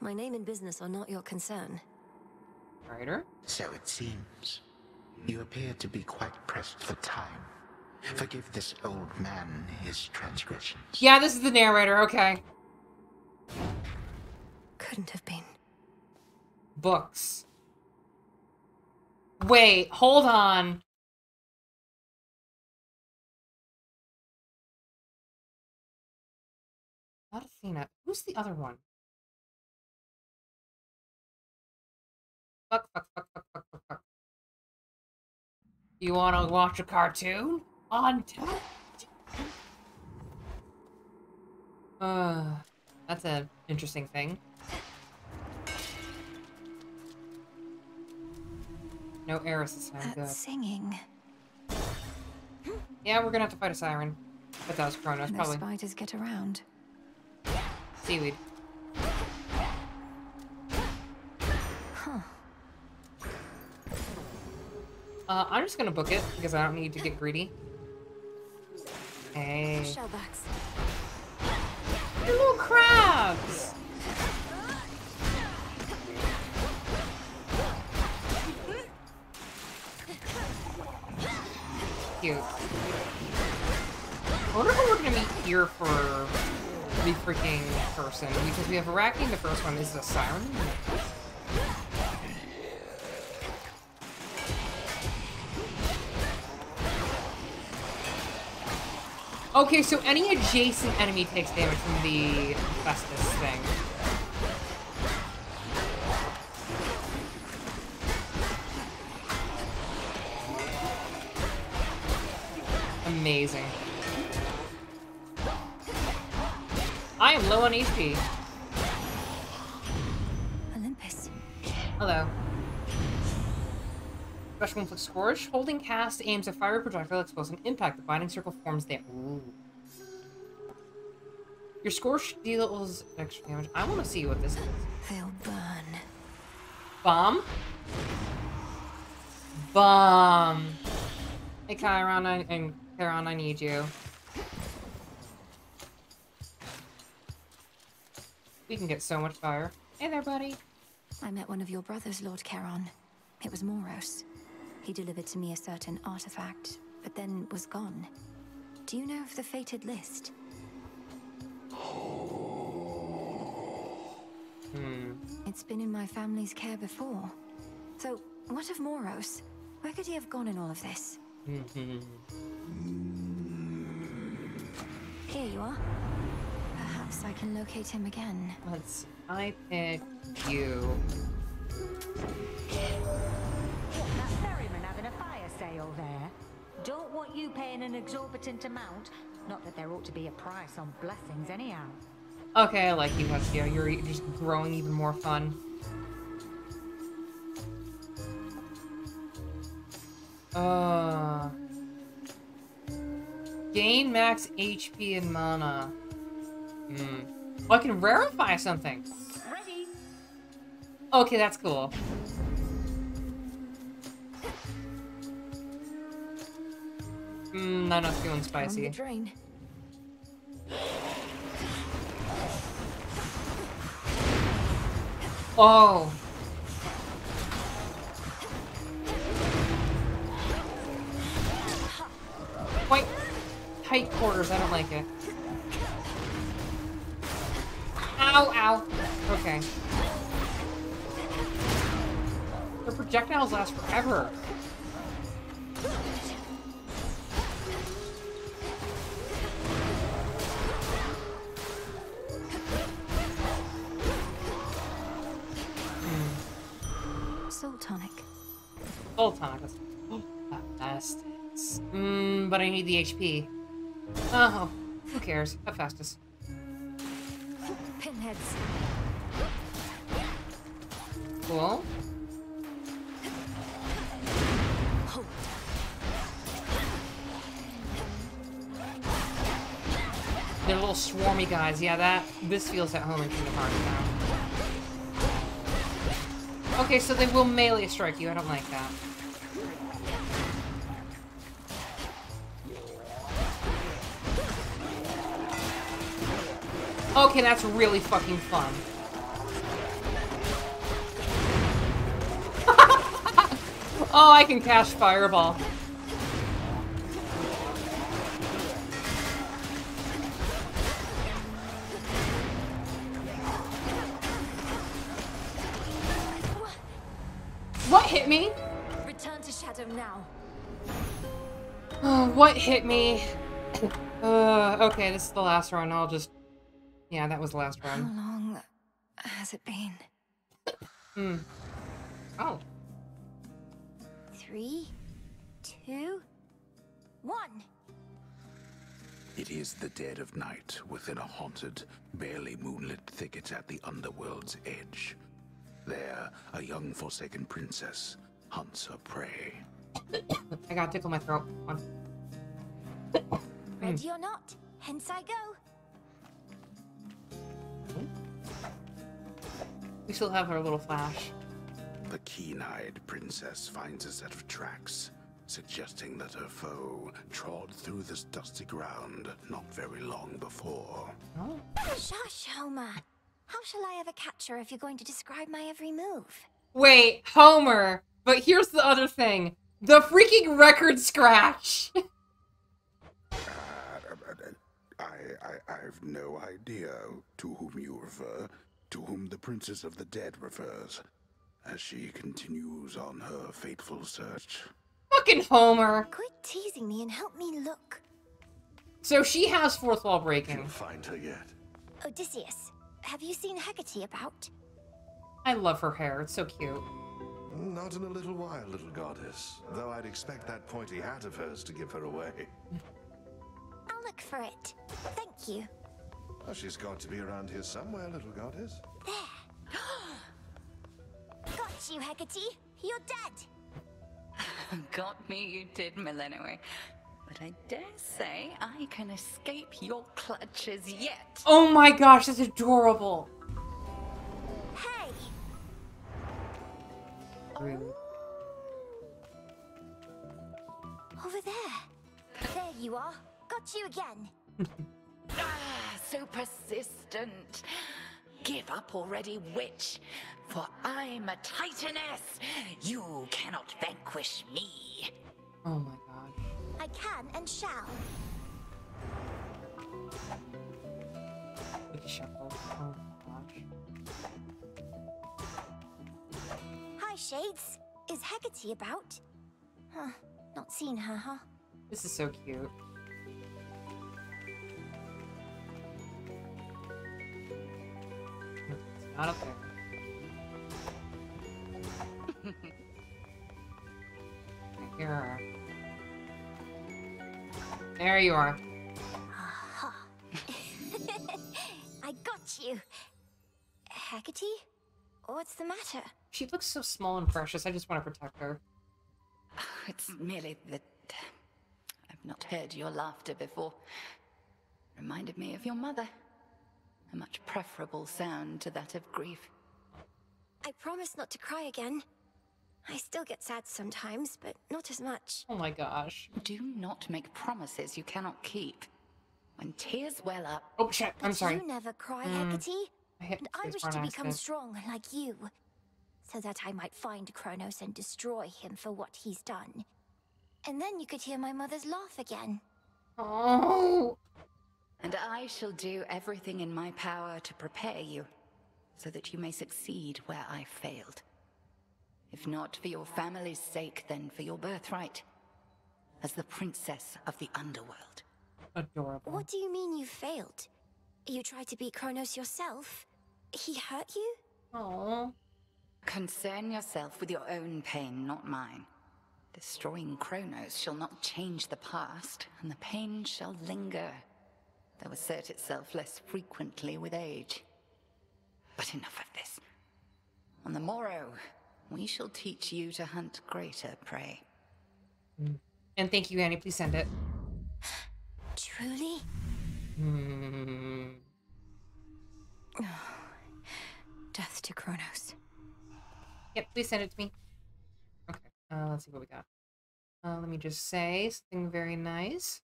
My name and business are not your concern. Writer? So it seems. You appear to be quite pressed for time. Forgive this old man his transgressions. Yeah, this is the narrator, okay. Couldn't have been. Books. Wait, hold on. Not Athena. Who's the other one? Fuck, fuck, fuck, fuck, fuck, fuck, fuck. You wanna watch a cartoon? On top? Uh, that's an interesting thing. No Eris this time, That good. singing. Yeah, we're gonna have to fight a siren. But that was Kronos, No probably. spiders get around. Seaweed. Huh. Uh, I'm just gonna book it because I don't need to get greedy. Hey. Shellbacks. They're little crabs. Cute. I wonder who we're gonna meet here for the freaking person because we have Arachne the first one. Is a siren? Okay, so any adjacent enemy takes damage from the Festus thing. Amazing. I am low on HP. Olympus. Hello. Special inflict Scourge. Holding cast aims a fire projectile explodes an impact. The binding circle forms there. Ooh. Your Scourge deals extra damage. I want to see what this is. They'll burn. Bomb? Bomb. Hey, Charon and Charon, I need you. We can get so much fire. Hey there, buddy. I met one of your brothers, Lord Charon. It was Moros. He delivered to me a certain artifact, but then was gone. Do you know of the fated list? Hmm. It's been in my family's care before. So, what of Moros? Where could he have gone in all of this? Hmm, hmm, hmm, Here you are. Perhaps I can locate him again. Let's. I pick you. That ferryman having a fire sale there. Don't want you paying an exorbitant amount. Not that there ought to be a price on blessings anyhow. Okay, I like you, Hestia. You're just growing even more fun. Uh. Gain max HP and mana. Hmm. Oh, I can rarefy something. Ready? Okay, that's cool. I'm not feeling spicy. drain. Oh. Quite tight quarters. I don't like it. Ow, ow. Okay. The projectiles last forever. Soul tonic. Full tonic. That's Festus. Mmm, but I need the HP. Oh, who cares? Have Festus. Pinheads. Cool. They're little swarmy guys. Yeah, that this feels at home in Kingdom Hearts now. Okay, so they will melee strike you. I don't like that. Okay, that's really fucking fun. oh, I can cast Fireball. What hit me? Return to Shadow now. Oh, what hit me? Uh, okay, this is the last run. I'll just... Yeah, that was the last How long has it been? Hmm. Oh. Three, two, one. It is the dead of night within a haunted, barely moonlit thicket at the underworld's edge. There, a young forsaken princess hunts her prey. I gotta tickle my throat. One. Ready or not, hence I go. We still have our little flash. The keen-eyed princess finds a set of tracks. suggesting that her foe trod through this dusty ground not very long before. Oh. Shush, Homer. How shall I ever catch her if you're going to describe my every move? Wait, Homer. But here's the other thing. The freaking record scratch. I, I, I've no idea to whom you refer, to whom the Princess of the Dead refers, as she continues on her fateful search. Fucking Homer. Quit teasing me and help me look. So she has fourth wall breaking. Find her yet. Odysseus, have you seen Hecate about? I love her hair. It's so cute. Not in a little while, little goddess. Though I'd expect that pointy hat of hers to give her away. I'll look for it. Thank you. Well, she's got to be around here somewhere, little goddess. There. got you, Hecate. You're dead. Got me, you did, Melinoe. But I dare say I can escape your clutches yet. Oh my gosh, that's adorable. Hey! Rude. Over there. There you are. Got you again. Ah, so persistent. Give up already, witch. For I'm a titaness. You cannot vanquish me. Oh my god. I can and shall. Look Shuffle. Oh my gosh. Hi, Shades. Is Hecate about? Huh. Not seen her, huh? This is so cute. Not up there. Here. There you are. I got you. Hecate? What's the matter? She looks so small and precious. I just want to protect her. It's merely that uh, I've not heard your laughter before. Reminded me of your mother. A much preferable sound to that of grief. I promise not to cry again. I still get sad sometimes, but not as much. Oh my gosh. Do not make promises you cannot keep. When tears well up. Oh shit, I'm sorry. You never cry, Mm. Hecate. I hit And I wish to become accident. strong like you. So that I might find Kronos and destroy him for what he's done. And then you could hear my mother's laugh again. Oh. And I shall do everything in my power to prepare you, so that you may succeed where I failed. If not for your family's sake, then for your birthright. As the princess of the underworld. Adorable. What do you mean you failed? You tried to beat Kronos yourself? He hurt you? Oh. Concern yourself with your own pain, not mine. Destroying Kronos shall not change the past, and the pain shall linger, though assert itself less frequently with age. But enough of this. On the morrow, we shall teach you to hunt greater prey. And thank you, Annie. Please send it. Truly? Hmm. Death to Kronos. Yep, please send it to me. Okay, uh, let's see what we got. Uh, let me just say something very nice.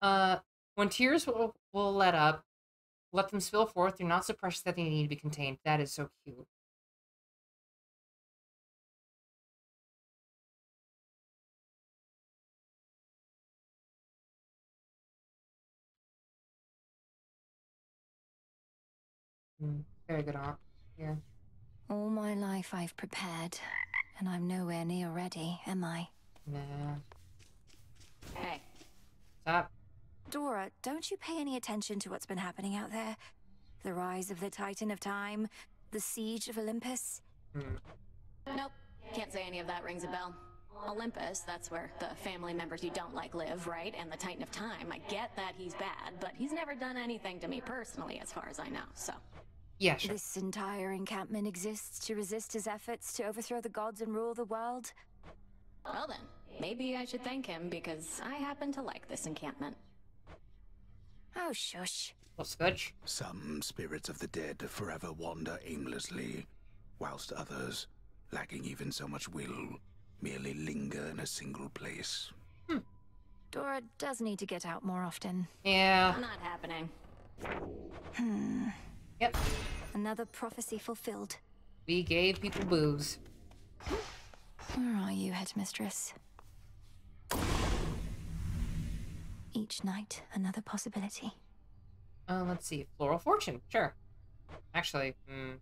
Uh, when tears will, will let up, let them spill forth. They're not so precious that they need to be contained. That is so cute. Mm, very good aunt. Yeah. All my life I've prepared, and I'm nowhere near ready, am I? Nah. Hey. Stop. Dora, don't you pay any attention to what's been happening out there? The rise of the Titan of Time, the siege of Olympus? Hmm. Nope. Can't say any of that rings a bell. Olympus, that's where the family members you don't like live, right? And the Titan of Time, I get that he's bad, but he's never done anything to me personally, as far as I know, so. Yeah, sure. This entire encampment exists to resist his efforts to overthrow the gods and rule the world? Well then, maybe I should thank him because I happen to like this encampment. Oh, shush. Well, Scudge. Some spirits of the dead forever wander aimlessly, whilst others, lacking even so much will, merely linger in a single place. Hmm. Dora does need to get out more often. Yeah. Not happening. Hmm. Yep. Another prophecy fulfilled. We gave people booze. Where are you, headmistress? Each night, another possibility. Uh, let's see. Floral Fortune. Sure. Actually, hmm.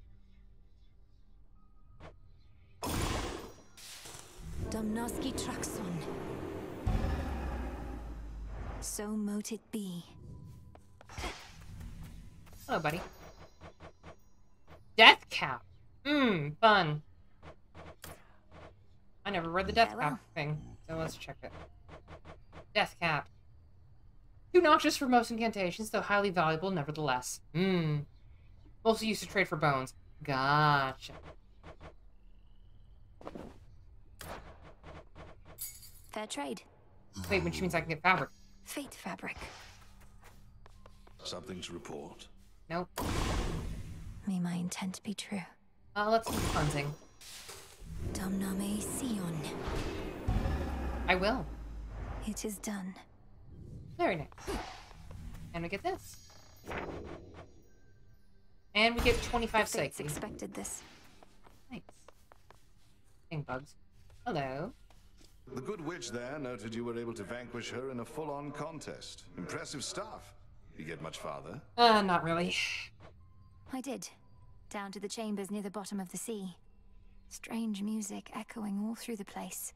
Domnoski Traxon. So mote it be. Hello, buddy. Death Cap. Hmm, fun. I never read the Death Cap thing, so let's check it. Death Cap. Too noxious for most incantations, though highly valuable nevertheless. Hmm. Mostly used to trade for bones. Gotcha. Fair trade. Wait, which means I can get fabric. Fate fabric. Something to report. Nope. May my intent be true. Uh, let's keep cleansing. Domname Sion. I will. It is done. Very nice. And we get this. And we get 25 The expected this. Nice. Dang bugs. Hello. The good witch there noted you were able to vanquish her in a full-on contest. Impressive stuff. You get much farther? Uh, not really. I did. Down to the chambers near the bottom of the sea. Strange music echoing all through the place.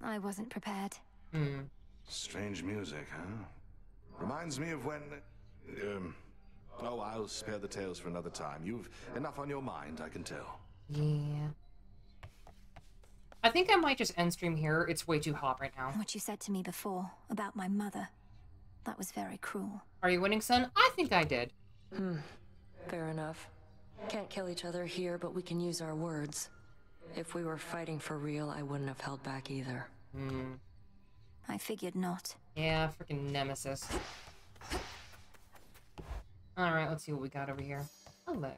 I wasn't prepared. Hmm. Strange music, huh? Reminds me of when... Um... Oh, I'll spare the tales for another time. You've enough on your mind, I can tell. Yeah. I think I might just end stream here. It's way too hot right now. What you said to me before about my mother. That was very cruel. Are you winning, son? I think I did. Hmm. Fair enough. Can't kill each other here, but we can use our words. If we were fighting for real, I wouldn't have held back either. Hmm. I figured not. Yeah, freaking nemesis. Alright, let's see what we got over here. Hello.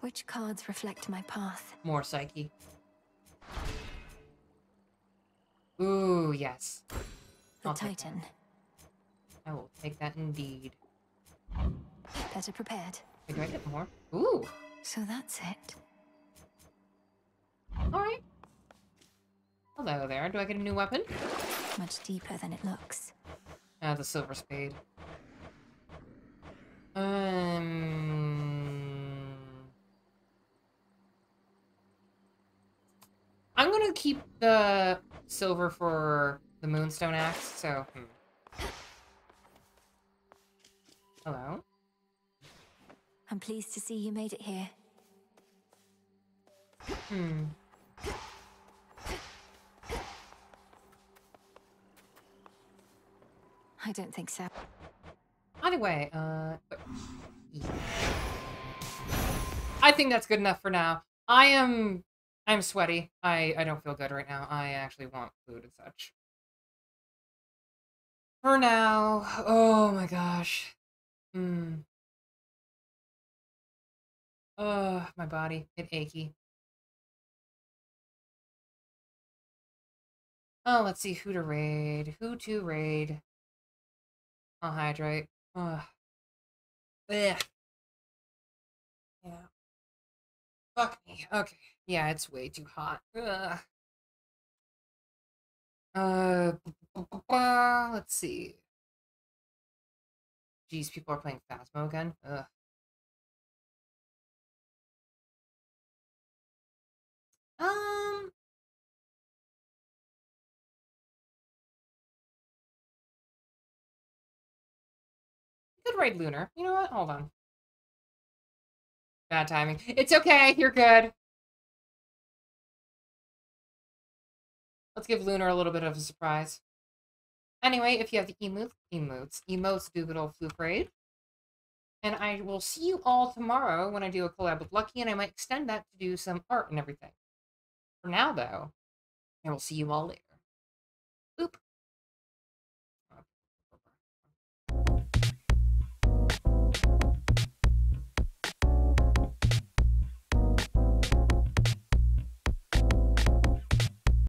Which cards reflect my path? More psyche. Ooh, yes. The I'll Titan. I will take that indeed. Better prepared. Wait, do I get more? Ooh. So that's it. Alright. Hello there. Do I get a new weapon? Much deeper than it looks. Ah, the silver spade. Um. I'm gonna keep the silver for the moonstone axe. So. Hmm. Hello. I'm pleased to see you made it here. Hmm. I don't think so. Anyway, uh. I think that's good enough for now. I am, I'm sweaty. I I don't feel good right now. I actually want food and such. For now, oh my gosh. Hmm. Oh, my body, it achy. Oh, let's see who to raid. Who to raid. I'll hydrate. Ugh. Ugh. Yeah. Fuck me. Okay. Yeah, it's way too hot. Ugh. Uh, let's see. Jeez, people are playing Phasmo again. Ugh. Um. Good raid Lunar. You know what? Hold on. Bad timing. It's okay. You're good. Let's give Lunar a little bit of a surprise. Anyway, if you have the emotes, emotes, emotes do good old fluke raid. And I will see you all tomorrow when I do a collab with Lucky, and I might extend that to do some art and everything. For now, though, I will see you all later.